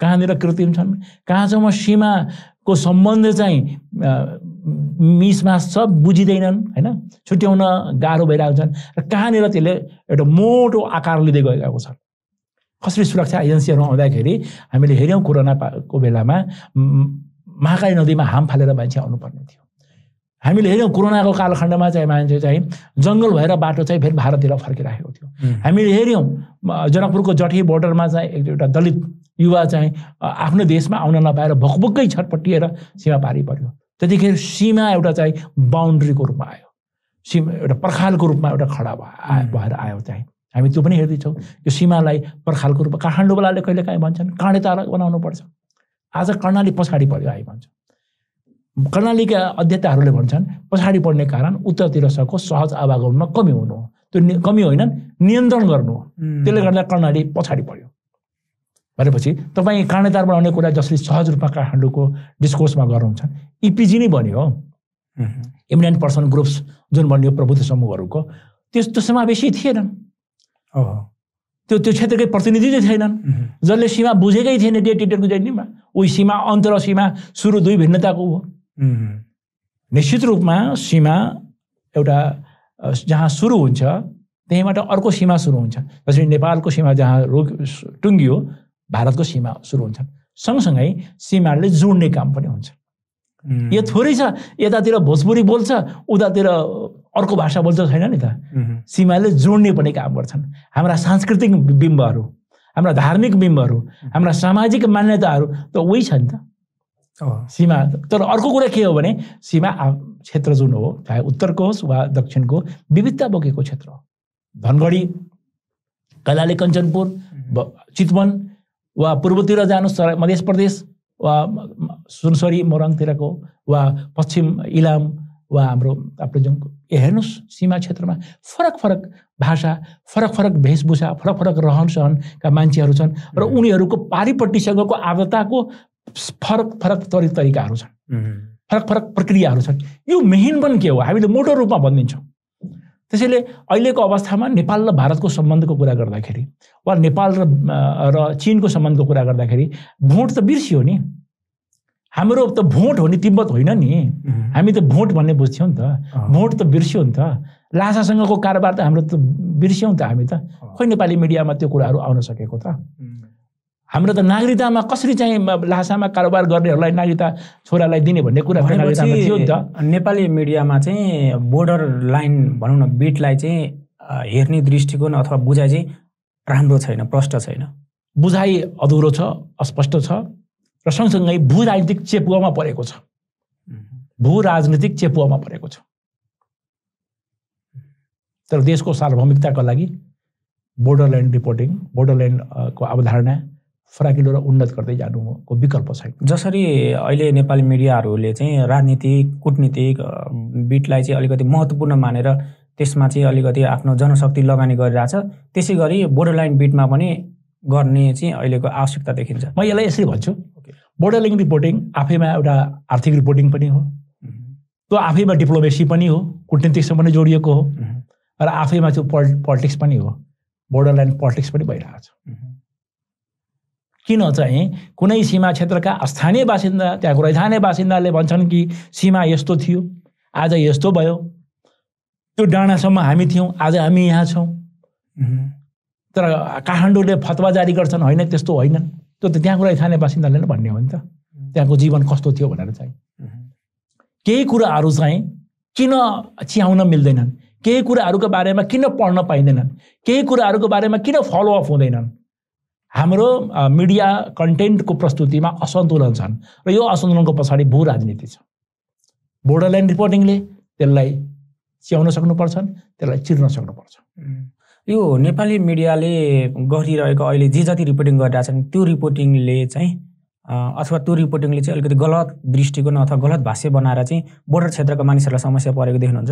Speaker 2: कहाँनिर कृत्रिम छन्? कहाँसम्म सीमाको सम्बन्ध चाहिँ मिसमा सब बुझिँदैनन् होइन? छुट्याउन गाह्रो भइरहेको छन् र कहाँनिर त्यसले एउटा मोटो आकार लिँदै गएको छ? कसरी सुरक्षा एजेन्सीहरू आउँदाखेरि हामीले हेऱ्यौँ कोरोनाको बेलामा महाकाली नदीमा हाम फालेर मान्छे आउनुपर्ने थियो। हामीले हेऱ्यौँ कोरोनाको कालखण्डमा चाहिँ मान्छे चाहिँ जङ्गल भएर बाटो चाहिँ फेरि भारततिर फर्किराखेको थियो। हामीले हेऱ्यौँ जनकपुरको जठी बोर्डरमा चाहिँ एउटा दलित युवा चाहिँ आफ्नो देशमा आउन नपाएर भोकभोकै छटपटिएर सीमा पारी पर्यो त्यतिखेर सीमा एउटा चाहिँ बााउन्ड्रीको रूपमा आयो। सीमा एउटा पर्खालको रूपमा एउटा खडा भएर आयो चाहिँ। हामी त्यो पनि हेर्दैछौँ यो सीमालाई पर्खालको रूपमा काठमाडौँवालाले कहिले काहीँ भन्छन् काँडे तारा बनाउनु पर्छ आज कर्णाली पछाडि पर्यो आइ भन्छ। कर्णालीका अध्यक्षहरूले भन्छन् पछाडि पर्ने कारण उत्तरतिरको सहज आवागमनमा कमी हुनु हो। त्यो कमी होइन नियन्त्रण गर्नु हो। त्यसले गर्दा कर्णाली पछाडि पर्यो। भनेपछि तपाईँ काँडेदार बनाउने कुरा जसले सहज रूपमा काठमाडौँको डिस्कोर्समा गर्नुहुन्छ। इपिजी नै बन्यो हो। इमिनेन्ट पर्सन ग्रुप्स जुन बन्यो प्रबुद्ध समूहहरूको त्यस्तो समावेशी थिएनन्। त्यो त्यो क्षेत्रकै प्रतिनिधि चाहिँ थिएनन् जसले सीमा बुझेकै थिएन डेटिटरको जैनीमा उही सीमा अन्त र सीमा सुरु दुई भिन्नताको हो। निश्चित रूपमा सीमा एउटा जहाँ सुरु हुन्छ त्यहीँबाट अर्को सीमा सुरु हुन्छ। जसरी नेपालको सीमा जहाँ रोग टुङ्गियो भारतको सीमा सुरु हुन्छन् सँगसँगै सीमाले जोड्ने काम पनि हुन्छ। यो थोरै छ यतातिर भोजपुरी बोल्छ उतातिर अर्को भाषा बोल्छ छैन नि त? सीमाले जोड्ने पनि काम गर्छन्। हाम्रा सांस्कृतिक बिम्बहरू हाम्रा धार्मिक बिम्बहरू हाम्रा सामाजिक मान्यताहरू त उही छ नि त। सीमा तर अर्को कुरा के हो भने सीमा क्षेत्र जुन हो चाहे उत्तरको होस् वा दक्षिणको विविधता बोकेको क्षेत्र हो। धनगढी कैलाली कञ्चनपुर चितवन वा पूर्वतिर जानुहोस् मध्य प्रदेश वा सुनसरी मोरङतिरको वा पश्चिम इलाम वा हाम्रो आफ्नो जुन हेर्नुहोस् सीमा क्षेत्रमा फरक फरक भाषा फरक फरक वेशभूषा फरक फरक रहन सहनका मान्छेहरू छन् र उनीहरूको पारिपट्टिसँगको आदताको फरक फरक तरि तरिकाहरू छन् फरक फरक प्रक्रियाहरू छन् यो मेहिन पनि के हो हामीले मोटो रूपमा भनिदिन्छौँ। त्यसैले अहिलेको अवस्थामा नेपाल र भारतको सम्बन्धको कुरा गर्दाखेरि वा नेपाल र र चिनको सम्बन्धको कुरा गर्दाखेरि भोट त बिर्सियो नि। हाम्रो त भोट हो नि तिब्बत होइन नि। हामी त भोट भन्ने बुझ्थ्यौँ नि त। भोट त बिर्स्यौँ नि त। लासासँगको कारोबार त हाम्रो त बिर्स्यौँ त हामी त। खोइ नेपाली मिडियामा त्यो कुराहरू आउन सकेको त। हाम्रो त नागरिकतामा कसरी चाहिँ लासामा कारोबार गर्नेहरूलाई नागरिकता छोरालाई दिने भन्ने कुरा थियो नि त।
Speaker 1: नेपाली मिडियामा चाहिँ बोर्डर लाइन भनौँ न बिटलाई चाहिँ हेर्ने दृष्टिकोण अथवा बुझाइ चाहिँ राम्रो छैन प्रष्ट छैन।
Speaker 2: बुझाइ अधुरो छ अस्पष्ट छ र सँगसँगै भू राजनीतिक चेपुवामा परेको छ। भू राजनीतिक चेपुवामा परेको छ। तर देशको सार्वभौमिकताको लागि बोर्डर ल्यान्ड रिपोर्टिङ बोर्डर ल्यान्डको अवधारणा फराकिलो र उन्नत गर्दै जानुको विकल्प छैन।
Speaker 1: जसरी अहिले नेपाली मिडियाहरूले चाहिँ राजनीतिक कुटनीतिक बिटलाई चाहिँ अलिकति महत्त्वपूर्ण मानेर त्यसमा चाहिँ अलिकति आफ्नो जनशक्ति लगानी गरिरहेछ। त्यसै गरी बोर्डर लाइन बिटमा पनि गर्ने चाहिँ अहिलेको आवश्यकता देखिन्छ।
Speaker 2: म यसलाई यसरी भन्छु। बोर्डर लाइन रिपोर्टिङ आफैमा एउटा आर्थिक रिपोर्टिङ पनि हो। त्यो आफैमा डिप्लोमेसी पनि हो कुटनीतिकसँग पनि जोडिएको हो। र आफैमा त्यो पोल पोलिटिक्स पनि हो। बोर्डर लाइन पोलिटिक्स पनि भइरहेको छ किन चाहिँ कुनै सीमा क्षेत्रका स्थानीय बासिन्दा त्यहाँको रैथाने बासिन्दाले भन्छन् कि सीमा यस्तो थियो आज यस्तो भयो। त्यो डाँडासम्म हामी थियौँ आज हामी यहाँ छौँ। तर काठमाडौँले फतवा जारी गर्छन् होइन त्यस्तो होइन। त्यो त त्यहाँको रैथाने बासिन्दाले नै भन्ने हो नि त। त्यहाँको जीवन कस्तो थियो भनेर चाहिँ। केही कुराहरू चाहिँ किन चियाउन मिल्दैनन्? केही कुराहरूको बारेमा किन पढ्न पाइँदैनन्? केही कुराहरूको बारेमा किन फलोअप हुँदैनन्? हाम्रो मिडिया कन्टेन्टको प्रस्तुतिमा असन्तुलन छन् र यो असन्तुलनको पछाडि भू राजनीति छ। बोर्डर लाइन रिपोर्टिङले त्यसलाई च्याउन सक्नुपर्छन् त्यसलाई चिर्न सक्नुपर्छ।
Speaker 1: यो नेपाली मिडियाले गरिरहेको अहिले जे जति रिपोर्टिङ गरिरहेछन् त्यो रिपोर्टिङले चाहिँ अथवा त्यो रिपोर्टिङले चाहिँ अलिकति गलत दृष्टिकोण अथवा गलत भाष्य बनाएर चाहिँ बोर्डर क्षेत्रका मानिसहरूलाई समस्या परेको देख्नुहुन्छ?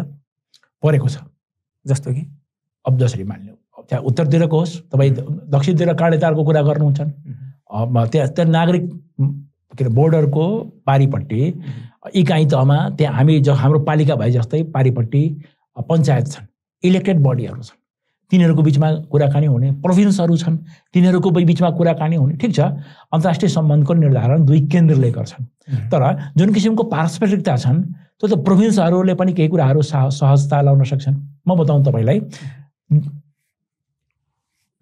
Speaker 2: परेको छ।
Speaker 1: जस्तो कि?
Speaker 2: अब जसरी मान्यो त्यहाँ उत्तरतिरको होस् तपाईँ दक्षिणतिर काँडेतारको कुरा गर्नुहुन्छन् अब त्यहाँ त्यहाँ नागरिक के अरे बोर्डरको पारिपट्टि इकाइ तहमा त्यहाँ हामी ज हाम्रो पालिका भए जस्तै पारिपट्टि पञ्चायत छन्। इलेक्टेड बडीहरू छन्। तिनीहरूको बिचमा कुराकानी हुने प्रोभिन्सहरू छन्। तिनीहरूको बिचमा कुराकानी हुने ठिक छ। अन्तर्राष्ट्रिय सम्बन्धको निर्धारण दुई केन्द्रले गर्छन्। तर जुन किसिमको पारस्परिकता छन् त्यो त प्रोभिन्सहरूले पनि केही कुराहरू सह सहजता लाउन सक्छन्। म बताउँ तपाईँलाई।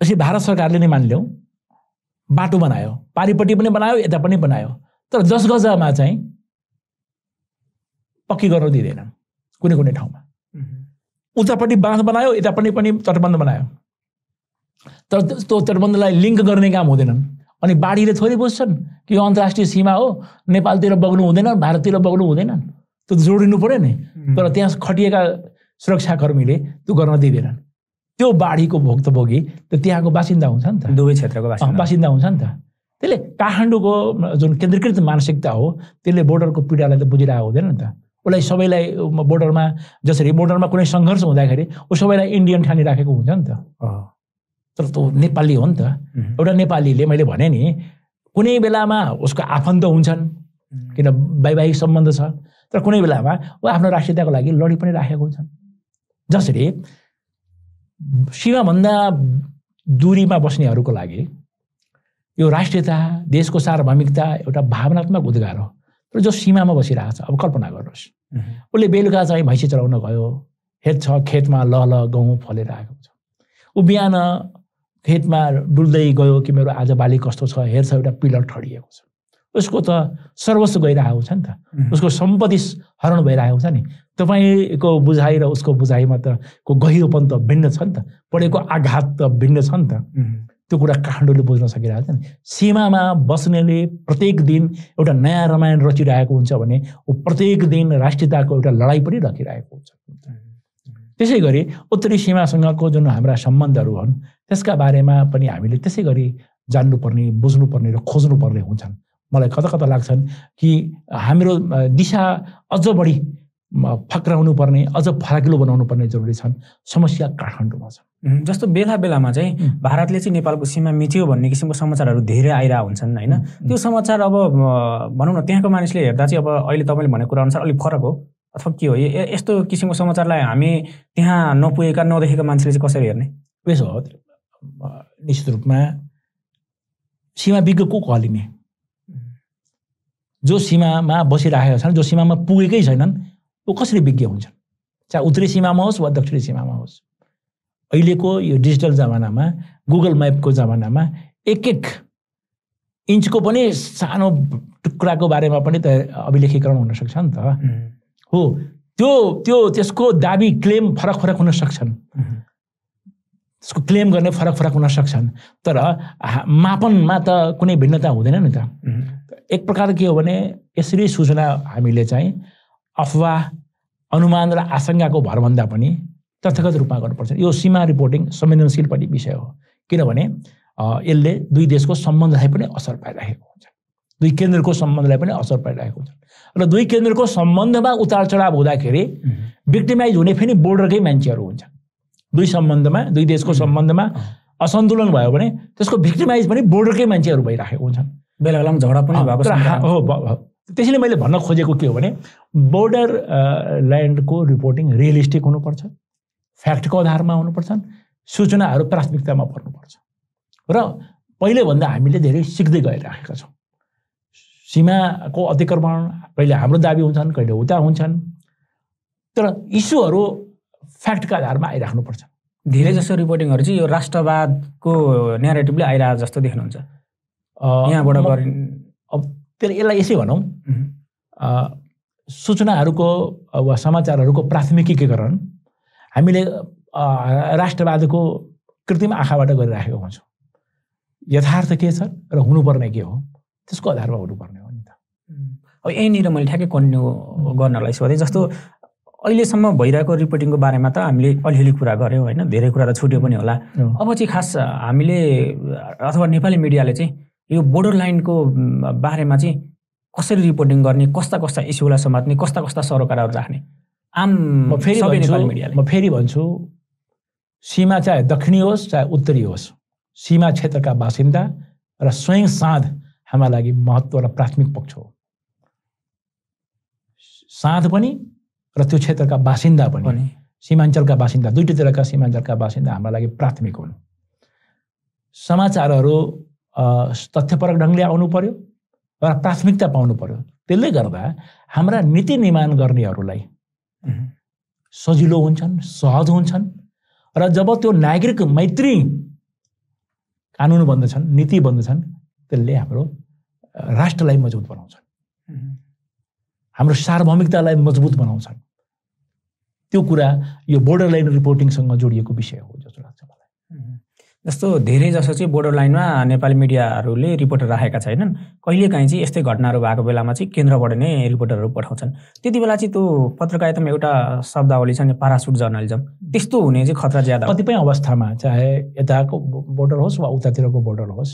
Speaker 2: यसरी भारत सरकारले नै मानिल्याउँ बाटो बनायो पारिपट्टि पनि बनायो यता पनि बनायो। तर दस गजामा चाहिँ पक्की गर्न दिँदैनन् कुनै कुनै ठाउँमा। उतापट्टि बाँध बनायो यतापट्टि पनि तटबन्ध बनायो। तर त्यो तटबन्धलाई लिङ्क गर्ने काम हुँदैनन्। अनि बाढीले थोरै बुझ्छन् कि यो अन्तर्राष्ट्रिय सीमा हो नेपालतिर बग्नु हुँदैन भारततिर बग्नु हुँदैन। त्यो जोडिनु पऱ्यो नि। तर त्यहाँ खटिएका सुरक्षाकर्मीले त्यो गर्न दिँदैनन्। त्यो बाढीको भोक्तभोगी त त्यहाँको बासिन्दा हुन्छ नि त।
Speaker 1: दुवै क्षेत्रको बासिन्दा
Speaker 2: हुन्छ नि त। त्यसले काठमाडौँको जुन केन्द्रीकृत मानसिकता हो त्यसले बोर्डरको पीडालाई त बुझिरहेको हुँदैन नि त। उसलाई सबैलाई बोर्डरमा जसरी बोर्डरमा कुनै सङ्घर्ष हुँदाखेरि ऊ सबैलाई इन्डियन ठानिराखेको हुन्छ नि त। तर त्यो नेपाली हो नि त। एउटा नेपालीले मैले भने नि कुनै बेलामा उसको आफन्त हुन्छन् किन वैवाहिक सम्बन्ध छ तर कुनै बेलामा ऊ आफ्नो राष्ट्रियताको लागि लडी पनि राखेको हुन्छन्। जसरी सीमाभन्दा दुरीमा बस्नेहरूको लागि यो राष्ट्रियता देशको सार्वभौमिकता एउटा भावनात्मक उद्गार हो। तर जो सीमामा बसिरहेको छ अब कल्पना गर्नुहोस्। उसले बेलुका चाहिँ भैँसी चलाउन गयो खेत छ खेतमा लह लह गहुँ फलेर आएको छ। ऊ बिहान खेतमा डुल्दै गयो कि मेरो आज बाली कस्तो छ हेर्छ एउटा पिलर ठडिएको छ। उसको त सर्वस्व गइरहेको छ नि त। उसको सम्पत्ति हरण भइरहेको छ नि। तपाईँको बुझाइ र उसको बुझाइमा त को गहिरोपन त भिन्न छ नि त। पढेको आघात त भिन्न छ नि त। त्यो कुरा काठमाडौँले बुझ्न सकिरहेको छ नि। सीमामा बस्नेले प्रत्येक दिन एउटा नयाँ रामायण रचिरहेको हुन्छ भने ऊ प्रत्येक दिन राष्ट्रियताको एउटा लडाइँ पनि रखिरहेको हुन्छ। त्यसै गरी उत्तरी सीमासँगको जुन हाम्रा सम्बन्धहरू हुन् त्यसका बारेमा पनि हामीले त्यसै गरी जान्नुपर्ने बुझ्नुपर्ने र खोज्नुपर्ने हुन्छन्। मलाई कता कता लाग्छन् कि हाम्रो दिशा अझ बढी फक्राउनु पर्ने अझ फराकिलो बनाउनु पर्ने जरुरी छन्। समस्या काठमाडौँमा छ।
Speaker 1: उम्, जस्तो बेला बेलामा चाहिँ. भारतले चाहिँ नेपालको सीमा मिच्यो भन्ने किसिमको समाचारहरू धेरै आइरहेको हुन्छन् होइन? त्यो समाचार अब भनौँ न त्यहाँको मानिसले हेर्दा चाहिँ अब अहिले तपाईँले भनेको कुरा अनुसार अलिक फरक हो अथवा के हो? यस्तो किसिमको समाचारलाई हामी त्यहाँ नपुगेका नदेखेका मान्छेले चाहिँ कसरी हेर्ने?
Speaker 2: त्यसो हो निश्चित रूपमा सीमा विज्ञ को कहलिने जो सीमामा बसिरहेका छन् जो सीमामा पुगेकै छैनन् ऊ कसरी विज्ञ हुन्छन्? चाहे उत्तरी सीमामा होस् वा दक्षिणी सीमामा होस्। अहिलेको यो डिजिटल जमानामा गुगल म्यापको जमानामा एक एक इन्चको पनि सानो टुक्राको बारेमा पनि त अभिलेखीकरण हुन सक्छ नि त। हो त्यो त्यो त्यसको दाबी क्लेम फरक फरक हुन सक्छन्। त्यसको क्लेम गर्ने फरक फरक हुन सक्छन्। तर मापनमा त कुनै भिन्नता हुँदैन नि त। एक प्रकार के हो भने यसरी सूचना हामीले चाहिँ अफवाह अनुमान र आशंकाको भरभन्दा पनि तथ्यगत रूपमा गर्नुपर्छ। यो सीमा रिपोर्टिङ संवेदनशील पनि विषय हो। किनभने यसले दुई देशको सम्बन्धलाई पनि असर पाइरहेको हुन्छ। दुई केन्द्रको सम्बन्धलाई पनि असर पाइरहेको हुन्छ। र दुई केन्द्रको सम्बन्धमा उतार चढाव हुँदाखेरि भिक्टिमाइज हुने फेरि बोर्डरकै मान्छेहरू हुन्छ। दुई सम्बन्धमा दुई देशको सम्बन्धमा असन्तुलन भयो भने त्यसको भिक्टिमाइज पनि बोर्डरकै मान्छेहरू भइराखेको हुन्छन्।
Speaker 1: बेला बेलामा झगडा पनि भएको
Speaker 2: हा- त्यसैले मैले भन्न खोजेको के हो भने बोर्डर ल्यान्डको रिपोर्टिङ रियलिस्टिक हुनुपर्छ फ्याक्टको आधारमा हुनुपर्छन् सूचनाहरू प्राथमिकतामा पर्नुपर्छ। र पहिलेभन्दा हामीले धेरै सिक्दै गइराखेका छौँ। सीमाको अतिक्रमण कहिले हाम्रो दाबी हुन्छन् कहिले उता हुन्छन्। तर इस्युहरू फ्याक्टका आधारमा आइराख्नुपर्छ।
Speaker 1: धेरै जसो रिपोर्टिङहरू चाहिँ यो राष्ट्रवादको न्यारेटिभले आइरहेको जस्तो देख्नुहुन्छ। यहाँबाट गरिन्।
Speaker 2: अब त्यसले यसलाई यसै भनौँ। सूचनाहरूको वा समाचारहरूको प्राथमिकीकरण हामीले राष्ट्रवादको कृत्रिम आँखाबाट गरिराखेको हुन्छौँ। यथार्थ के छ र हुनुपर्ने के हो? त्यसको आधारमा हुनुपर्ने हो नि त।
Speaker 1: अब यहीँनिर मैले ठ्याक्कै कन्टिन्यू गर्नलाई सोधेँ। जस्तो अहिलेसम्म भइरहेको रिपोर्टिङको बारेमा त हामीले अलिअलि कुरा गऱ्यौँ होइन। धेरै कुरा त छुट्यो पनि होला। अब चाहिँ खास हामीले अथवा नेपाली मिडियाले चाहिँ यो बोर्डर लाइनको बारेमा चाहिँ कसरी रिपोर्टिङ गर्ने कस्ता कस्ता इस्युलाई समात्ने कस्ता कस्ता सरोकारहरू राख्ने आम
Speaker 2: म फेरि म फेरि भन्छु सीमा चाहे दक्षिणी होस् चाहे उत्तरी होस् सीमा क्षेत्रका बासिन्दा र स्वयं साँध हाम्रा लागि महत्त्व र प्राथमिक पक्ष हो। साँध पनि र त्यो क्षेत्रका बासिन्दा पनि सीमाञ्चलका बासिन्दा दुईटैतिरका सीमाञ्चलका बासिन्दा हाम्रा लागि प्राथमिक हुन्। समाचारहरू तथ्यपरक ढङ्गले आउनु पर्यो र प्राथमिकता पाउनु पर्यो। त्यसले गर्दा हाम्रा नीति निर्माण गर्नेहरूलाई सजिलो हुन्छन् सहज हुन्छन् र जब त्यो नागरिक मैत्री कानुन बन्दछन् नीति बन्दछन् त्यसले हाम्रो राष्ट्रलाई मजबुत बनाउँछन्। हाम्रो सार्वभौमिकतालाई मजबुत बनाउँछन्। त्यो कुरा यो बोर्डर लाइन रिपोर्टिङसँग जोडिएको विषय हो जस्तो लाग्छ मलाई।
Speaker 1: जस्तो धेरै जसो चाहिँ बोर्डर लाइनमा नेपाली मिडियाहरूले रिपोर्टर राखेका छैनन्। कहिलेकाहीँ चाहिँ यस्तै घटनाहरू भएको बेलामा चाहिँ केन्द्रबाट नै रिपोर्टरहरू पठाउँछन्। त्यति बेला चाहिँ त्यो पत्रकारितामा एउटा शब्दावली छ नि पारासुट जर्नलिजम त्यस्तो हुने चाहिँ खतरा ज्यादा।
Speaker 2: कतिपय अवस्थामा चाहे यताको बोर्डर होस् वा उतातिरको बोर्डर होस्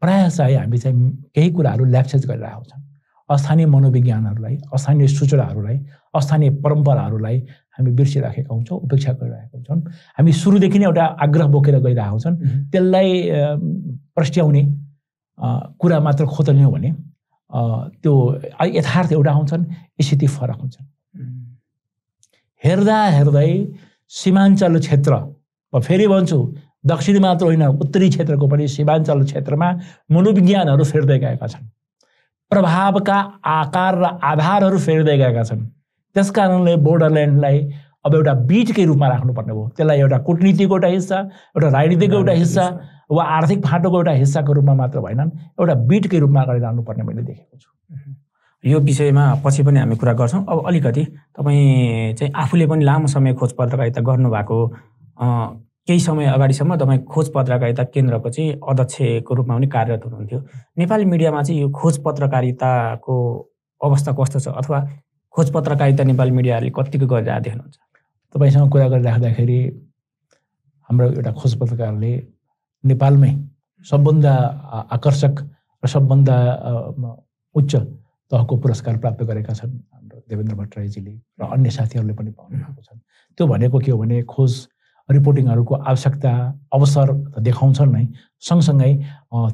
Speaker 2: प्रायः चाहिँ हामी चाहिँ केही कुराहरू ल्याप्सेज गरिरहेका हुन्छौँ अस्थानीय मनोविज्ञानहरूलाई अस्थानीय सूचनाहरूलाई अस्थानीय परम्पराहरूलाई हामी बिर्सिराखेका हुन्छौँ उपेक्षा गरिरहेका हुन्छौँ। हामी सुरुदेखि नै एउटा आग्रह बोकेर गइरहेका हुन्छौँ
Speaker 1: उम्,
Speaker 2: त्यसलाई प्रस्ट्याउने कुरा मात्र खोतल्यौँ भने त्यो यथार्थ एउटा हुन्छन् स्थिति फरक हुन्छन्।
Speaker 1: उम्,
Speaker 2: हेर्दा हेर्दै सीमाञ्चल क्षेत्र म फेरि भन्छु दक्षिणी मात्र होइन उत्तरी क्षेत्रको पनि सीमाञ्चल क्षेत्रमा मनोविज्ञानहरू फेर्दै गएका छन्। प्रभावका आकार र आधारहरू फेर्दै गएका छन्। त्यस कारणले बोर्डरल्यान्डलाई अब एउटा बिटकै रूपमा राख्नुपर्ने भयो। त्यसलाई एउटा कुटनीतिको एउटा हिस्सा एउटा राजनीतिको एउटा हिस्सा वा आर्थिक फाँटोको एउटा हिस्साको रूपमा मात्र भएनन् एउटा बिटकै रूपमा अगाडि लानुपर्ने मैले देखेको छु।
Speaker 1: यो विषयमा पछि पनि हामी कुरा गर्छौँ। अब अलिकति तपाईँ चाहिँ आफूले पनि लामो समय खोज पत्रकारिता गर्नुभएको केही समय अगाडिसम्म तपाईँ खोज पत्रकारिता केन्द्रको चाहिँ अध्यक्षको रूपमा पनि कार्यरत हुनुहुन्थ्यो। नेपाली मिडियामा चाहिँ यो खोज पत्रकारिताको अवस्था कस्तो छ? अथवा खोज पत्रकारिता नेपाली मिडियाहरूले कतिको गरिरहेको देख्नुहुन्छ
Speaker 2: तपाईँसँग कुरा गरिराख्दाखेरि हाम्रो एउटा खोज पत्रकारले नेपालमै सबभन्दा आकर्षक र सबभन्दा उच्च तहको पुरस्कार प्राप्त गरेका छन् हाम्रो देवेन्द्र भट्टराईजीले र अन्य साथीहरूले पनि पाउनु भएको छन्। त्यो भनेको के हो भने खोज रिपोर्टिङहरूको आवश्यकता अवसर त देखाउँछन् नै। सँगसँगै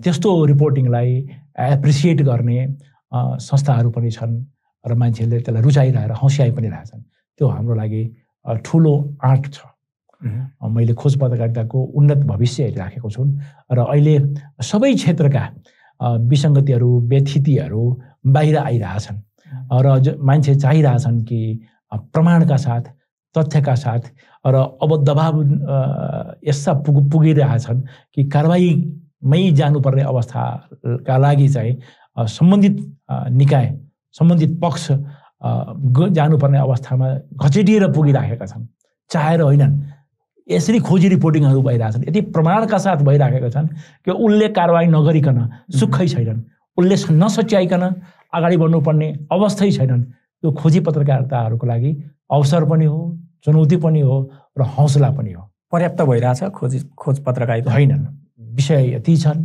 Speaker 2: त्यस्तो रिपोर्टिङलाई एप्रिसिएट गर्ने संस्थाहरू पनि छन्। र मान्छेहरूले त्यसलाई रुचाइरहेर हँस्याइ पनि रहेछन् त्यो हाम्रो लागि ठुलो आँट छ। मैले खोज पत्रकारिताको उन्नत भविष्य हेरिराखेको छु। र अहिले सबै क्षेत्रका विसङ्गतिहरू व्यथितिहरू बाहिर आइरहेछन् र मान्छे चाहिरहेछन् कि प्रमाणका साथ तथ्यका साथ र अब दबाब यस्ता पुग पुगिरहेछन् कि कारवाहीमै जानुपर्ने अवस्थाका लागि चाहिँ सम्बन्धित निकाय सम्बन्धित पक्ष जानुपर्ने अवस्थामा घचेटिएर पुगिराखेका छन् चाहेर होइनन्। यसरी खोजी रिपोर्टिङहरू भइरहेछन् यति प्रमाणका साथ भइराखेका छन् कि उसले कारवाही नगरिकन सुखै छैनन्। उसले नसच्याइकन अगाडि बढ्नुपर्ने अवस्थै छैनन्। त्यो खोजी पत्रकारिताहरूको लागि अवसर पनि हो चुनौती पनि हो र हौसला पनि हो।
Speaker 1: पर्याप्त भइरहेछ खोज खोज पत्रकारिता।
Speaker 2: होइनन् विषय यति छन्।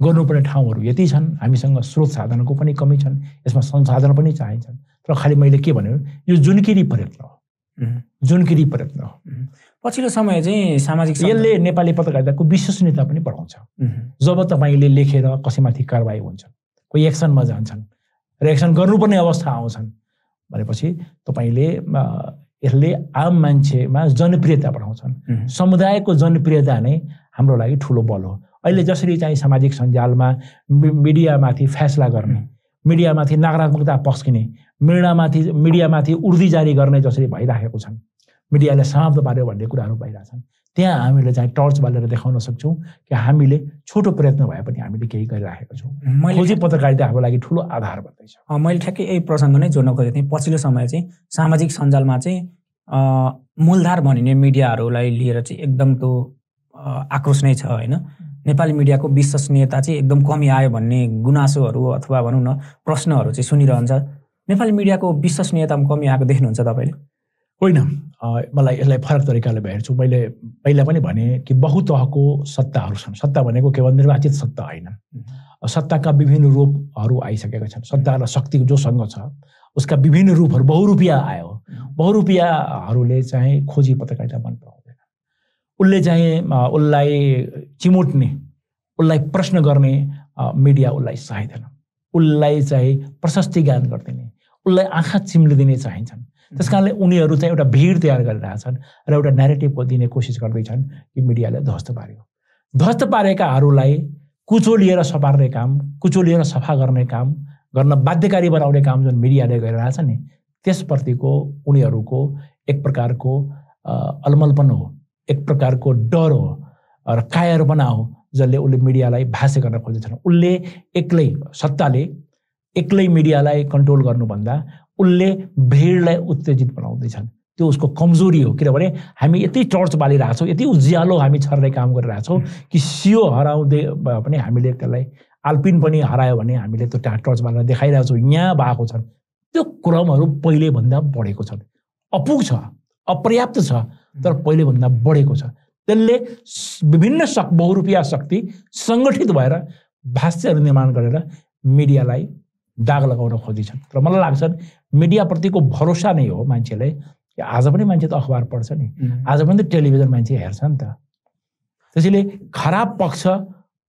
Speaker 2: गर्नुपर्ने ठाउँहरू यति छन् हामीसँग स्रोत साधनको पनि कमी छन् यसमा संसाधन पनि चाहिन्छन्। तर खालि मैले के भने यो जुनकिरी प्रयत्न हो जुनकिरी प्रयत्न हो
Speaker 1: पछिल्लो समय चाहिँ सामाजिक
Speaker 2: यसले नेपाली पत्रकारिताको विश्वसनीयता पनि बढाउँछ। जब तपाईँले लेखेर कसैमाथि कारवाही हुन्छ कोही एक्सनमा जान्छन् र एक्सन गर्नुपर्ने अवस्था आउँछन् भनेपछि तपाईँले यसले आम मान्छेमा जनप्रियता बढाउँछन्। समुदायको जनप्रियता नै हाम्रो लागि ठुलो बल हो। अहिले जसरी चाहिँ सामाजिक सञ्जालमा मिडियामाथि फैसला गर्ने मिडियामाथि नकारात्मकता पस्किने मिडियामाथि मिडियामाथि उर्दी जारी गर्ने जसरी भइराखेको छन् मिडियाले समाप्त पार्यो भन्ने कुराहरू भइरहेछन् त्यहाँ हामीले चाहिँ टर्च बालेर देखाउन सक्छौँ कि हामीले छोटो प्रयत्न भए पनि हामीले केही गरिराखेका छौँ।
Speaker 1: मैले
Speaker 2: पत्रकारिता हाम्रो लागि ठुलो आधार बन्दैछ।
Speaker 1: अँ, मैले ठ्याक्कै यही प्रसङ्ग नै जोड्न खोजेको थिएँ। पछिल्लो समय चाहिँ सामाजिक सञ्जालमा चाहिँ मूलधार भनिने मिडियाहरूलाई लिएर चाहिँ एकदम त्यो आक्रोश नै छ होइन? नेपाली मिडियाको विश्वसनीयता चाहिँ एकदम कमी आयो भन्ने गुनासोहरू अथवा भनौँ न प्रश्नहरू चाहिँ सुनिरहन्छ। नेपाली मिडियाको विश्वसनीयतामा कमी आएको देख्नुहुन्छ तपाईँले?
Speaker 2: होइन। मलाई यसलाई फरक तरिकाले हेर्छु। मैले पहिला पनि भने कि बहुतहको सत्ताहरू छन्। सत्ता भनेको केवल निर्वाचित सत्ता होइन। सत्ताका विभिन्न रूपहरू आइसकेका छन्। सत्ता र शक्ति जोसँग छ उसका विभिन्न रूपहरू बहुरूपिया आयो। बहुरूपियाहरूले चाहिँ खोजी पत्रकारिता मन पराउँदैन उसले चाहिँ उसलाई चिमुट्ने उसलाई प्रश्न गर्ने मिडिया उसलाई चाहिँदैन उसलाई चाहिँ प्रशस्ति ज्ञान गरिदिने उसलाई आँखा चिम्लिदिने चाहिन्छन्। त्यस कारणले उनीहरू चाहिँ एउटा भिड तयार गरिरहेछन् र एउटा नेरेटिभको दिने कोसिस गर्दैछन् कि मिडियाले ध्वस्त पार्यो। ध्वस्त पारेकाहरूलाई कुचोलिएर सपार्ने काम कुचोलिएर सफा गर्ने काम गर्न बाध्यकारी बनाउने काम जुन मिडियाले गरिरहेछ नि त्यसप्रतिको उनीहरूको एक प्रकारको अलमलपन हो। एक प्रकारको डर हो र कायरपना हो जसले उसले मिडियालाई भाष्य गर्न खोजेछन् उसले एक्लै सत्ताले एक्लै मिडियालाई कन्ट्रोल गर्नुभन्दा उसले भिडलाई उत्तेजित बनाउँदैछन्। त्यो उसको कमजोरी हो। किनभने हामी यति टर्च बालिरहेछौँ यति उज्यालो हामी छर्ने काम गरिरहेछौँ कि सियो हराउँदै पनि हामीले त्यसलाई आल्पिन पनि हरायो भने हामीले त्यो टर्च बालेर देखाइरहेछौँ। यहाँ भएको छन्। त्यो क्रमहरू पहिलेभन्दा बढेको छन्। अपुग छ। अपर्याप्त छ तर पहिलेभन्दा बढेको छ। त्यसले विभिन्न शक् बहुरूपिया शक्ति सङ्गठित भएर भाष्यहरू निर्माण गरेर मिडियालाई दाग लगाउन खोजिन्छन् र मलाई लाग्छ मिडियाप्रतिको भरोसा नै हो मान्छेले कि आज पनि मान्छे त अखबार पढ्छ नि। आज पनि त टेलिभिजन मान्छे हेर्छ नि त। त्यसैले खराब पक्ष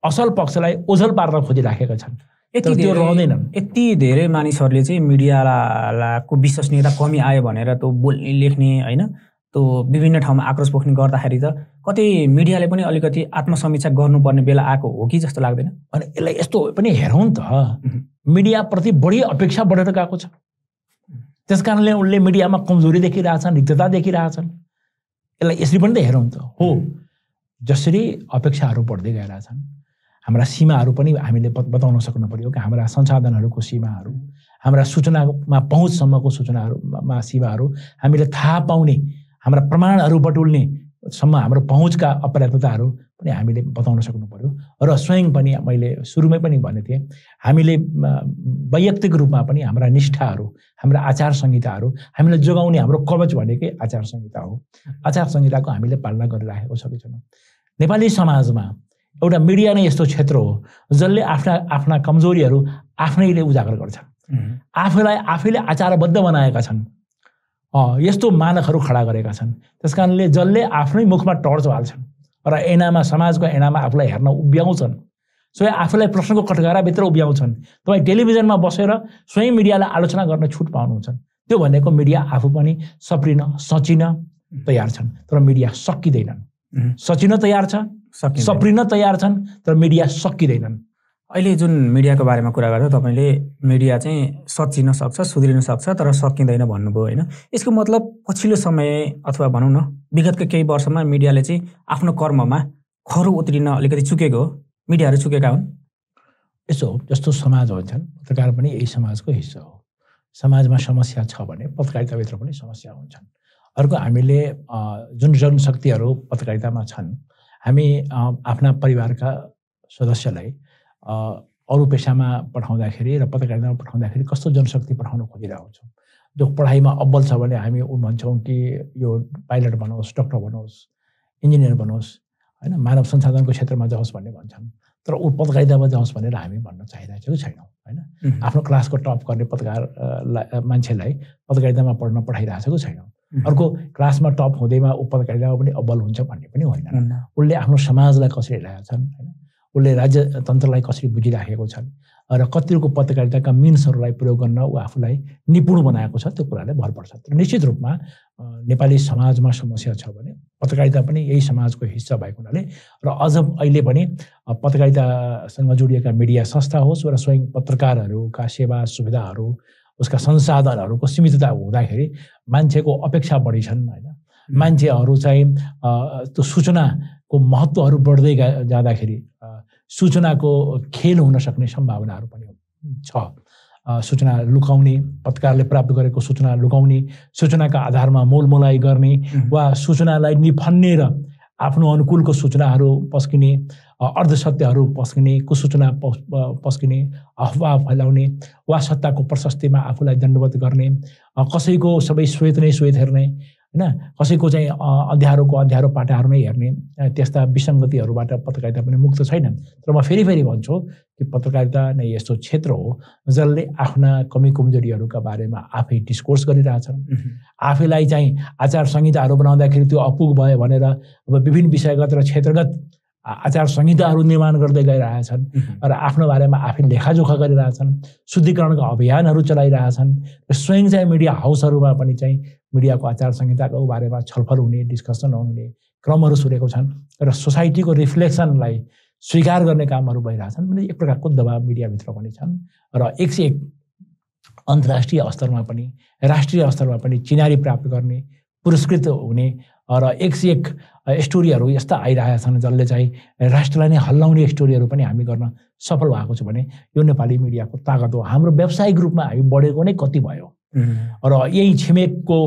Speaker 2: असल पक्षलाई ओझल पार्न खोजिराखेका छन्।
Speaker 1: यति
Speaker 2: त्यो रहँदैनन्
Speaker 1: यति धेरै मानिसहरूले चाहिँ मिडियाको विश्वसनीयता कमी आयो भनेर त्यो बोल्ने लेख्ने होइन? त्यो विभिन्न ठाउँमा आक्रोश पोख्ने गर्दाखेरि त कतै मिडियाले पनि अलिकति आत्मसमीक्षा गर्नुपर्ने बेला आएको हो कि जस्तो लाग्दैन?
Speaker 2: अनि यसलाई यस्तो पनि हेरौँ नि त। मिडियाप्रति बढी अपेक्षा बढेर गएको छ। त्यस कारणले उनले मिडियामा कमजोरी देखिरहेछन् रिक्तता देखिरहेछन्। यसलाई यसरी पनि त हेरौँ त। हो। जसरी अपेक्षाहरू बढ्दै गइरहेछन्। हाम्रा सीमाहरू पनि हामीले बत- बताउन सक्नु पर्यो कि हाम्रा संसाधनहरूको सीमाहरू हाम्रा सूचनामा पहुँचसम्मको सूचनाहरूमा सीमाहरू हामीले थाहा पाउने हाम्रा प्रमाणहरू बटुल्ने सम्म हाम्रो पहुँचका अपर्याप्तताहरू पनि हामीले बताउन सक्नु पर्यो र स्वयं पनि मैले सुरुमै पनि भनेको थिएँ हामीले वैयक्तिक रूपमा पनि हाम्रा निष्ठाहरू हाम्रा आचार संहिताहरू हामीलाई जोगाउने हाम्रो कवच भनेकै आचार संहिता हो। आचार संहिताको हामीले पालना गरिराखेको सकेछौँ। नेपाली समाजमा एउटा मिडिया नै यस्तो क्षेत्र हो जसले आफ्ना आफ्ना कमजोरीहरू आफ्नैले उजागर गर्छन् आफूलाई आफैले आचारबद्ध बनाएका छन्। यस्तो मानकहरू खडा गरेका छन्। त्यस कारणले जसले आफ्नै मुखमा टर्च हाल्छन् र ऐनामा समाजको ऐनामा आफूलाई हेर्न उभ्याउँछन् स्वयं आफूलाई प्रश्नको कटघराभित्र उभ्याउँछन् तपाईँ टेलिभिजनमा बसेर स्वयं मिडियालाई आलोचना गर्न छुट पाउनुहुन्छ। त्यो भनेको मिडिया आफू पनि सप्रिन सचिन तयार छन् तर मिडिया सकिँदैनन्. सचिन तयार छ। सप्रिन तयार छन् तर मिडिया सकिँदैनन्।
Speaker 1: अहिले जुन मिडियाको बारेमा कुरा गर्दा तपाईँले मिडिया चाहिँ सचिन सक्छ सुध्रिन सक्छ तर सकिँदैन भन्नुभयो होइन? यसको मतलब पछिल्लो समय अथवा भनौँ न विगतको केही वर्षमा मिडियाले चाहिँ आफ्नो कर्ममा खरो उत्रिन अलिकति चुकेको हो। मिडियाहरू चुकेका हुन्।
Speaker 2: यसो हो जस्तो समाज हुन्छन् पत्रकार पनि यही समाजको हिस्सा हो। समाजमा समस्या छ भने पत्रकारिताभित्र पनि समस्या हुन्छन्। अर्को हामीले जुन जनशक्तिहरू पत्रकारितामा छन् हामी आफ्ना परिवारका सदस्यलाई अरू पेसामा पठाउँदाखेरि र पत्रकारितामा पठाउँदाखेरि कस्तो जनशक्ति पठाउन खोजिरहेको हुन्छौँ जो पढाइमा अब्बल छ भने हामी ऊ भन्छौँ कि यो पाइलट बनोस् डक्टर बनोस् इन्जिनियर बनोस् होइन? मानव संसाधनको क्षेत्रमा जाओस् भन्ने भन्छन्। तर ऊ पत्रकारितामा जाओस् भनेर हामी भन्न चाहिरहेको छैनौँ होइन? आफ्नो क्लासको टप गर्ने पत्रकार मान्छेलाई पत्रकारितामा पढ्न पठाइरहेको छैनौँ? अर्को क्लासमा टप हुँदैमा ऊ पत्रकारितामा पनि अब्बल हुन्छ भन्ने पनि होइन। उसले आफ्नो समाजलाई कसरी हेरेका छन् होइन? उसले राज्य तन्त्रलाई कसरी बुझिराखेको छन् र कतिको पत्रकारिताका मिन्सहरूलाई प्रयोग गर्न ऊ आफूलाई निपुण बनाएको छ त्यो कुराले भर पर्छ। निश्चित रूपमा नेपाली समाजमा समस्या छ भने पत्रकारिता पनि यही समाजको हिस्सा भएको हुनाले र अझ अहिले पनि पत्रकारितासँग जोडिएका मिडिया संस्था होस् वा स्वयं पत्रकारहरूका सेवा सुविधाहरू उसका संसाधनहरूको सीमितता हुँदाखेरि मान्छेको अपेक्षा बढी छन् होइन? मान्छेहरू चाहिँ त्यो सूचनाको महत्त्वहरू बढ्दै जाँदाखेरि सूचनाको खेल हुन सक्ने सम्भावनाहरू पनि छ। सूचना लुकाउने पत्रकारले प्राप्त गरेको सूचना लुकाउने सूचनाका आधारमा मोलमोलाई गर्ने वा सूचनालाई निफन्नेर आफ्नो अनुकूलको सूचनाहरू पस्किने अर्धसत्यहरू पस्किने कुसूचना पस्किने अफवाह फैलाउने वा सत्ताको प्रशस्तिमा आफूलाई दण्डवत गर्ने कसैको सबै श्वेत नै श्वेत हेर्ने होइन? कसैको चाहिँ अँध्यारोको अँध्यारो पाटाहरू नै हेर्ने त्यस्ता विसङ्गतिहरूबाट पत्रकारिता पनि मुक्त छैनन् तर म फेरि फेरि भन्छु कि पत्रकारिता नै यस्तो क्षेत्र हो जसले आफ्ना कमी कमजोरीहरूका बारेमा आफै डिस्कोर्स गरिरहेछन्। आफैलाई चाहिँ आचार संहिताहरू बनाउँदाखेरि त्यो अपुग भयो भनेर अब विभिन्न विषयगत र क्षेत्रगत आचार संहिताहरू निर्माण गर्दै गइरहेछन् र आफ्नो बारेमा आफै लेखाजोखा गरिरहेछन् शुद्धिकरणको अभियानहरू चलाइरहेछन् र स्वयं चाहिँ मिडिया हाउसहरूमा पनि चाहिँ मिडियाको आचार संहिताको बारेमा छलफल हुने डिस्कसन हुने क्रमहरू सुनेको छन् र सोसाइटीको रिफ्लेक्सनलाई स्वीकार गर्ने कामहरू भइरहेछन्। भने एक प्रकारको दबाब मिडियाभित्र पनि छन् र एक से एक अन्तर्राष्ट्रिय स्तरमा पनि राष्ट्रिय स्तरमा पनि चिनारी प्राप्त गर्ने पुरस्कृत हुने र एक से एक स्टोरीहरू यस्ता आइरहेका छन् जसले चाहिँ राष्ट्रलाई नै हल्लाउने स्टोरीहरू पनि हामी गर्न सफल भएको छ भने यो नेपाली मिडियाको तागत हो। हाम्रो व्यावसायिक रूपमा हामी बढेको नै कति भयो। र यही छिमेकको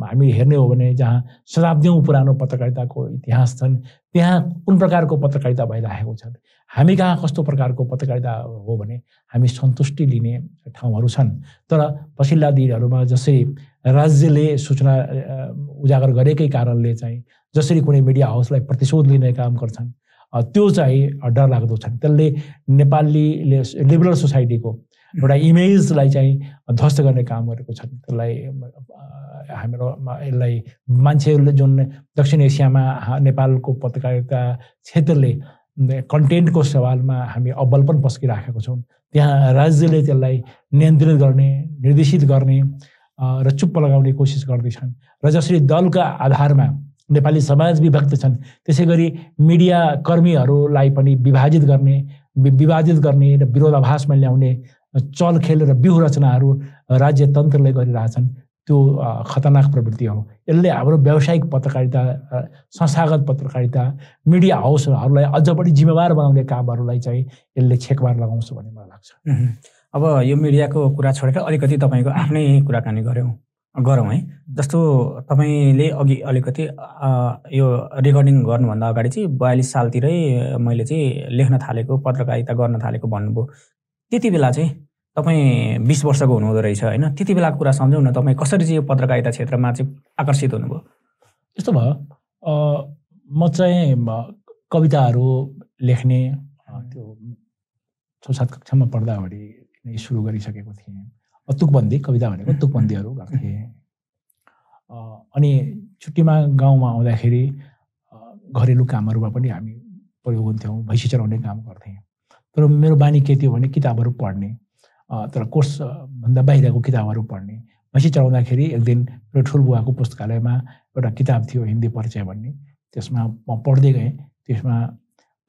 Speaker 2: हामी हेर्ने हो भने जहाँ शताब्दीौँ पुरानो पत्रकारिताको इतिहास छन् त्यहाँ कुन प्रकारको पत्रकारिता भइरहेको छ? हामी कहाँ कस्तो प्रकारको पत्रकारिता हो भने हामी सन्तुष्टि लिने ठाउँहरू छन्। तर पछिल्ला दिनहरूमा जसरी राज्यले सूचना उजागर गरेकै कारणले चाहिँ जसरी कुनै मिडिया हाउसलाई प्रतिशोध लिने काम गर्छन् त्यो चाहिँ डरलाग्दो छन्। त्यसले नेपालीले लिबरल सोसाइटीको एउटा इमेजलाई चाहिँ ध्वस्त गर्ने काम गरेको छ त्यसलाई हाम्रो यसलाई मान्छेहरूले जुन दक्षिण एसियामा नेपालको पत्रकारिता क्षेत्रले कन्टेन्टको सवालमा हामी अब्बल पनि पस्किराखेको छौँ। त्यहाँ राज्यले त्यसलाई नियन्त्रित गर्ने निर्देशित गर्ने र चुप्प लगाउने कोसिस गर्दैछन्। र जसरी दलका आधारमा नेपाली समाज विभक्त छन् त्यसै गरी मिडिया कर्मीहरूलाई पनि विभाजित गर्ने विभाजित गर्ने र विरोधाभासमा ल्याउने चलखेल र व्यूह रचनाहरू राज्य तन्त्रले गरिरहेछन्। त्यो खतरनाक प्रवृत्ति हो। यसले हाम्रो व्यावसायिक पत्रकारिता संस्थागत पत्रकारिता मिडिया हाउसहरूलाई अझ बढी जिम्मेवार बनाउने कामहरूलाई चाहिँ यसले छेकबार लगाउँछ भन्ने मलाई लाग्छ।
Speaker 1: अब यो मिडियाको कुरा छोडेर अलिकति तपाईँको आफ्नै कुराकानी गऱ्यौँ गरौँ है। जस्तो तपाईँले अघि अलिकति यो रेकर्डिङ गर्नुभन्दा अगाडि चाहिँ बयालिस सालतिरै मैले चाहिँ लेख्न थालेको पत्रकारिता गर्न थालेको भन्नुभयो। त्यति बेला चाहिँ तपाईँ बिस वर्षको हुनुहुँदो रहेछ होइन। त्यति बेलाको कुरा सम्झौँ न तपाईँ कसरी चाहिँ यो पत्रकारिता क्षेत्रमा चाहिँ आकर्षित हुनुभयो?
Speaker 2: यस्तो भयो म चाहिँ कविताहरू लेख्ने त्यो छ सात कक्षामा पढ्दा अगाडि नै सुरु गरिसकेको थिएँ तुकबन्दी कविता भनेको तुकबन्दीहरू गर्थेँ अनि छुट्टीमा गाउँमा आउँदाखेरि घरेलु कामहरूमा पनि हामी प्रयोग हुन्थ्यौँ भैँसी चलाउने काम गर्थेँ तर मेरो बानी के थियो भने किताबहरू पढ्ने तर कोर्सभन्दा बाहिरको किताबहरू पढ्ने भैँसी चलाउँदाखेरि एक दिन मेरो ठुलबुवाको पुस्तकालयमा एउटा किताब थियो हिन्दी परिचय भन्ने त्यसमा म पढ्दै गएँ त्यसमा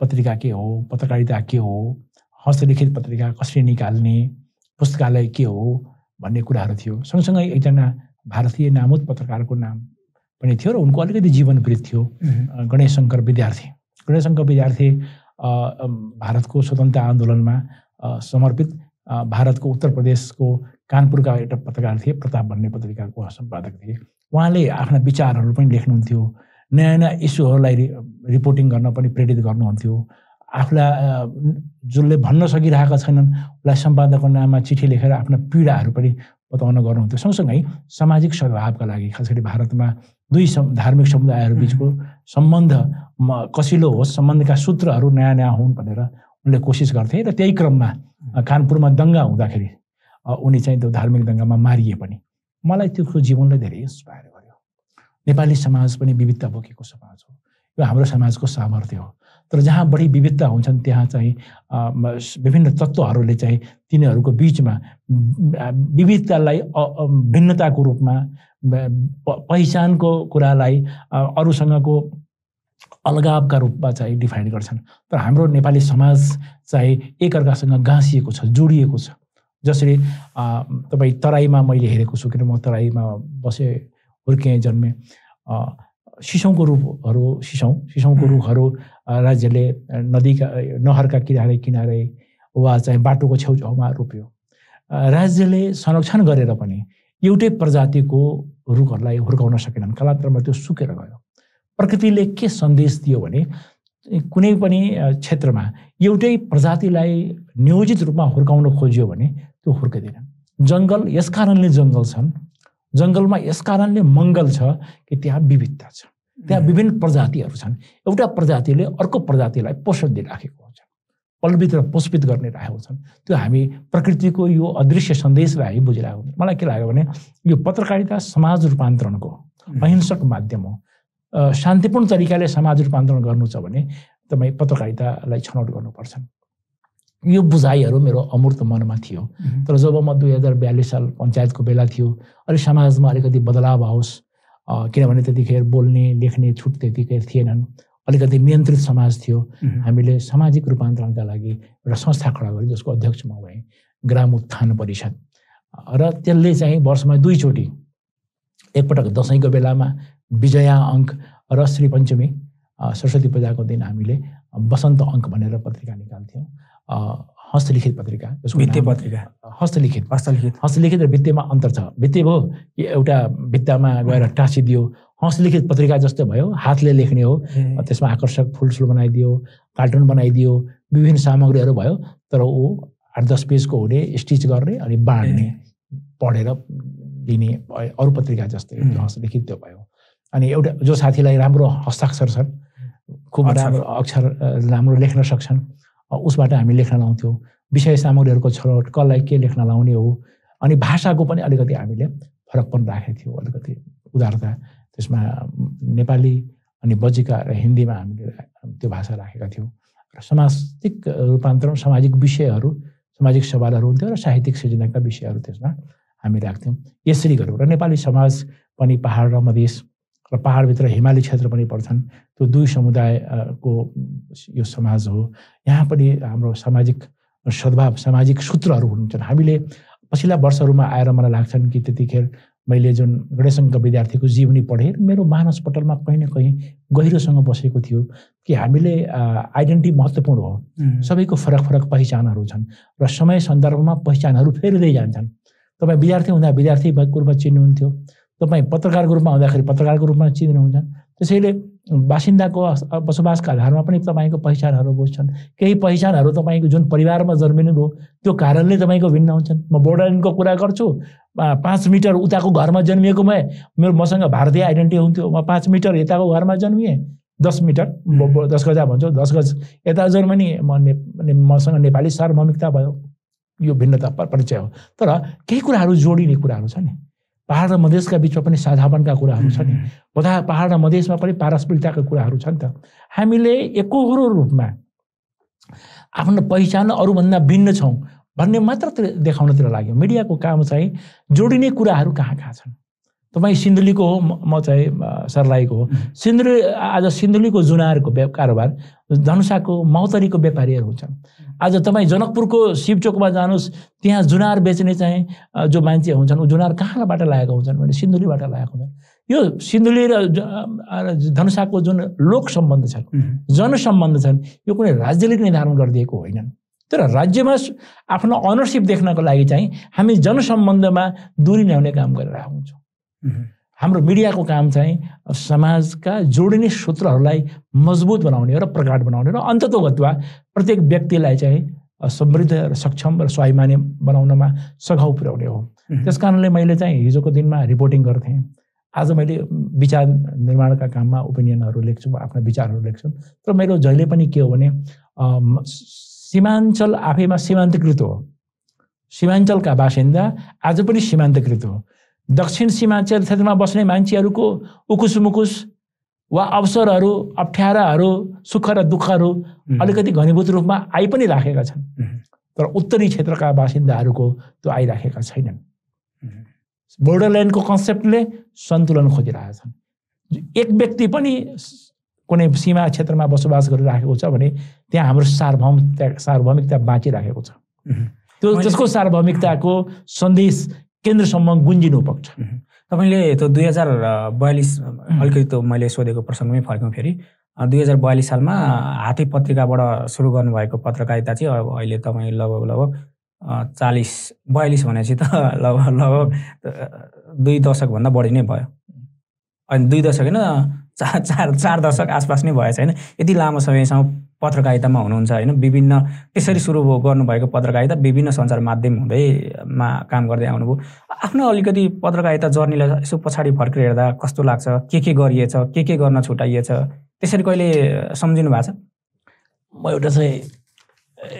Speaker 2: पत्रिका के हो पत्रकारिता के हो हस्तलिखित पत्रिका कसरी निकाल्ने पुस्तकालय के हो भन्ने कुराहरू थियो। सँगसँगै एकजना भारतीय नामुद पत्रकारको नाम पनि थियो र उनको अलिकति जीवन वृत्त थियो गणेश शङ्कर विद्यार्थी। गणेश शङ्कर विद्यार्थी भारतको स्वतन्त्र आन्दोलनमा समर्पित भारतको उत्तर प्रदेशको कानपुरका एउटा पत्रकार थिए प्रताप भन्ने पत्रिकाको सम्पादक थिए। उहाँले आफ्ना विचारहरू पनि लेख्नुहुन्थ्यो। नयाँ नयाँ इस्युहरूलाई रिपोर्टिङ गर्न पनि प्रेरित गर्नुहुन्थ्यो। आफूलाई जसले भन्न सकिरहेका छैनन् उसलाई सम्पादकको नाममा चिठी लेखेर आफ्ना पीडाहरू पनि बताउन गर्नुहुन्थ्यो। सँगसँगै सामाजिक सद्भावका लागि खास गरी भारतमा दुई धार्मिक समुदायहरू बिचको सम्बन्ध कसिलो होस् सम्बन्धका सूत्रहरू नयाँ नयाँ हुन् भनेर उनले कोसिस गर्थे र त्यही क्रममा कानपुरमा दङ्गा हुँदाखेरि उनी चाहिँ त्यो धार्मिक दङ्गामा मारिए पनि। मलाई त्यो जीवनलाई धेरै इन्सपायर गर्यो। नेपाली समाज पनि विविधता बोकेको समाज हो। यो हाम्रो समाजको सामर्थ्य हो। तर जहाँ बढी विविधता हुन्छन् त्यहाँ चाहिँ विभिन्न तत्त्वहरूले चाहिँ तिनीहरूको बिचमा विविधतालाई भिन्नताको रूपमा पहिचानको कुरालाई अरूसँगको अलगावका रूपमा चाहिँ डिफाइन गर्छन्। तर हाम्रो नेपाली समाज चाहिँ एकअर्कासँग गाँसिएको छ जोडिएको छ। जसरी तपाईँ तराईमा मैले हेरेको छु किन म तराईमा बसेँ हुर्केँ जन्मेँ। सिसौँको रुखहरू सिसौँ सिसौँको रुखहरू राज्यले नदीका नहरका किनारे किनारे वा चाहिँ बाटोको छेउछाउमा रोप्यो। राज्यले संरक्षण गरेर पनि एउटै प्रजातिको रुखहरूलाई हुर्काउन सकेनन्। कालान्तरमा त्यो सुकेर गयो। प्रकृतिले के सन्देश दियो भने कुनै पनि क्षेत्रमा एउटै प्रजातिलाई नियोजित रूपमा हुर्काउन खोजियो भने त्यो हुर्किँदैन। जङ्गल यस कारणले जङ्गल छन्। जङ्गलमा यस कारणले मङ्गल छ कि त्यहाँ विविधता छ। त्यहाँ विभिन्न प्रजातिहरू छन्। एउटा प्रजातिले अर्को प्रजातिलाई पोषण दिइराखेको हुन्छ। पल्वित र पोषित गर्ने राखेको छन्। त्यो हामी प्रकृतिको यो अदृश्य सन्देशलाई हामी बुझिरहेको हुन्छ। मलाई के लाग्यो भने यो पत्रकारिता समाज रूपान्तरणको अहिंसक माध्यम हो। शान्तिपूर्ण तरिकाले समाज रूपान्तरण गर्नु छ भने तपाईँ पत्रकारितालाई छनौट गर्नुपर्छ। यो बुझाइहरू मेरो अमूर्त मनमा थियो। तर जब म दुई हजार बयालिस साल पञ्चायतको बेला थियो अलिक समाजमा अलिकति बदलाव आओस् किनभने त्यतिखेर बोल्ने लेख्ने छुट त्यतिखेर थिएनन्। अलिकति नियन्त्रित समाज थियो। हामीले सामाजिक रूपान्तरणका लागि एउटा संस्था खडा गऱ्यौँ जसको अध्यक्ष म भएँ ग्राम उत्थान परिषद। र त्यसले चाहिँ वर्षमा दुईचोटि एकपटक दसैँको बेलामा विजया अङ्क र श्री पञ्चमी सरस्वती पूजाको दिन हामीले बसन्त अङ्क भनेर पत्रिका निकाल्थ्यौँ। हस्तलिखित पत्रिका जसको
Speaker 1: वित्तीय पत्रिका।
Speaker 2: हस्तलिखित।
Speaker 1: हस्तलिखित।
Speaker 2: हस्तलिखित र वित्तीयमा अन्तर छ। वित्तीय भयो एउटा भित्तामा गएर टाँसिदियो। हस्तलिखित पत्रिका जस्तो भयो हातले लेख्ने हो त्यसमा आकर्षक फुलसुल बनाइदियो कार्टुन बनाइदियो विभिन्न सामग्रीहरू भयो तर ऊ आठ दस पेजको हुने स्टिच गर्ने अनि बाँड्ने पढेर दिने भयो। अरू पत्रिका जस्तै हस्तलिखित त्यो भयो। अनि एउटा जो साथीलाई राम्रो हस्ताक्षर छन् खुब। राम्रो अक्षर राम्रो लेख्न सक्छन् उसबाट हामी लेख्न लाउँथ्यौँ। विषय सामग्रीहरूको छनौट कसलाई के लेख्न लाउने हो अनि भाषाको पनि अलिकति हामीले फरक पनि राखेको थियौँ अलिकति। उदारता त्यसमा नेपाली अनि बजिका र हिन्दीमा हामीले त्यो भाषा राखेका थियौँ। र सामाजिक रूपान्तरण सामाजिक विषयहरू सामाजिक सवालहरू हुन्थ्यो र साहित्यिक सृजनाका विषयहरू त्यसमा हामी राख्थ्यौँ। यसरी गऱ्यौँ। र नेपाली समाज पनि पहाड र मधेस र पहाडभित्र हिमाली क्षेत्र पनि पर्छन्। त्यो दुई समुदायको यो समाज हो। यहाँ पनि हाम्रो सामाजिक सद्भाव सामाजिक सूत्रहरू हुन्छन्। हामीले पछिल्ला वर्षहरूमा आएर मलाई लाग्छन् कि त्यतिखेर मैले जुन गणेशङ्क विद्यार्थीको जीवनी पढेँ मेरो मानस पटलमा कहीँ न कहीँ गहिरोसँग बसेको थियो कि हामीले आइडेन्टिटी महत्त्वपूर्ण हो। सबैको फरक फरक पहिचानहरू छन् र समय सन्दर्भमा पहिचानहरू फेरिँदै जान्छन्। तपाईँ विद्यार्थी हुँदा विद्यार्थी भएको रूपमा चिन्नुहुन्थ्यो। तपाईँ पत्रकारको रूपमा हुँदाखेरि पत्रकारको रूपमा चिन्नुहुन्छ त्यसैले बासिन्दाको बसोबासका आधारमा पनि तपाईँको पहिचानहरू बुझ्छन्। केही पहिचानहरू तपाईँको जुन परिवारमा जन्मिनु भयो त्यो कारणले तपाईँको भिन्न हुन्छन्। म बोर्डरलाइनको कुरा गर्छु। पाँच मिटर उताको घरमा जन्मिएको भए मेरो मसँग भारतीय आइडेन्टिटी हुन्थ्यो। म पाँच मिटर यताको घरमा जन्मिएँ। दस मिटर दस गजा भन्छौँ दस गज यता जन्मनी म ने मसँग नेपाली सार्वभौमिकता भयो। यो भिन्नता परिचय हो। तर केही कुराहरू जोडिने कुराहरू छ नि। पहाड र मधेसका बिचमा पनि साझापनका कुराहरू छ नि पदा पहाड र मधेसमा पनि पारस्परिकताका कुराहरू छ नि त। हामीले एकहोरो रूपमा आफ्नो पहिचान अरूभन्दा भिन्न छौँ भन्ने मात्र तिर- देखाउनतिर लाग्यो। मिडियाको काम चाहिँ जोडिने कुराहरू कहाँ कहाँ छन्? तपाईँ सिन्धुलीको हो म चाहिँ सर्लाहीको हो। सिन्धुली आज सिन्धुलीको जुनारको व्या कारोबार धनुषाको मौतरीको व्यापारीहरू हुन्छन्। आज तपाईँ जनकपुरको शिवचोकमा जानुहोस् त्यहाँ जुनार बेच्ने चाहिँ जो मान्छे हुन्छन् ऊ जुनार कहाँबाट लागेका हुन्छन् भने सिन्धुलीबाट लागेका हुन्छन्। यो सिन्धुली र धनुषाको जुन लोक सम्बन्ध छन् जनसम्बन्ध छन् यो कुनै राज्यले निर्धारण गरिदिएको होइनन्। तर राज्यमा आफ्नो अनरसिप देख्नको लागि चाहिँ हामी जनसम्बन्धमा दूरी ल्याउने काम गरिरहेको हुन्छौँ। हाम्रो मिडियाको काम चाहिँ समाजका जोडिने सूत्रहरूलाई मजबुत बनाउने र प्रगाड बनाउने र अन्ततोगत्वा प्रत्येक व्यक्तिलाई चाहिँ समृद्ध र सक्षम र स्वाभिमानी बनाउनमा सघाउ पुर्याउने हो। त्यस कारणले मैले चाहिँ हिजोको दिनमा रिपोर्टिङ गर्थेँ। आज मैले विचार निर्माणका काममा ओपिनियनहरू लेख्छु आफ्ना विचारहरू लेख्छु। तर मेरो जहिले पनि के हो भने सीमाञ्चल आफैमा सीमान्तकृत हो। सीमाञ्चलका बासिन्दा आज पनि सीमान्तकृत हो। दक्षिण सीमाञ्चल क्षेत्रमा बस्ने मान्छेहरूको उकुस मुकुस वा अवसरहरू अप्ठ्याराहरू सुख र दुःखहरू अलिकति घनीभूत रूपमा आइ पनि राखेका छन्। तर उत्तरी क्षेत्रका बासिन्दाहरूको त्यो आइराखेका छैनन्। बोर्डरल्यान्डको कन्सेप्टले सन्तुलन खोजिरहेछन् एक व्यक्ति पनि कुनै सीमा क्षेत्रमा बसोबास गरिराखेको छ भने त्यहाँ हाम्रो सार्वभौमिकता सार्वभौमिकता बाँचिराखेको छ। त्यो त्यसको सार्वभौमिकताको सन्देश केन्द्रसम्म गुन्जिनु पर्छ।
Speaker 1: तपाईँले त्यो दुई हजार बयालिस अलिकति त्यो मैले सोधेको प्रसङ्गमै फर्क्यौँ फेरि। दुई हजार बयालिस सालमा हाते पत्रिकाबाट सुरु गर्नुभएको पत्रकारिता चाहिँ अब अहिले तपाईँ लगभग लगभग चालिस बयालिस भनेपछि त लगभग लगभग दुई दशकभन्दा बढी नै भयो। अनि दुई दशक होइन चार चार चार दशक आसपास नै भएछ होइन। यति लामो समयसम्म पत्रकारितामा हुनुहुन्छ होइन? विभिन्न त्यसरी सुरु गर्नुभएको पत्रकारिता विभिन्न सञ्चार माध्यम हुँदैमा काम गर्दै आउनुभयो। आफ्नो अलिकति पत्रकारिता जर्नीलाई यसो पछाडि फर्केर हेर्दा कस्तो लाग्छ? के के गरिएछ? के के गर्न छुट्याइएछ? त्यसरी कहिले सम्झिनु भएको छ?
Speaker 2: म एउटा चाहिँ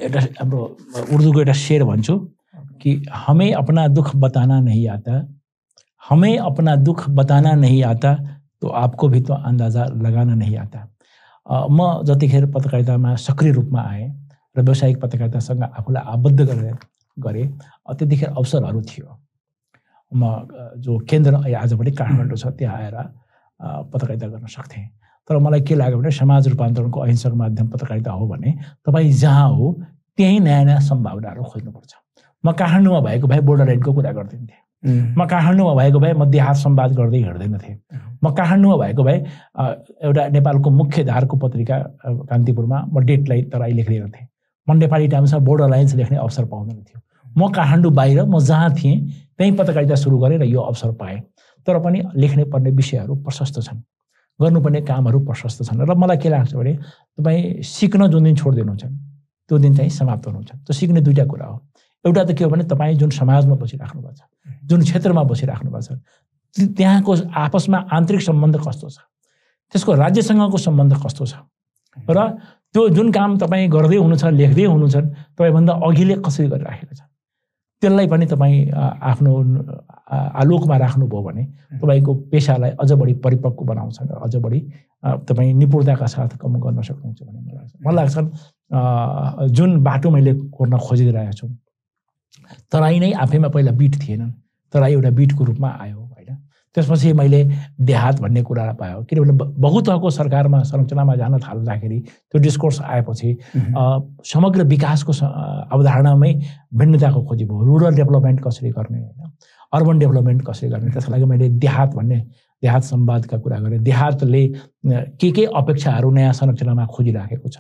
Speaker 2: एउटा हाम्रो उर्दूको एउटा शेर भन्छु कि हमें अपना दुख बताना नहीं आता। हमें अपना दुख बताना नहीं आता तो आपको भी तो अंदाजा लगाना नहीं आता। म जतिखेर पत्रकारितामा सक्रिय रूपमा आएँ र व्यावसायिक पत्रकारितासँग आफूलाई आबद्ध गरेर गरेँ त्यतिखेर अवसरहरू थियो। म जो केन्द्र आज पनि काठमाडौँ छ त्यहाँ आएर पत्रकारिता गर्न सक्थेँ। तर मलाई के लाग्यो भने समाज रूपान्तरणको अहिंसक माध्यम पत्रकारिता हो भने तपाईँ जहाँ हो त्यहीँ नयाँ नयाँ सम्भावनाहरू खोज्नुपर्छ। म काठमाडौँमा भएको भए बोर्डर लाइनको कुरा गरिदिन्थेँ। म काठमाडौँमा भएको भए म देहात सम्वाद गर्दै हिँड्दैनथेँ म काठमाडौँमा भएको भए एउटा नेपालको मुख्य धारको पत्रिका कान्तिपुरमा म डेटलाई तराई लेखिरहेको थिएँ म नेपाली टाइम्समा बोर्डर लाइन्स लेख्ने अवसर पाउँदैन थियो म काठमाडौँ बाहिर म जहाँ थिएँ त्यहीँ पत्रकारिता सुरु गरेँ र यो अवसर पाएँ। तर पनि लेख्ने पर्ने विषयहरू प्रशस्त छन्। गर्नुपर्ने कामहरू प्रशस्त छन्। र मलाई के लाग्छ भने तपाईँ सिक्न जुन दिन छोडिदिनुहुन्छ त्यो दिन चाहिँ समाप्त हुनुहुन्छ। त्यो सिक्ने दुईवटा कुरा हो। एउटा त के हो भने तपाईँ जुन समाजमा बसिराख्नु भएको छ जुन क्षेत्रमा बसिराख्नु भएको छ त्यहाँको आपसमा आन्तरिक सम्बन्ध कस्तो छ? त्यसको राज्यसँगको सम्बन्ध कस्तो छ? र त्यो जुन काम तपाईँ गर्दै हुनुहुन्छ लेख्दै हुनुहुन्छ तपाईँभन्दा अघिले कसरी गरिराखेको छ त्यसलाई पनि तपाईँ आफ्नो आलोकमा राख्नुभयो भने तपाईँको पेसालाई अझ बढी परिपक्व बनाउँछ र अझ बढी तपाईँ निपुणताका साथ काम गर्न सक्नुहुन्छ भन्ने मलाई लाग्छ। मलाई लाग्छ जुन बाटो मैले कोर्न खोजिरहेको छु तराई नै आफैमा पहिला बिट थिएन तराई एउटा बिटको रूपमा आयो होइन? त्यसपछि मैले देहात भन्ने कुरा पायो। किनभने बहुतहको सरकारमा संरचनामा जान थाल्दाखेरि त्यो डिस्कोर्स आएपछि समग्र विकासको अवधारणामै भिन्नताको खोजी भयो। रुरल डेभलपमेन्ट कसरी गर्ने होइन? अर्बन डेभलपमेन्ट कसरी गर्ने? त्यसको लागि मैले देहात भन्ने देहात सम्वादका कुरा गरेँ। देहातले के के अपेक्षाहरू नयाँ संरचनामा खोजिराखेको छ?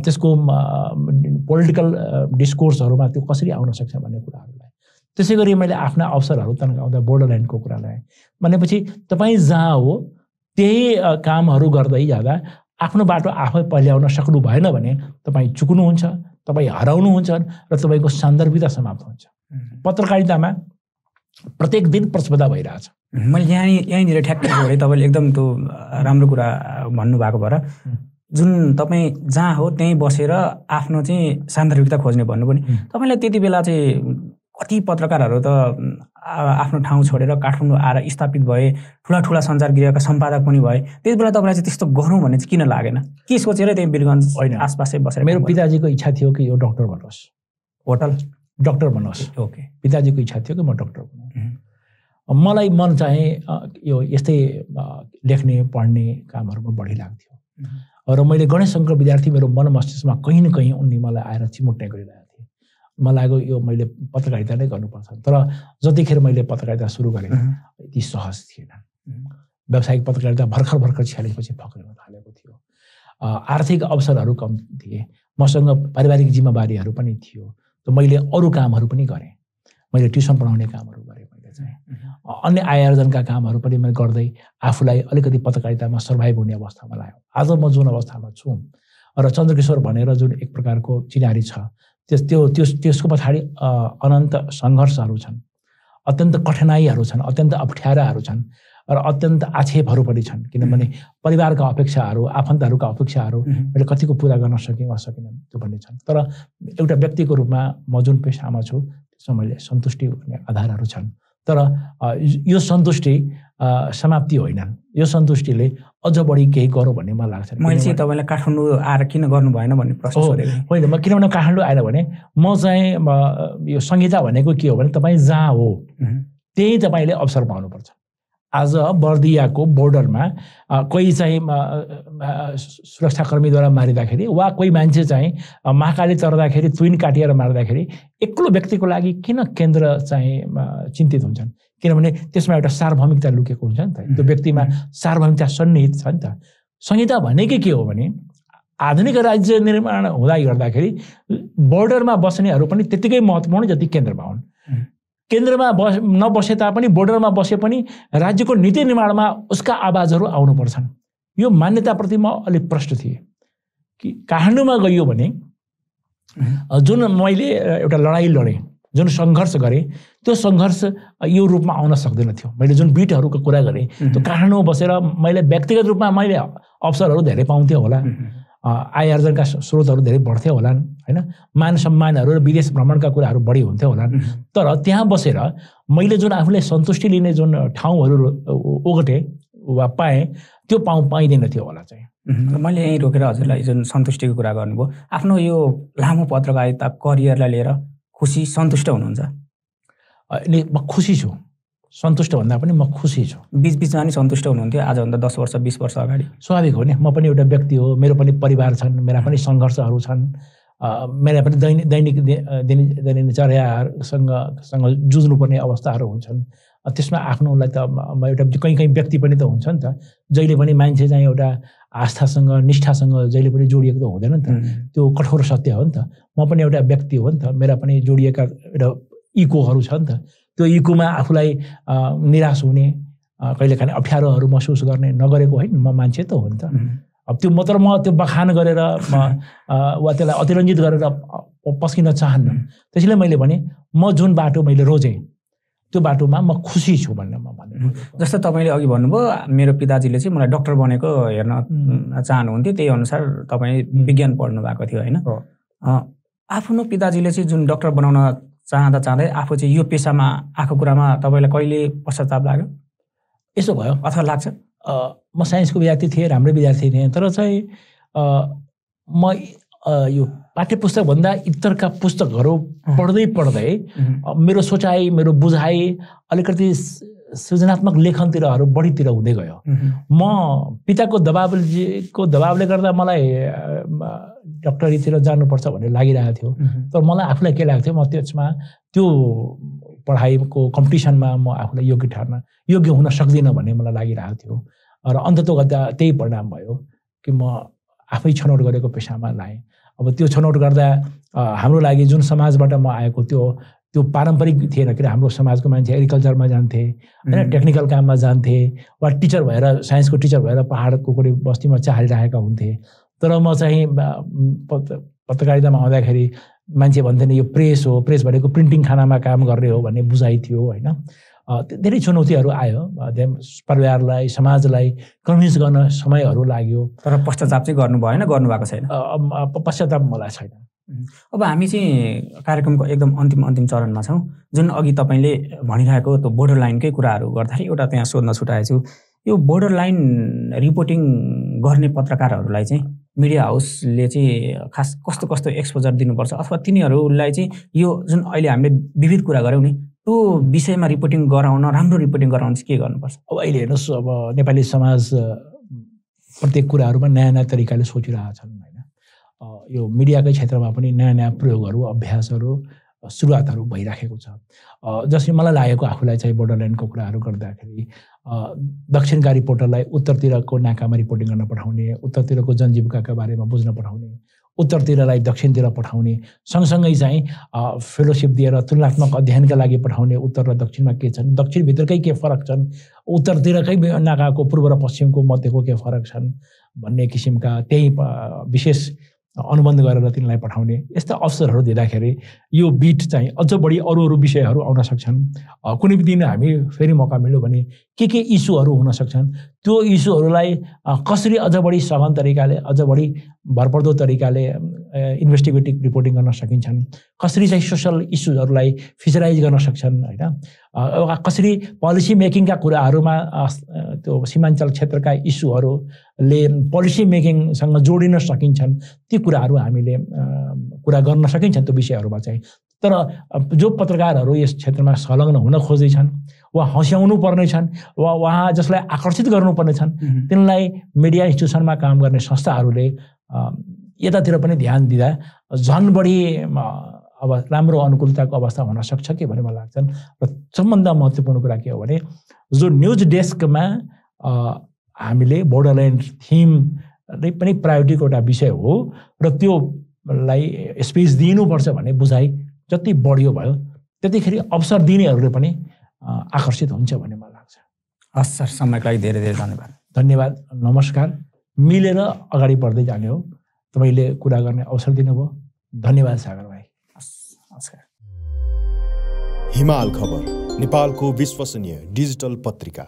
Speaker 2: त्यसको पोलिटिकल डिस्कोर्सहरूमा त्यो कसरी आउन सक्छ भन्ने कुराहरूलाई। त्यसै गरी मैले आफ्ना अवसरहरू तन्काउँदा बोर्डरल्यान्डको कुरा लगाएँ। भनेपछि तपाईँ जहाँ हो त्यही कामहरू गर्दै जाँदा आफ्नो बाटो आफै पहिल्याउन सक्नु भएन भने तपाईँ चुक्नुहुन्छ तपाईँ हराउनुहुन्छ र तपाईँको सान्दर्भिकता समाप्त हुन्छ। पत्रकारितामा प्रत्येक दिन प्रतिस्पर्धा भइरहेछ।
Speaker 1: मैले यहाँ यहीँनिर ठ्याक्कै तपाईँले एकदम त्यो राम्रो कुरा भन्नुभएको भएर। जुन तपाईँ जहाँ हो त्यहीँ बसेर आफ्नो चाहिँ सान्दर्भिकता खोज्ने भन्नु पनि। तपाईँलाई त्यति बेला चाहिँ कति पत्रकारहरू त आफ्नो ठाउँ छोडेर काठमाडौँ आएर स्थापित भए ठुला ठुला सञ्चार गृहका सम्पादक पनि भए त्यति बेला तपाईँलाई चाहिँ त्यस्तो गरौँ भन्ने चाहिँ किन लागेन के सोचेर त्यही वीरगञ्ज
Speaker 2: होइन।
Speaker 1: आसपासै बसेर
Speaker 2: मेरो? पिताजीको इच्छा थियो कि यो डक्टर बनोस्
Speaker 1: होटल
Speaker 2: डक्टर बनोस्
Speaker 1: ओके
Speaker 2: पिताजीको इच्छा थियो कि म डक्टर बनौँ
Speaker 1: हुँ।
Speaker 2: मलाई मन चाहिँ यो यस्तै लेख्ने पढ्ने कामहरूमा बढी लाग्थ्यो र मैले गणेश शङ्कर विद्यार्थी मेरो मन मस्तिष्कमा कहीँ न कहीँ उनले मलाई आएर चिमुट्ने गरिरहेको थिएँ। मलाई लाग्यो यो मैले पत्रकारिता नै गर्नुपर्छ। तर जतिखेर मैले पत्रकारिता सुरु गरेँ। यति सहज थिएन। व्यावसायिक पत्रकारिता भर्खर भर्खर छ्यालेपछि फक्रिन थालेको थियो। आर्थिक अवसरहरू कम थिए। मसँग पारिवारिक जिम्मेवारीहरू पनि थियो। त मैले अरू कामहरू पनि गरेँ। मैले ट्युसन पढाउने कामहरू गरेँ। मैले चाहिँ अन्य आय आर्जनका कामहरू पनि मैले गर्दै आफूलाई अलिकति पत्रकारितामा सर्भाइभ हुने अवस्थामा लाग्यो आज म जुन अवस्थामा छु र चन्द्रकिशोर भनेर जुन एक प्रकारको चिनारी छ त्यस त्यो त्यस त्यसको पछाडि अनन्त सङ्घर्षहरू छन् अत्यन्त कठिनाइहरू छन् अत्यन्त अप्ठ्याराहरू छन् र अत्यन्त आक्षेपहरू पनि छन्। किनभने परिवारका अपेक्षाहरू आफन्तहरूका अपेक्षाहरू। मैले कतिको पुरा गर्न सकेँ वा सकिनँ त्यो भन्ने छन्। तर एउटा व्यक्तिको रूपमा म जुन पेसामा छु त्यसमा मैले सन्तुष्टि हुने आधारहरू छन्। तर यो सन्तुष्टि समाप्ति होइनन् यो सन्तुष्टिले अझ बढी केही गरौँ भन्ने मलाई लाग्छ
Speaker 1: मैले चाहिँ तपाईँलाई काठमाडौँ आएर किन गर्नु भएन भन्ने प्रश्न।
Speaker 2: होइन म किनभने काठमाडौँ आएर भने म चाहिँ यो संहिता भनेको के हो भने तपाईँ जहाँ हुँ। त्यही तपाईँले अवसर पाउनुपर्छ आज बर्दियाको बोर्डरमा कोही चाहिँ सुरक्षाकर्मीद्वारा मारिँदाखेरि वा कोही मान्छे चाहिँ महाकाली चढ्दाखेरि तुइन काटिएर मार्दाखेरि एक्लो व्यक्तिको लागि किन केन्द्र चाहिँ चिन्तित हुन्छन्? किनभने त्यसमा एउटा सार्वभौमिकता लुकेको हुन्छ नि त। त्यो व्यक्तिमा सार्वभौमिकता सन्निहित छ नि त। संहिता भनेकै के हो भने आधुनिक राज्य निर्माण हुँदा गर्दाखेरि बोर्डरमा बस्नेहरू पनि त्यत्तिकै महत्त्वपूर्ण जति केन्द्रमा हुन्। केन्द्रमा बस नबसे तापनि बोर्डरमा बसे पनि राज्यको नीति निर्माणमा उसका आवाजहरू आउनुपर्छन् यो मान्यताप्रति म अलिक प्रष्ट थिएँ। कि काठमाडौँमा गइयो भने जुन मैले एउटा लडाइँ लडेँ जुन सङ्घर्ष गरेँ त्यो सङ्घर्ष यो रूपमा आउन सक्दैन थियो। मैले जुन बिटहरूको कुरा गरेँ त्यो काठमाडौँमा बसेर मैले व्यक्तिगत रूपमा मैले अवसरहरू धेरै पाउँथेँ होला। आय आर्जनका स्रोतहरू धेरै बढ्थ्यो होलान् होइन? मान सम्मानहरू र विदेश भ्रमणका कुराहरू बढी हुन्थ्यो होलान्। तर त्यहाँ बसेर मैले जुन आफूले सन्तुष्टि लिने जुन ठाउँहरू ओगटेँ वा पाएँ त्यो पाउ पाइँदैन थियो होला चाहिँ।
Speaker 1: मैले यहीँ रोकेर हजुरलाई जुन सन्तुष्टिको कुरा गर्नुभयो आफ्नो यो लामो पत्रकारिता करियरलाई लिएर खुसी सन्तुष्ट हुनुहुन्छ?
Speaker 2: म खुसी छु। सन्तुष्ट भन्दा पनि म खुसी छु।
Speaker 1: बिचबिचमा नि सन्तुष्ट हुनुहुन्थ्यो। आजभन्दा दस वर्ष बिस वर्ष अगाडि।
Speaker 2: स्वाभाविक हो नि। म पनि एउटा व्यक्ति हो। मेरो पनि परिवार छन्। मेरा पनि सङ्घर्षहरू छन्। मेरा पनि दैनिक दैनिक दि- अ, दिन दिनचर्याहरूसँग सँग जुझ्नुपर्ने अवस्थाहरू हुन्छन्। त्यसमा आफ्नोलाई त म एउटा कहीँ कहीँ व्यक्ति पनि त हुन्छ नि त। जहिले पनि मान्छे चाहिँ एउटा आस्थासँग निष्ठासँग जहिले पनि जोडिएको त हुँदैन नि त। त्यो कठोर सत्य हो नि त। म पनि एउटा व्यक्ति हो नि त। मेरा पनि जोडिएका एउटा इकोहरू छ नि त। त्यो इकोमा आफूलाई निराश हुने कहिलेकाहीँ अप्ठ्यारोहरू महसुस गर्ने नगरेको होइन म मान्छे त हो नि त। अब त्यो मात्र म त्यो बखान गरेर म वा त्यसलाई अतिरञ्जित गरेर पस्किन चाहन्न। त्यसैले मैले भने म जुन बाटो मैले रोजेँ त्यो बाटोमा म खुसी छु भन्ने म भन्ने
Speaker 1: जस्तो तपाईँले अघि भन्नुभयो मेरो पिताजीले चाहिँ मलाई डक्टर बनेको हेर्न. चाहनुहुन्थ्यो त्यही अनुसार तपाईँ. विज्ञान पढ्नु भएको थियो होइन? आफ्नो पिताजीले चाहिँ जुन डक्टर बनाउन चाहँदा चाहँदै आफू चाहिँ यो पेसामा आएको कुरामा तपाईँलाई कहिले पश्चाताप लाग्यो?
Speaker 2: यसो भयो
Speaker 1: अथवा लाग्छ।
Speaker 2: म साइन्सको विद्यार्थी थिएँ राम्रै विद्यार्थी थिएँ। तर चाहिँ म यो पाठ्य पुस्तकभन्दा इतरका पुस्तकहरू पढ्दै पढ्दै मेरो सोचाइ मेरो बुझाइ अलिकति सृजनात्मक लेखनतिरहरू बढीतिर हुँदै गयो। म पिताको दबावको दबावले गर्दा मलाई डक्टरीतिर जानुपर्छ भन्ने लागिरहेको थियो। तर मलाई आफूलाई के लाग्थ्यो म त्यसमा त्यो पढाइको कम्पिटिसनमा म आफूलाई योग्य ठहर्न योग्य हुन सक्दिनँ भन्ने मलाई लागिरहेको थियो र अन्ततो गर्दा त्यही परिणाम भयो कि म आफै छनौट गरेको पेसामा लाएँ। अब त्यो छनौट गर्दा हाम्रो लागि जुन समाजबाट म आएको त्यो त्यो पारम्परिक थिएन किन हाम्रो समाजको मान्छे एग्रिकल्चरमा जान्थे होइन। टेक्निकल काममा जान्थे वा टिचर भएर साइन्सको टिचर भएर पाहाडको कुनै बस्तीमा चालिरहेका हुन्थे। तर म चाहिँ पत्रकारितामा आउँदाखेरि मान्छे भन्थे नि यो प्रेस हो प्रेस भनेको प्रिन्टिङ खानामा काम गर्ने हो भन्ने बुझाइ थियो होइन। धेरै चुनौतीहरू आयो। परिवारलाई समाजलाई कन्भिन्स गर्न समयहरू लाग्यो।
Speaker 1: तर पश्चाताप चाहिँ गर्नु भएन गर्नुभएको छैन।
Speaker 2: पश्चाताप मलाई छैन।
Speaker 1: अब हामी चाहिँ कार्यक्रमको एकदम अन्तिम अन्तिम चरणमा छौँ। जुन अघि तपाईँले भनिरहेको त्यो बोर्डर लाइनकै कुराहरू गर्दाखेरि एउटा त्यहाँ सोध्न छुटाएको छु। यो बोर्डर लाइन रिपोर्टिङ गर्ने पत्रकारहरूलाई चाहिँ मिडिया हाउसले चाहिँ खास कस्तो कस्तो एक्सपोजर दिनुपर्छ? अथवा तिनीहरूलाई चाहिँ यो जुन अहिले हामीले विविध कुरा गऱ्यौँ नि त्यो विषयमा रिपोर्टिङ गराउन राम्रो रिपोर्टिङ गराउन चाहिँ के गर्नुपर्छ?
Speaker 2: अब अहिले हेर्नुहोस् अब नेपाली समाज प्रत्येक कुराहरूमा नयाँ नयाँ तरिकाले सोचिरहेका छन् होइन? यो मिडियाकै क्षेत्रमा पनि नयाँ नयाँ प्रयोगहरू अभ्यासहरू सुरुवातहरू भइराखेको छ। अ, जसले मलाई लागेको आफूलाई चाहिँ बोर्डरल्यान्डको कुराहरू गर्दाखेरि दक्षिणका रिपोर्टरलाई उत्तरतिरको नाकामा रिपोर्टिङ गर्न पठाउने उत्तरतिरको जनजीविकाका बारेमा बुझ्न पठाउने उत्तरतिरलाई दक्षिणतिर पठाउने सँगसँगै चाहिँ फेलोसिप दिएर तुलनात्मक अध्ययनका लागि पठाउने उत्तर र दक्षिणमा के छन्? दक्षिणभित्रकै के फरक छन्? उत्तरतिरकै नाकाको पूर्व र पश्चिमको मध्यको के फरक छन्? भन्ने किसिमका त्यही विशेष अनुबन्ध गरेर तिनलाई पठाउने। यस्ता अवसरहरू दिँदाखेरि यो बिट चाहिँ अझ बढी अरू अरू विषयहरू आउन सक्छन्। कुनै पनि दिन हामी फेरि मौका मिल्यो भने के के इस्युहरू हुन सक्छन्? त्यो इस्युहरूलाई कसरी अझ बढी सघन तरिकाले अझ बढी भरपर्दो तरिकाले इन्भेस्टिगेटिभ रिपोर्टिङ गर्न सकिन्छन्? कसरी चाहिँ सोसल इस्युजहरूलाई फिचराइज गर्न सक्छन् होइन? कसरी पोलिसी मेकिङका कुराहरूमा त्यो सीमाञ्चल क्षेत्रका इस्युहरूले पोलिसी मेकिङसँग जोडिन सकिन्छन्? ती कुराहरू हामीले कुरा गर्न सकिन्छ त्यो विषयहरूमा चाहिँ। तर जो पत्रकारहरू यस क्षेत्रमा संलग्न हुन खोज्दैछन् वा हँस्याउनु पर्नेछन् वा उहाँ जसलाई आकर्षित गर्नुपर्ने छन् तिनलाई मिडिया इन्स्टिट्युसनमा काम गर्ने संस्थाहरूले यतातिर पनि ध्यान दिँदा झन् बढी अब राम्रो अनुकूलताको अवस्था हुन सक्छ कि भन्ने मलाई लाग्छन् र सबभन्दा महत्त्वपूर्ण कुरा के हो भने जो न्युज डेस्कमा हामीले बोर्डरल्यान्ड थिम नै पनि प्रायोरिटीको एउटा विषय हो र त्योलाई स्पेस दिनुपर्छ भन्ने बुझाइ जति बढियो भयो त्यतिखेरि अवसर दिनेहरूले पनि आकर्षित हुन्छ भन्ने मलाई लाग्छ।
Speaker 1: हस् सर समयको लागि धेरै धेरै धन्यवाद।
Speaker 2: धन्यवाद नमस्कार। मिलेर अगाडि बढ्दै जाने हो। तपाईँले कुरा गर्ने अवसर दिनुभयो। धन्यवाद सागर भाइ।
Speaker 1: नमस्कार।
Speaker 3: हिमाल खबर नेपालको विश्वसनीय डिजिटल पत्रिका।